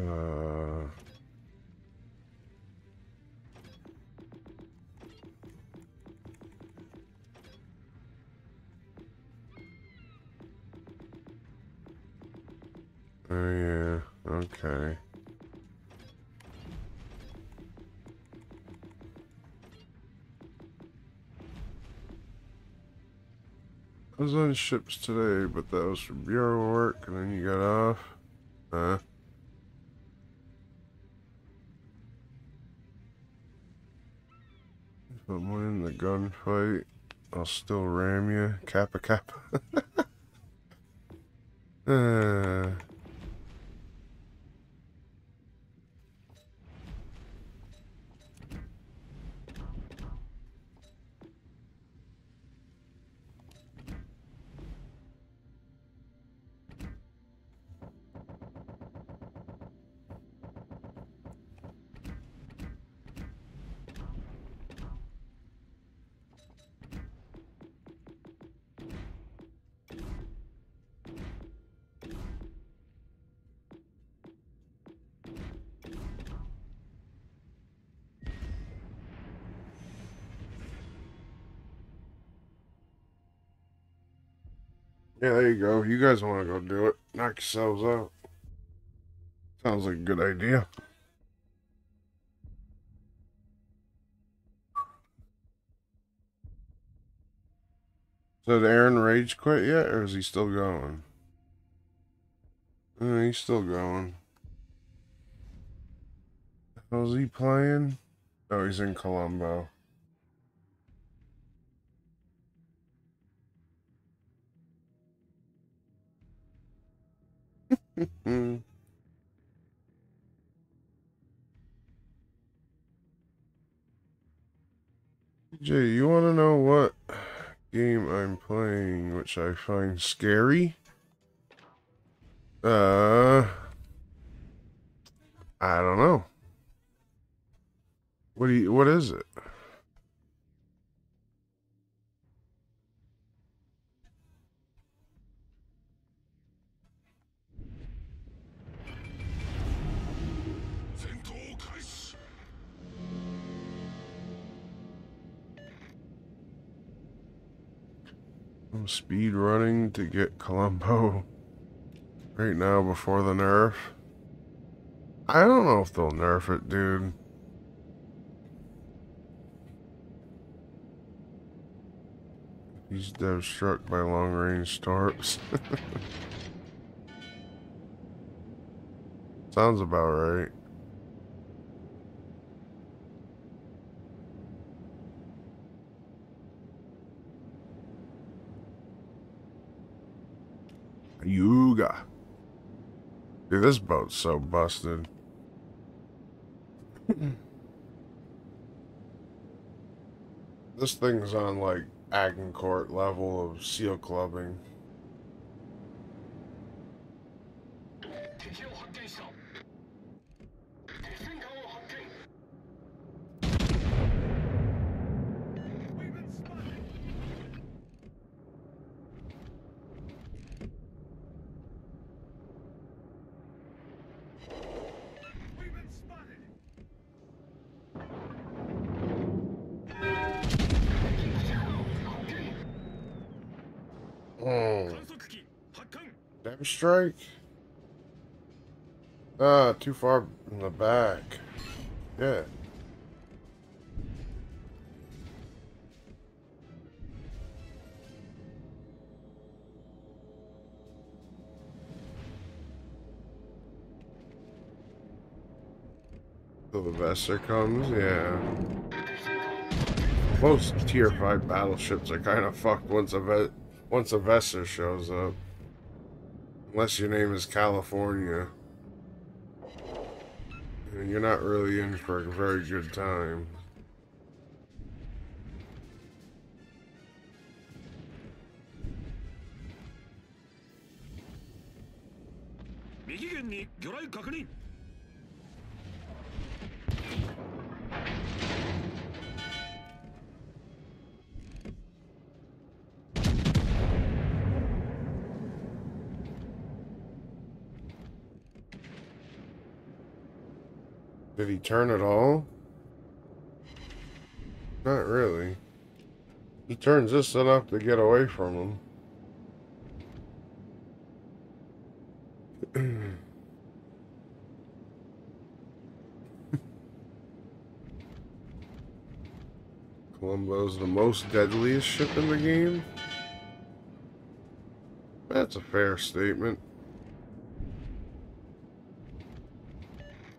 Uh, oh yeah, okay. I was on ships today, but that was for bureau work, and then you got off. Huh? I'm winning the gunfight, I'll still ram you. Kappa Kappa. uh, yeah, there you go. You guys want to go do it. Knock yourselves out. Sounds like a good idea. So did Aaron Rage quit yet, or is he still going? Uh, he's still going. How's he playing? Oh, he's in Colombo. Hmm. Jay, you want to know what game I'm playing, which I find scary? Uh, I don't know. What do you? What is it? I'm speed running to get Colombo right now before the nerf. I don't know if they'll nerf it, dude. He's dev struck by long range torps. Sounds about right. Yuga. Dude, this boat's so busted. this thing's on like Agincourt level of seal clubbing. Strike. Ah, too far in the back. Yeah. Vesser comes, yeah. Most tier 5 battleships are kind of fucked once a once a Vesser shows up. Unless your name is California. And you're not really in for a very good time. Turn at all? Not really. He turns just enough to get away from him. Colombo's the most deadliest ship in the game? That's a fair statement.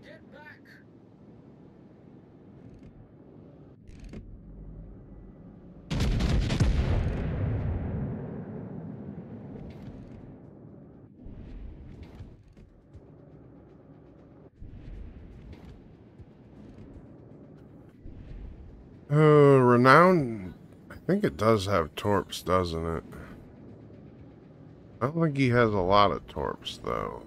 Get back! Uh, Renown, I think it does have torps, doesn't it? I don't think he has a lot of torps, though.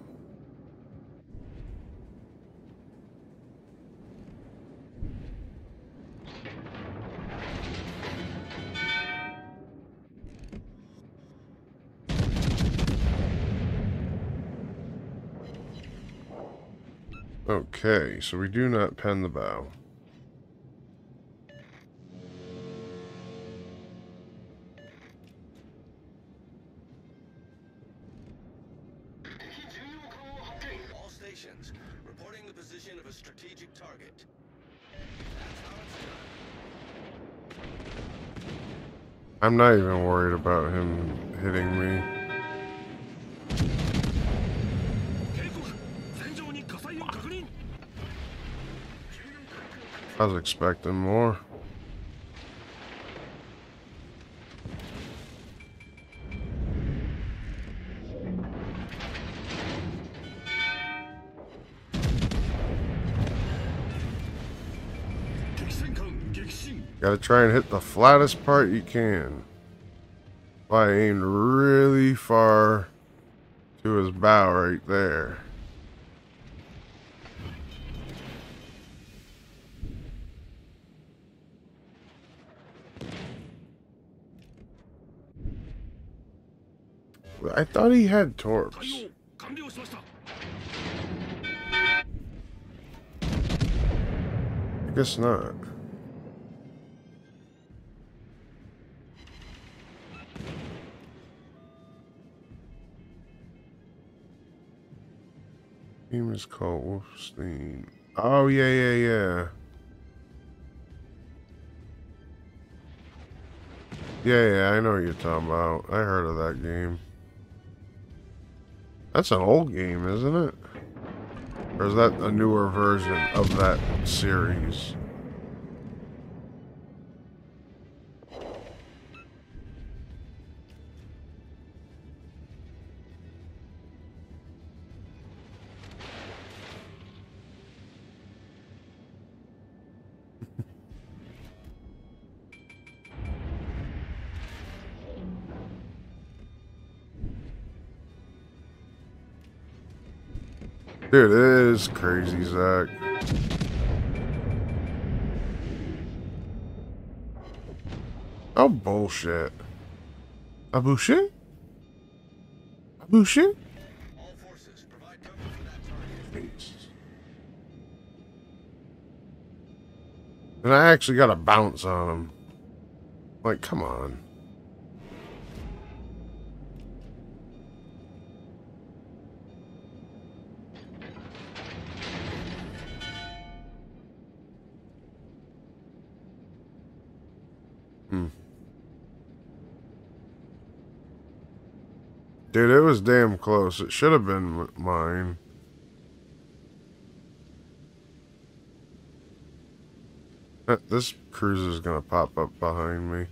Okay, so we do not pen the bow. I'm not even worried about him hitting me. I was expecting more. Gotta try and hit the flattest part you can. By I aimed really far to his bow right there. I thought he had torps. I guess not. Is called Wolfenstein. Oh yeah, yeah, yeah. Yeah, yeah, I know what you're talking about. I heard of that game. That's an old game, isn't it? Or is that a newer version of that series? Dude, it is crazy, Zach. Oh, bullshit. A bullshit? A bullshit? And I actually got a bounce on him. Like, come on. Was damn close. It should have been mine. Uh, This cruiser's gonna pop up behind me.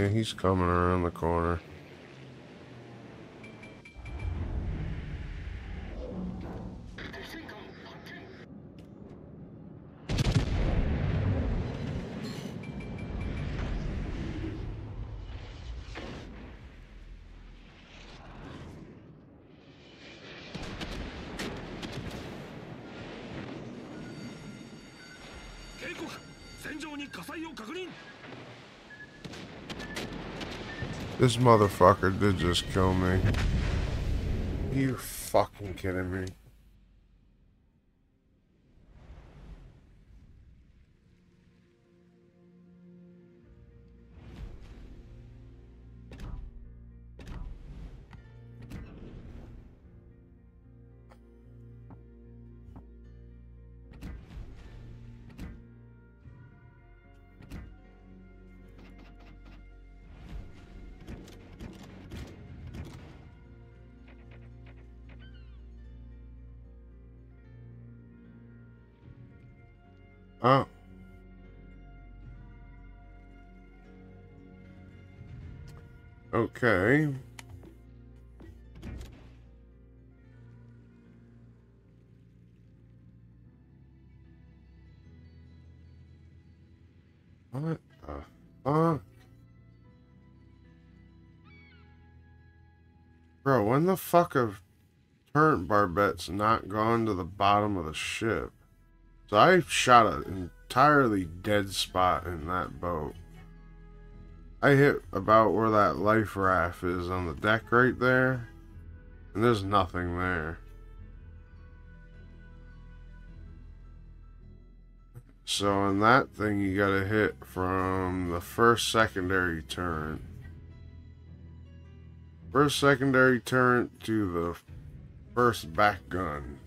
Yeah, he's coming around the corner. This motherfucker did just kill me. You fucking kidding me? Okay. What the fuck? Bro, when the fuck have turret barbettes not gone to the bottom of the ship? So I shot an entirely dead spot in that boat. I hit about where that life raft is on the deck right there, and there's nothing there. So on that thing, you gotta hit from the first secondary turn. First secondary turn to the first back gun.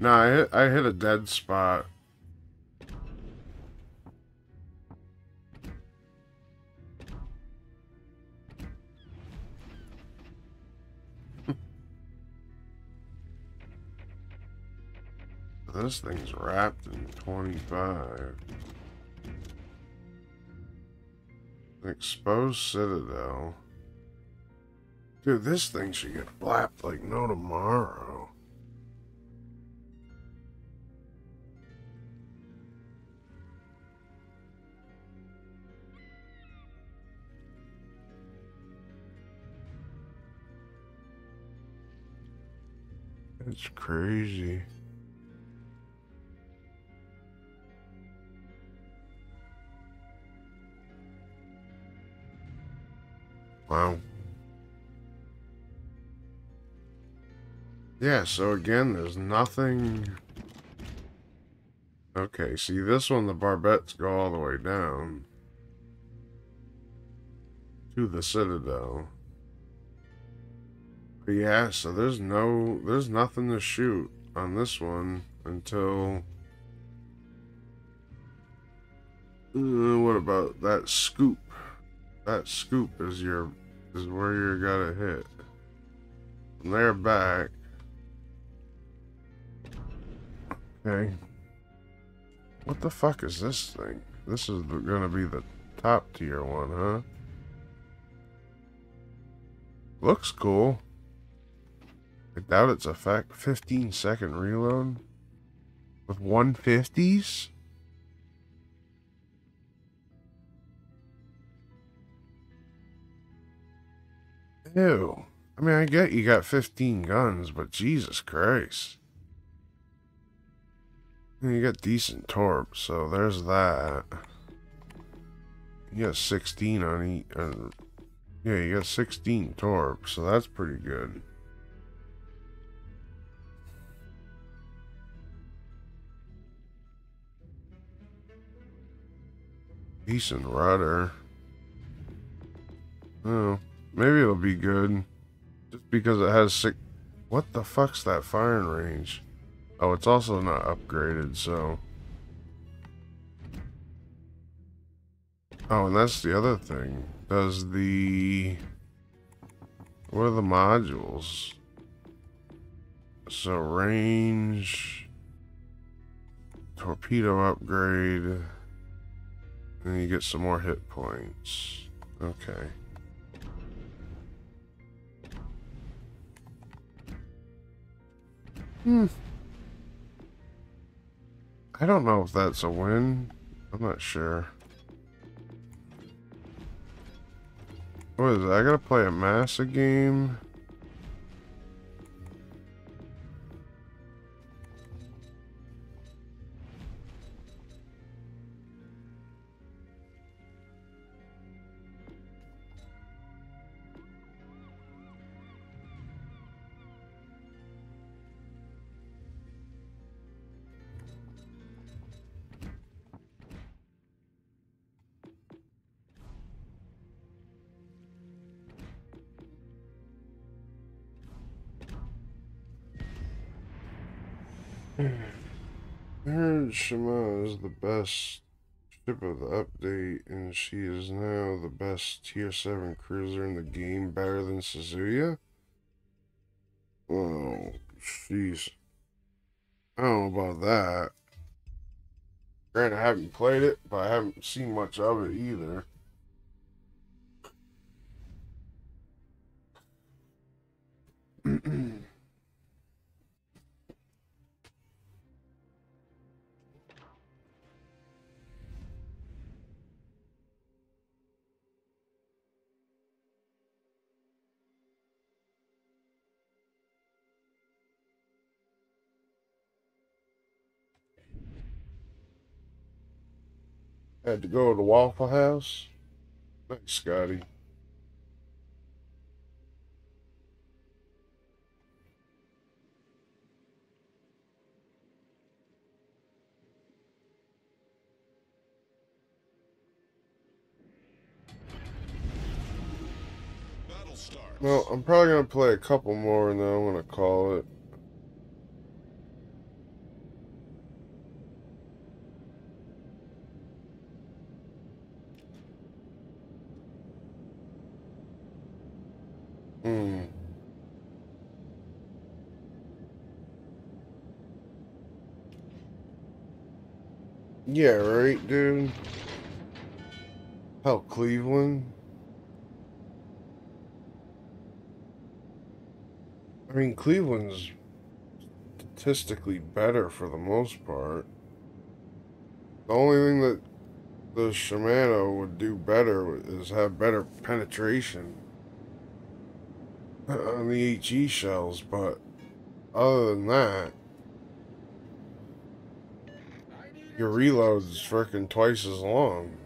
No, I hit, I hit a dead spot. This thing's wrapped in 25. Exposed Citadel. Dude, this thing should get blapped like no tomorrow. It's crazy. Wow. Yeah, so again, there's nothing... Okay, see this one, the barbettes go all the way down. To the Citadel. But yeah, so there's no... There's nothing to shoot on this one until... Uh, what about that scoop? That scoop is your is where you gotta hit. From there back. Okay. What the fuck is this thing? This is gonna be the top tier one, huh? Looks cool. I doubt it's a fact. 15 second reload with 150s. Ew. I mean, I get you got 15 guns, but Jesus Christ. You got decent torp, so there's that. You got 16 on each. Uh, yeah, you got 16 torp, so that's pretty good. Decent rudder. Oh. Maybe it'll be good. Just because it has six... What the fuck's that firing range? Oh, it's also not upgraded, so... Oh, and that's the other thing. Does the... What are the modules? So, range... Torpedo upgrade... And you get some more hit points. Okay. Hmm. I don't know if that's a win. I'm not sure. What is it? I gotta play a Massa game? Shema is the best ship of the update, and she is now the best tier 7 cruiser in the game, better than Suzuya? Oh, jeez. I don't know about that. Granted, I haven't played it, but I haven't seen much of it either. Had to go to the Waffle House. Thanks, Scotty. Well, I'm probably gonna play a couple more and then I'm gonna call it. Hmm. Yeah, right, dude. Hell, Cleveland. I mean, Cleveland's statistically better for the most part. The only thing that the Shimano would do better is have better penetration on the HE shells, but other than that, your reload is freaking twice as long.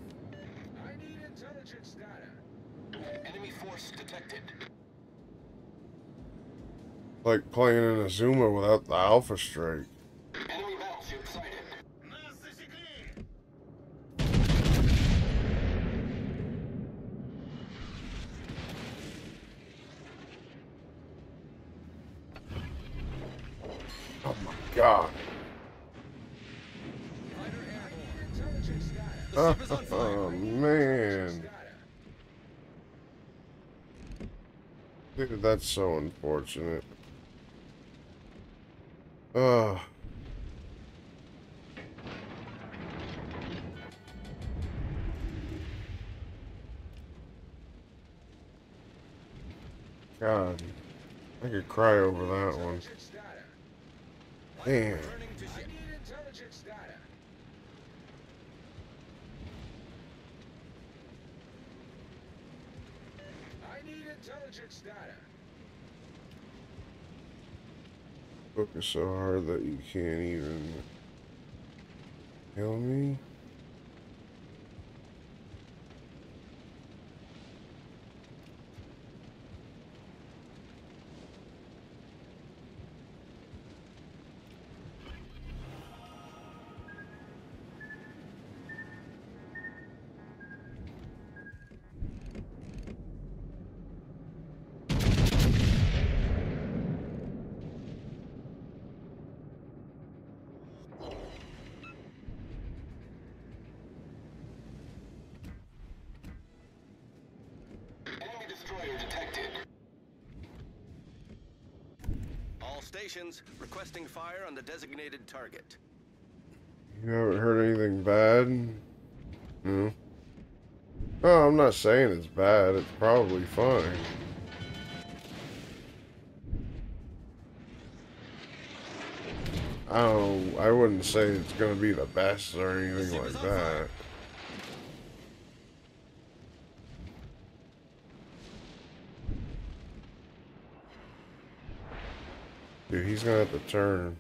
Like playing in a Zoomer without the Alpha Strike. That's so unfortunate. Ugh. God. I could cry over that one. Damn. I need intelligence data. Focus so hard that you can't even kill me. Stations requesting fire on the designated target. You haven't heard anything bad? No. No, I'm not saying it's bad. It's probably fine. I don't. I wouldn't say it's gonna be the best or anything like that. Dude, he's gonna have to turn.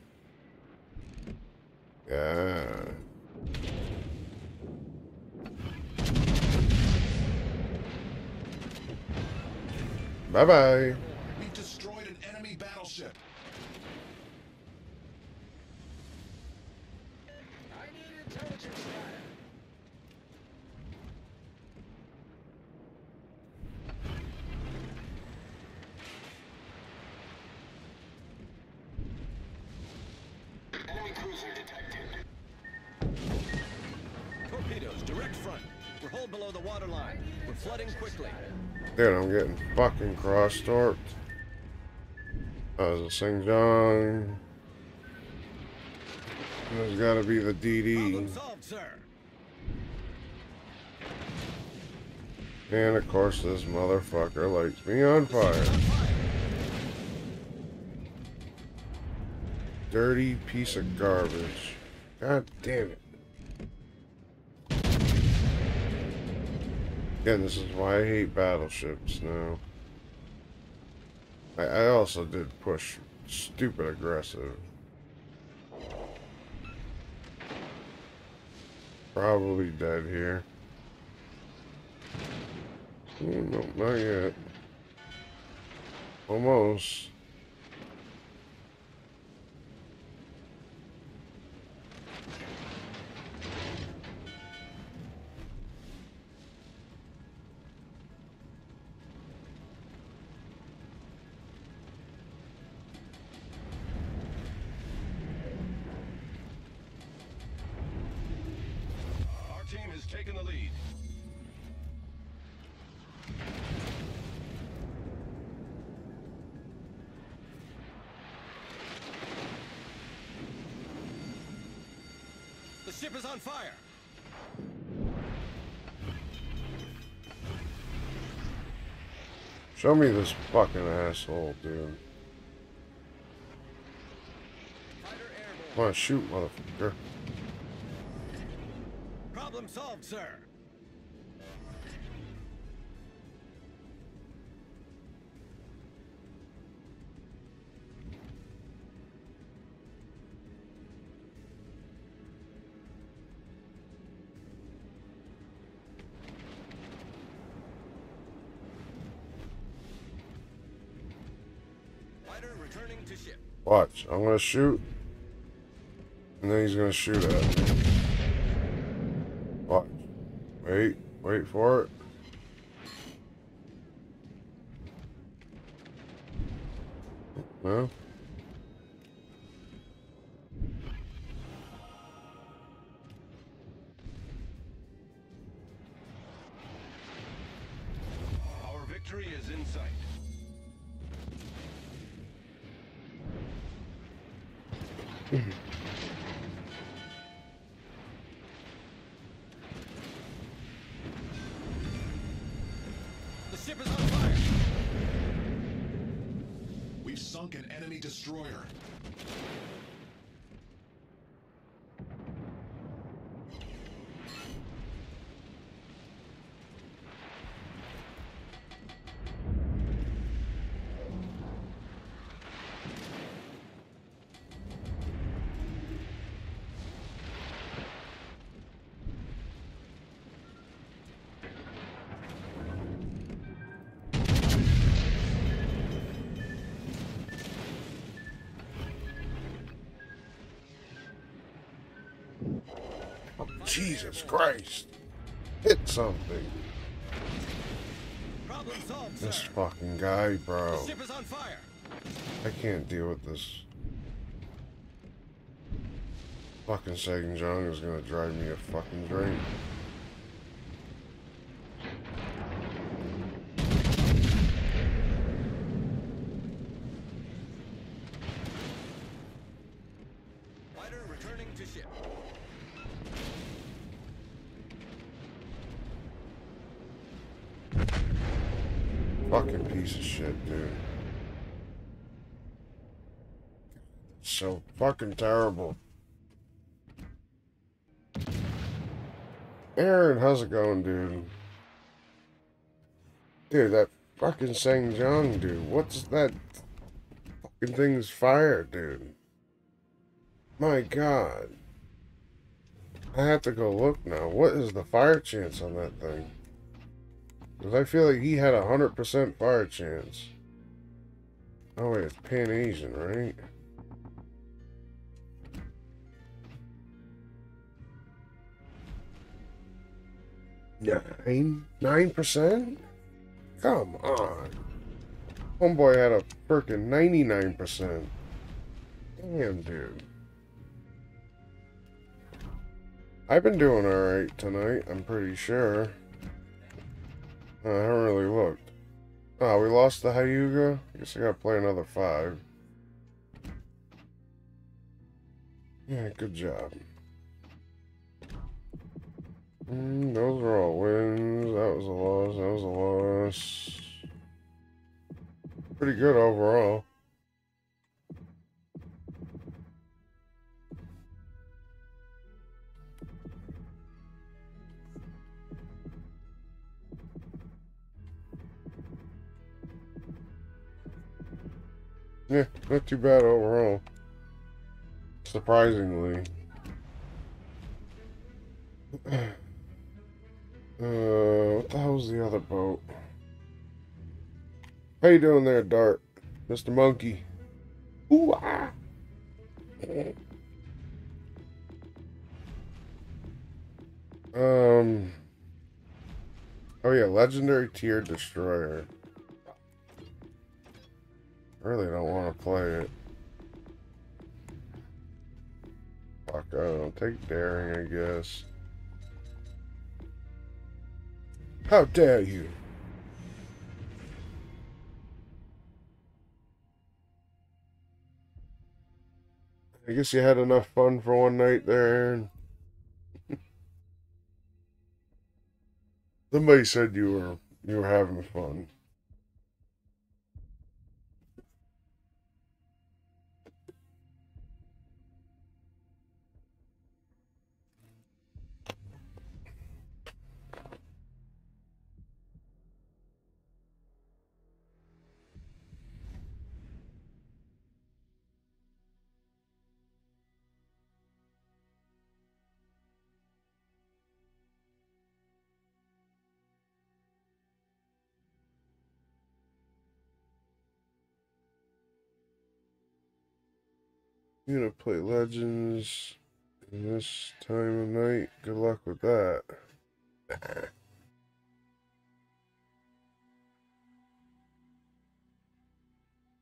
Yeah. Bye bye That was a St. John. There's gotta be the DD. And of course, this motherfucker lights me on fire. Dirty piece of garbage. God damn it. Again, this is why I hate battleships now. I, I also did push stupid aggressive. Probably dead here. Oh, no, not yet. Almost. Show me this fucking asshole, dude. Airborne. Come on, shoot, motherfucker. I'm gonna shoot. And then he's gonna shoot at me. Watch. Wait. Wait for it. No? Jesus Christ. Hit something. Problem solved, This fucking guy, bro. The ship is on fire. I can't deal with this. Fucking Satan Jung is gonna drive me a fucking drink. Fighter returning to ship. Fucking piece of shit, dude. So fucking terrible. Aaron, how's it going, dude? Dude, that fucking Sang Jong, dude. What's that fucking thing's fire, dude? My god. I have to go look now. What is the fire chance on that thing? Because I feel like he had a 100% fire chance. Oh, wait, it's Pan Asian, right? Nine? Nine percent? Come on. Homeboy had a freaking 99%. Damn, dude. I've been doing alright tonight, I'm pretty sure. Uh, I haven't really looked. Oh, we lost the Hyuga? I guess I gotta play another five. Yeah, good job. Mm, those are all wins. That was a loss. That was a loss. Pretty good overall. Yeah, not too bad overall. Surprisingly. Uh, what the hell's the other boat? How you doing there, Dart? Mr. Monkey? Ooh, ah. Um. Oh yeah, legendary tier destroyer. I really don't want to play it. Fuck, I don't take daring, I guess. How dare you? I guess you had enough fun for one night there, Somebody said you were you were having fun. You gonna play Legends in this time of night? Good luck with that.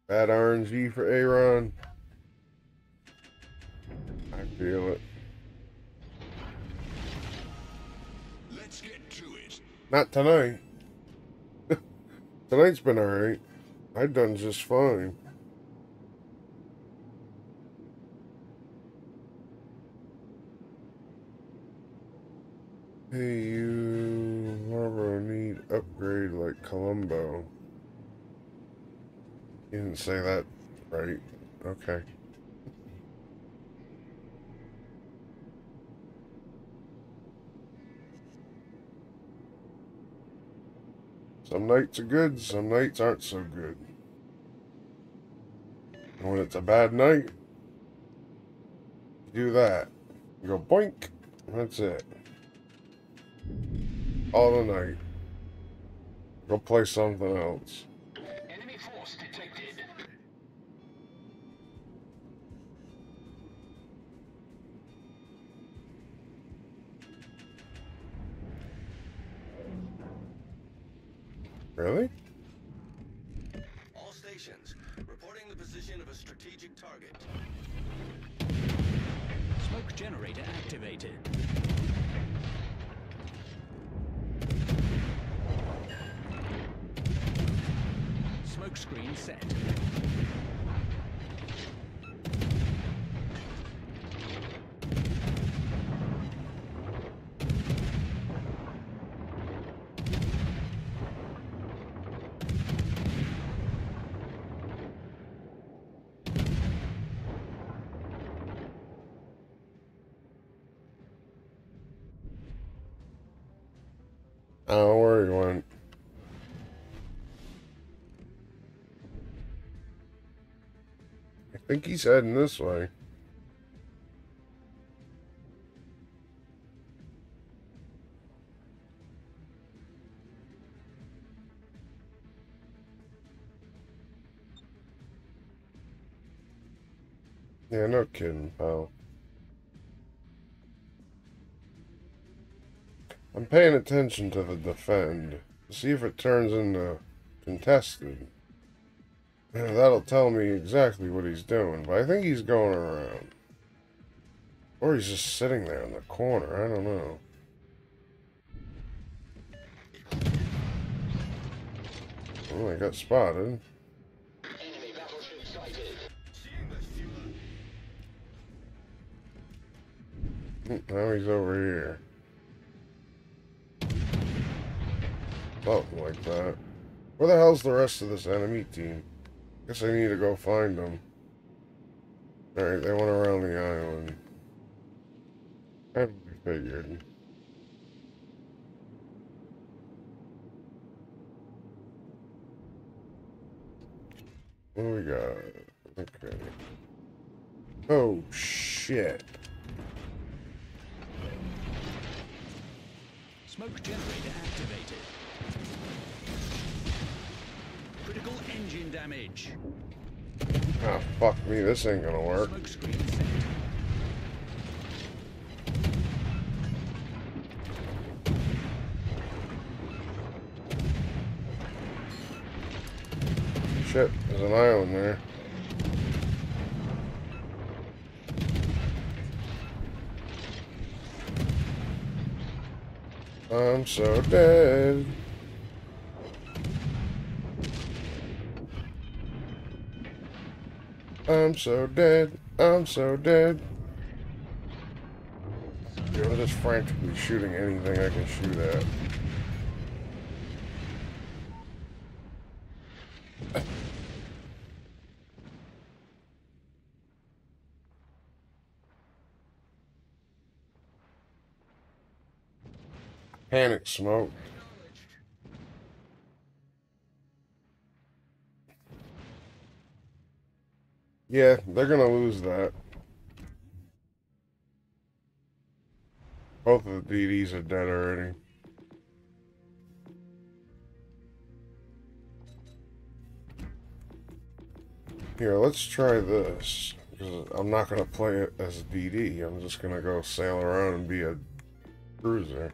Bad RNG for Aaron. I feel it. Let's get to it. Not tonight. Tonight's been alright. I've done just fine. Hey, you Marlborough need upgrade like Colombo. You didn't say that right. Okay. Some nights are good, some nights aren't so good. And when it's a bad night, do that. You go boink, that's it. All the night. Go play something else. Enemy force detected. Really? All stations, reporting the position of a strategic target. Smoke generator activated. Screen set. I think he's heading this way. Yeah, no kidding, pal. I'm paying attention to the defend see if it turns into contested. Yeah, that'll tell me exactly what he's doing, but I think he's going around. Or he's just sitting there in the corner, I don't know. Oh, I got spotted. Hmm, Now he's over here. Something like that. Where the hell's the rest of this enemy team? I guess I need to go find them. Alright, they went around the island. I figured. What do we got? Okay. Oh, shit. Smoke generator activated. Critical engine damage. Ah, fuck me, this ain't gonna work. Smoke screen set. Shit, there's an island there. I'm so dead. I'm so dead. I'm so dead. I'm just frantically shooting anything I can shoot at. Panic smoke. Yeah, they're gonna lose that. Both of the DDs are dead already. Here, let's try this. I'm not gonna play it as a DD. I'm just gonna go sail around and be a cruiser.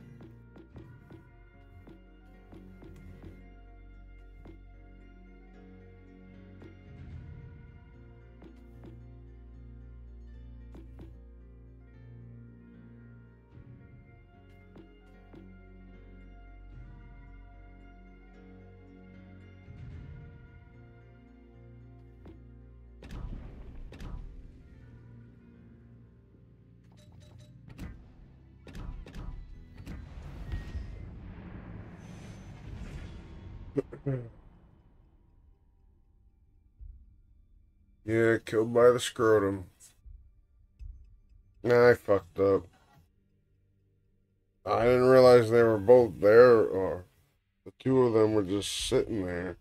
Killed by the scrotum. I fucked up. I didn't realize they were both there, or the two of them were just sitting there.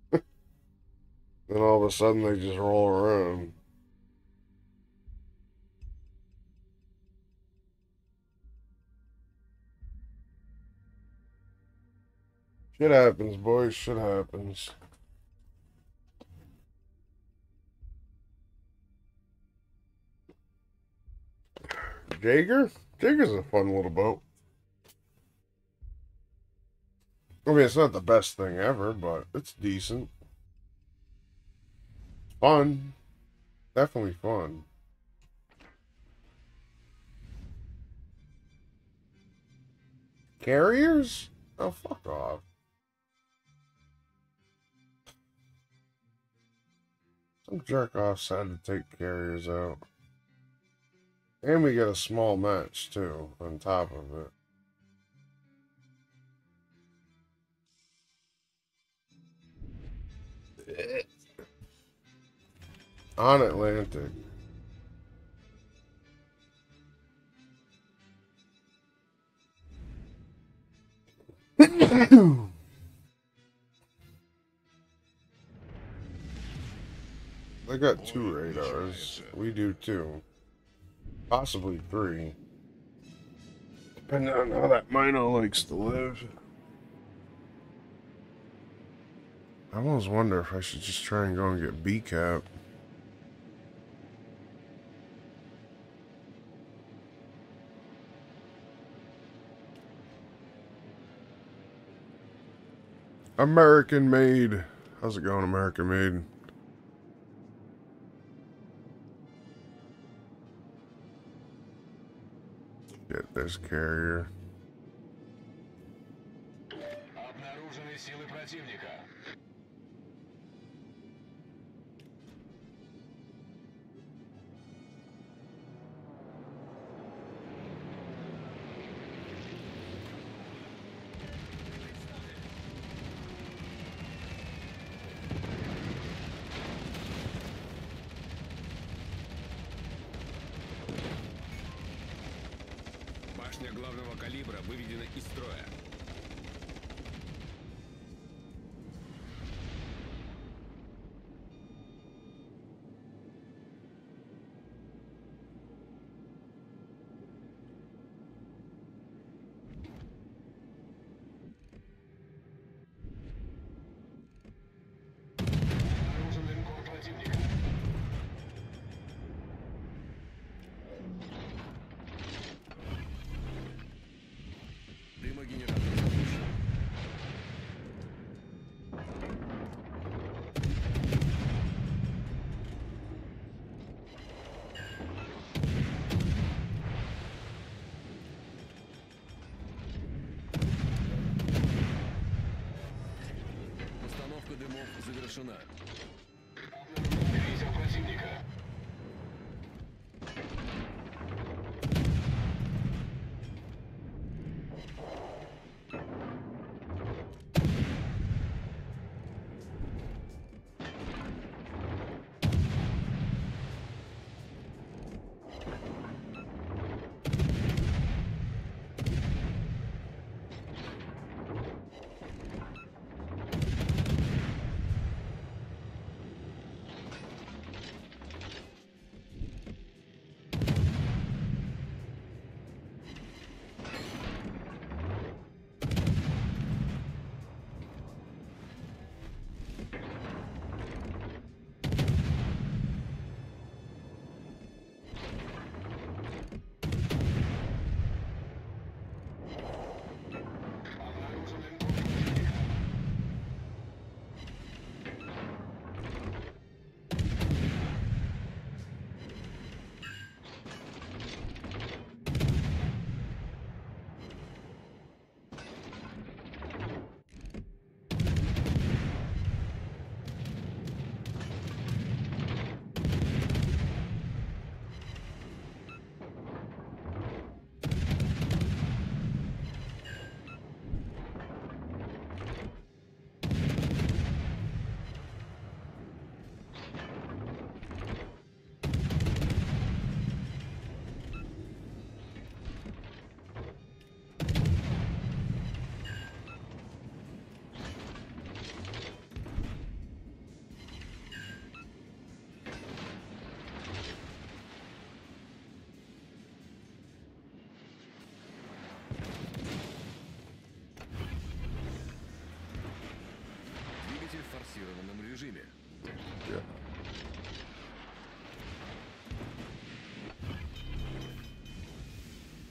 then all of a sudden they just roll around. Shit happens, boys. Shit happens. Jaeger? Jaeger's a fun little boat. I mean, it's not the best thing ever, but it's decent. Fun. Definitely fun. Carriers? Oh, fuck off. Some jerk off had to take carriers out. And we get a small match too on top of it. On Atlantic. They got two radars. We do too. Possibly three. Depending on how that Mino likes to live. I almost wonder if I should just try and go and get B cap. American made. How's it going, American made? Get this carrier. Обнаружены силы противника.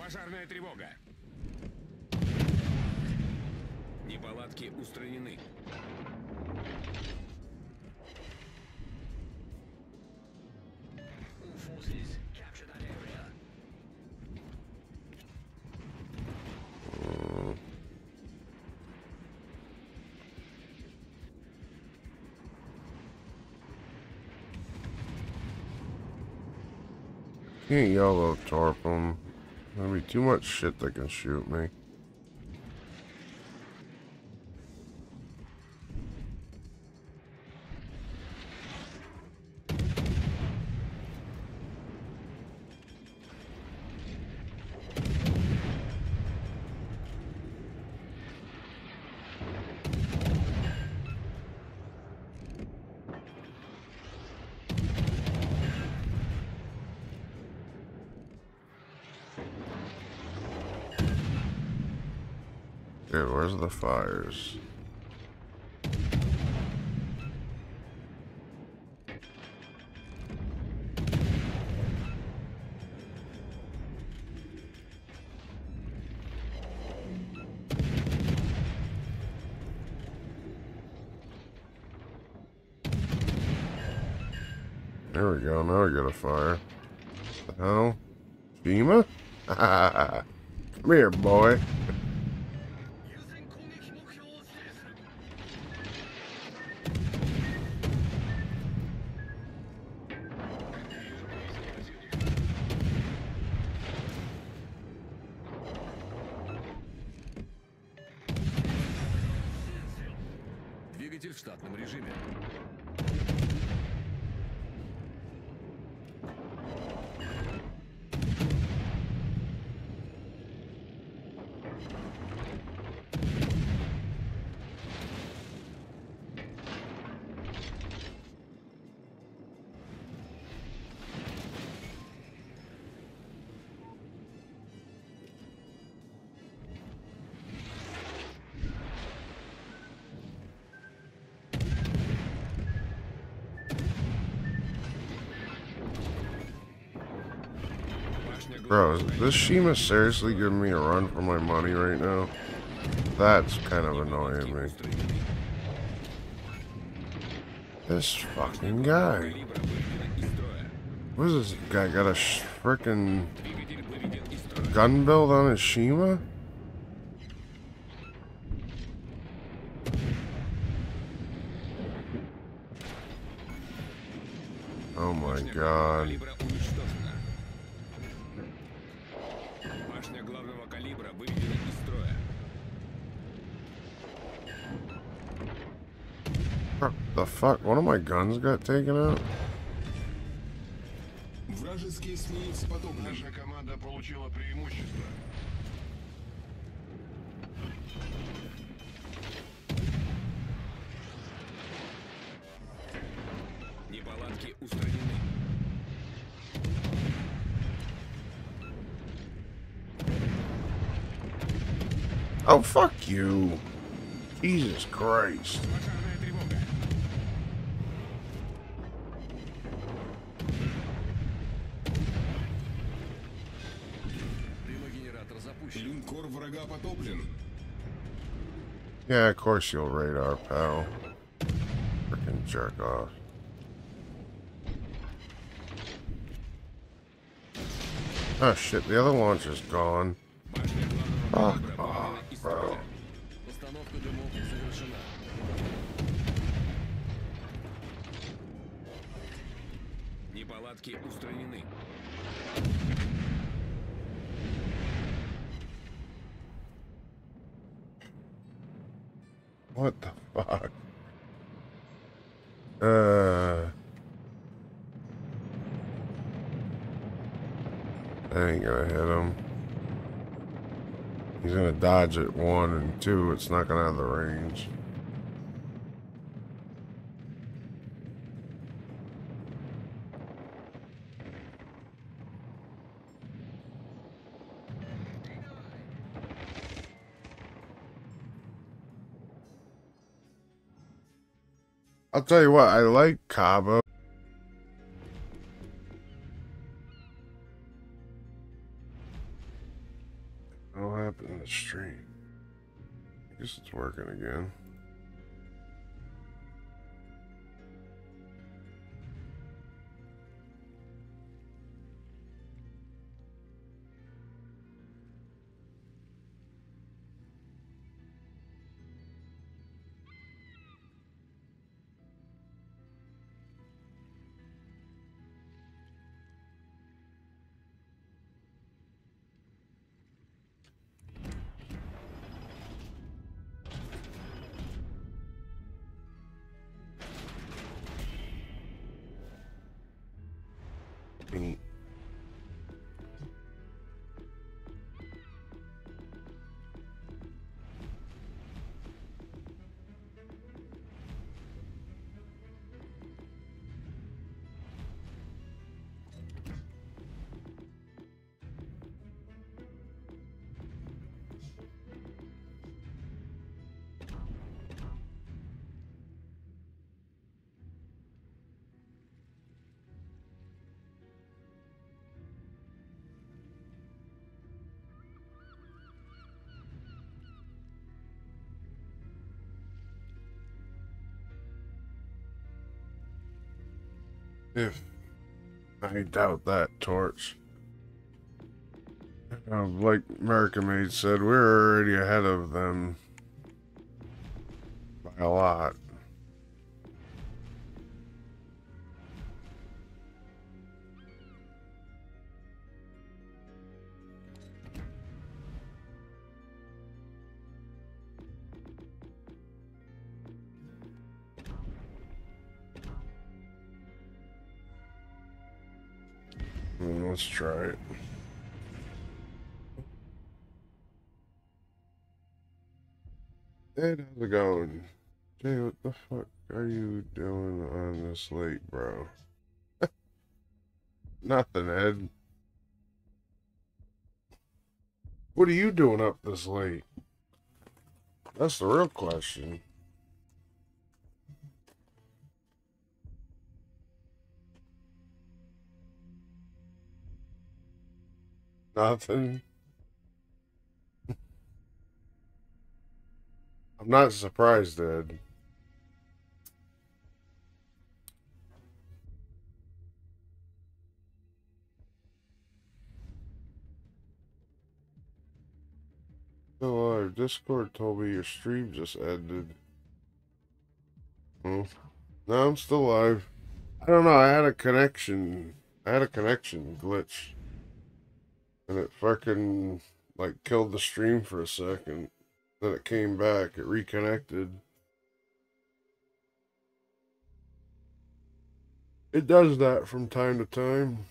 Пожарная тревога. Неполадки устранены. Can't yell up, Tarpum. There'll be too much shit that can shoot me. The fires? There we go, now we got a fire. What the hell? FEMA? Come here, boy. This Shima seriously giving me a run for my money right now? That's kind of annoying me. This fucking guy. What is this guy got a freaking gun belt on his Shima? my guns got taken out? Oh, fuck you. Jesus Christ. Course you'll radar, pal. Freaking jerk off. Oh shit, the other launcher's gone. It's not gonna have the range. I'll tell you what, I like Cabo. If I doubt that, Torch. Uh, like American Made said, we're already ahead of them by a lot. Let's try it. Ed, how's it going? Jay, what the fuck are you doing on this late, bro? Nothing, Ed. What are you doing up this late? That's the real question. Nothing. I'm not surprised, Ed. Still. Discord told me your stream just ended. Hmm. No, I'm still alive. I don't know. I had a connection. I had a connection glitch. And it fucking, like, killed the stream for a second. Then it came back. It reconnected. It does that from time to time.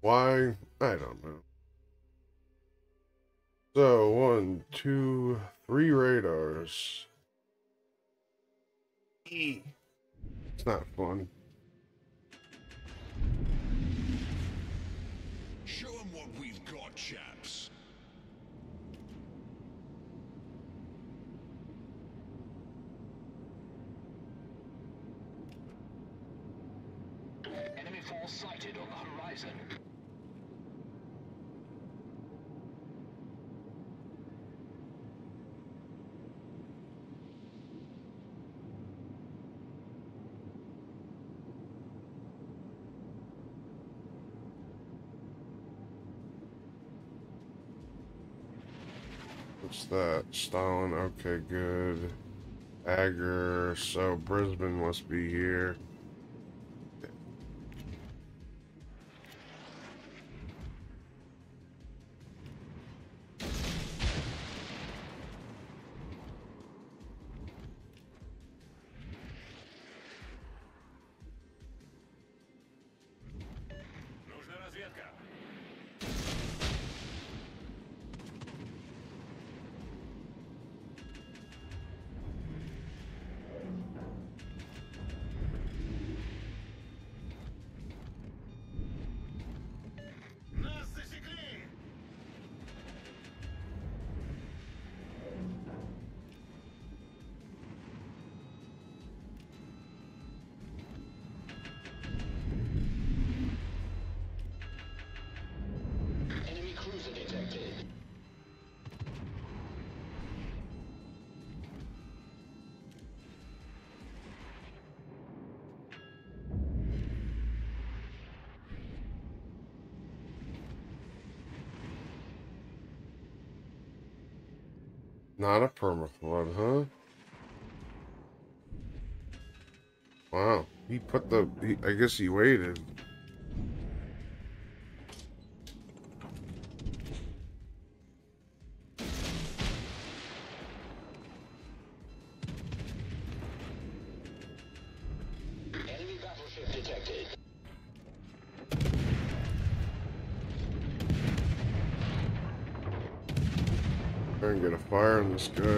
Why? I don't know. So, one, two, three radars. E. It's not fun. Show 'em what we've got, chaps. Enemy force sighted on the horizon. What's that? Stalin. Okay, good. Agger. So Brisbane must be here. Not a permaflood, huh? Wow. He put the. He, I guess he waited. Fire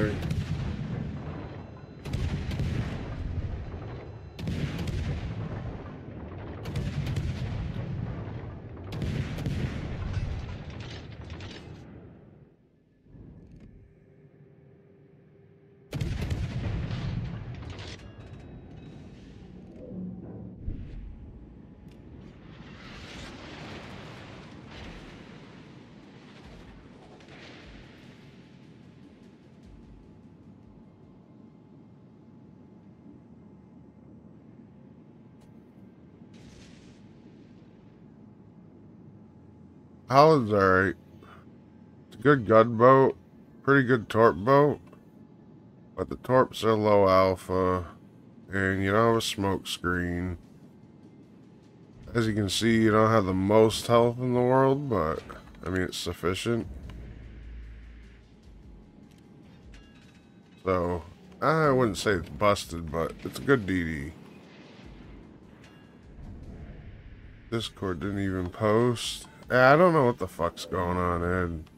Holland's alright. It's a good gunboat. Pretty good torp boat. But the torps are low alpha. And you don't have a smoke screen. As you can see, you don't have the most health in the world, but I mean, it's sufficient. So, I wouldn't say it's busted, but it's a good DD. Discord didn't even post. I don't know what the fuck's going on, Ed.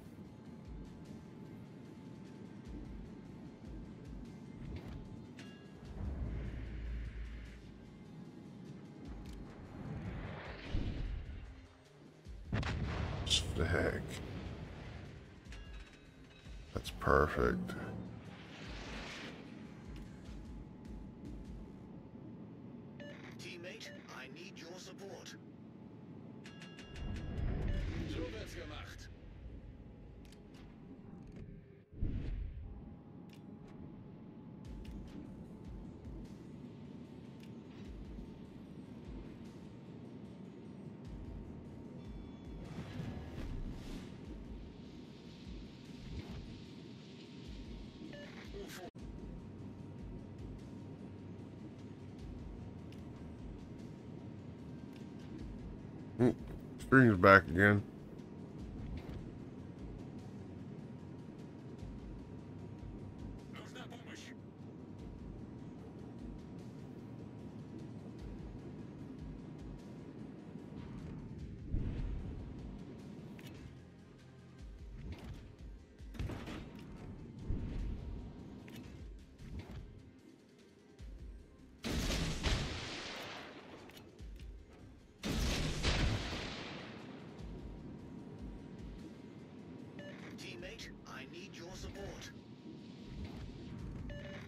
Support.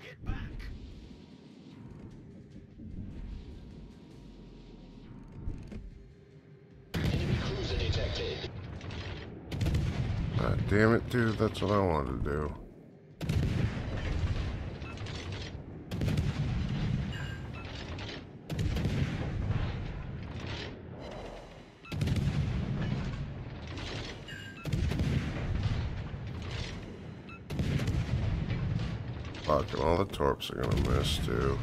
Get back. Enemy cruiser detected. God damn it, dude. That's what I wanted to do. Fuck, and all the torps are gonna miss, too.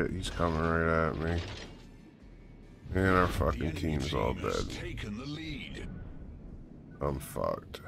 Shit, he's coming right at me. And our fucking team's all dead. Taken the lead. I'm fucked.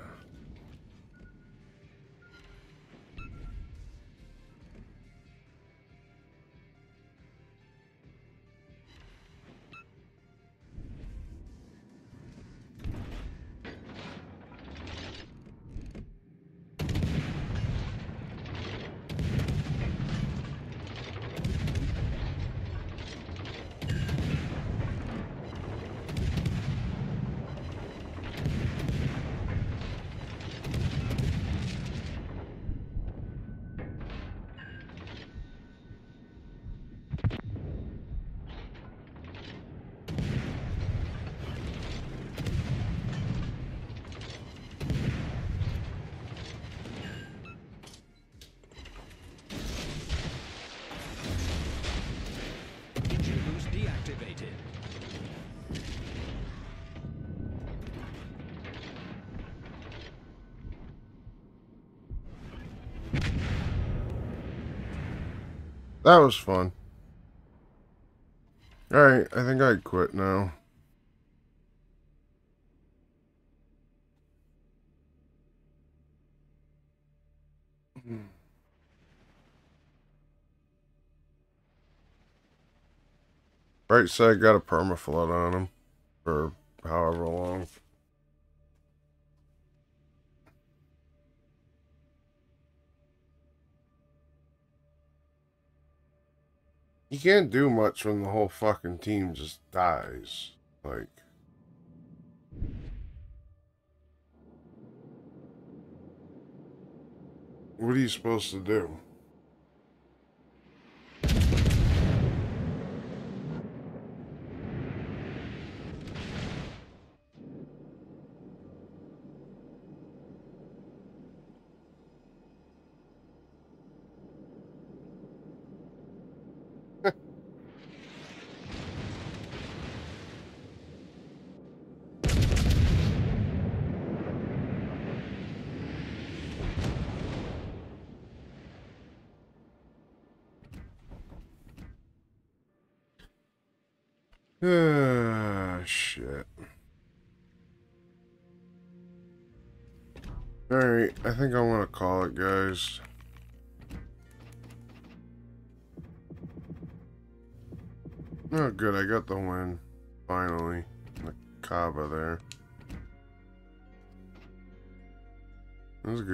That was fun. Alright, I think I quit now. Right side got a permaflood on him for can't do much when the whole fucking team just dies. Like. What are you supposed to do?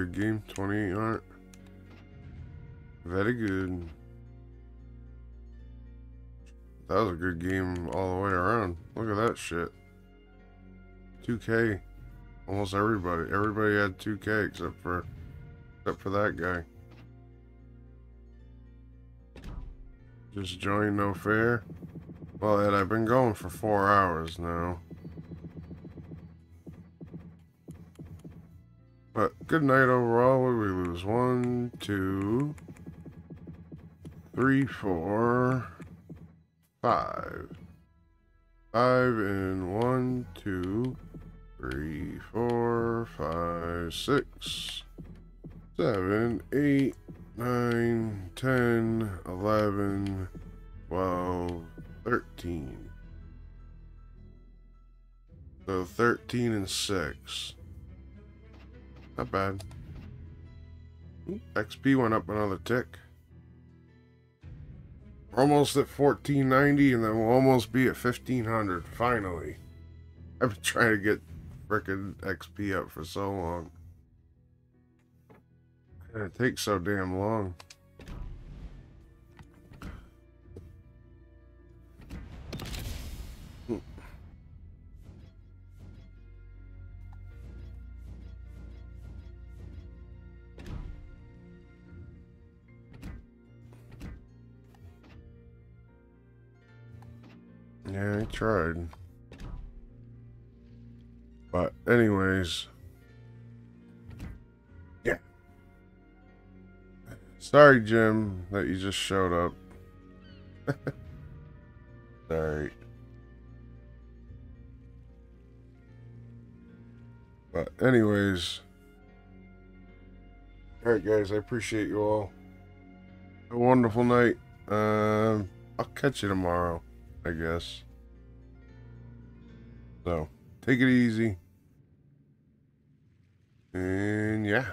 Good game. 28 art. Very good. That was a good game all the way around. Look at that shit. 2K. Almost everybody. Everybody had 2K except for except for that guy. Just join no fair. Well, Ed, I've been going for four hours now. Good night overall. We lose? One, two, three, four five. Five and one, two, three, four, five, six, seven, eight, nine, ten, eleven, twelve, thirteen. So thirteen and six. Not bad. XP went up another tick. We're almost at 1490 and then we'll almost be at 1500 finally. I've been trying to get frickin' XP up for so long. It takes so damn long. Yeah, I tried. But anyways. Yeah. Sorry, Jim, that you just showed up. Sorry. But anyways. Alright guys, I appreciate you all. A wonderful night. Um, I'll catch you tomorrow. I guess. So, take it easy. And yeah.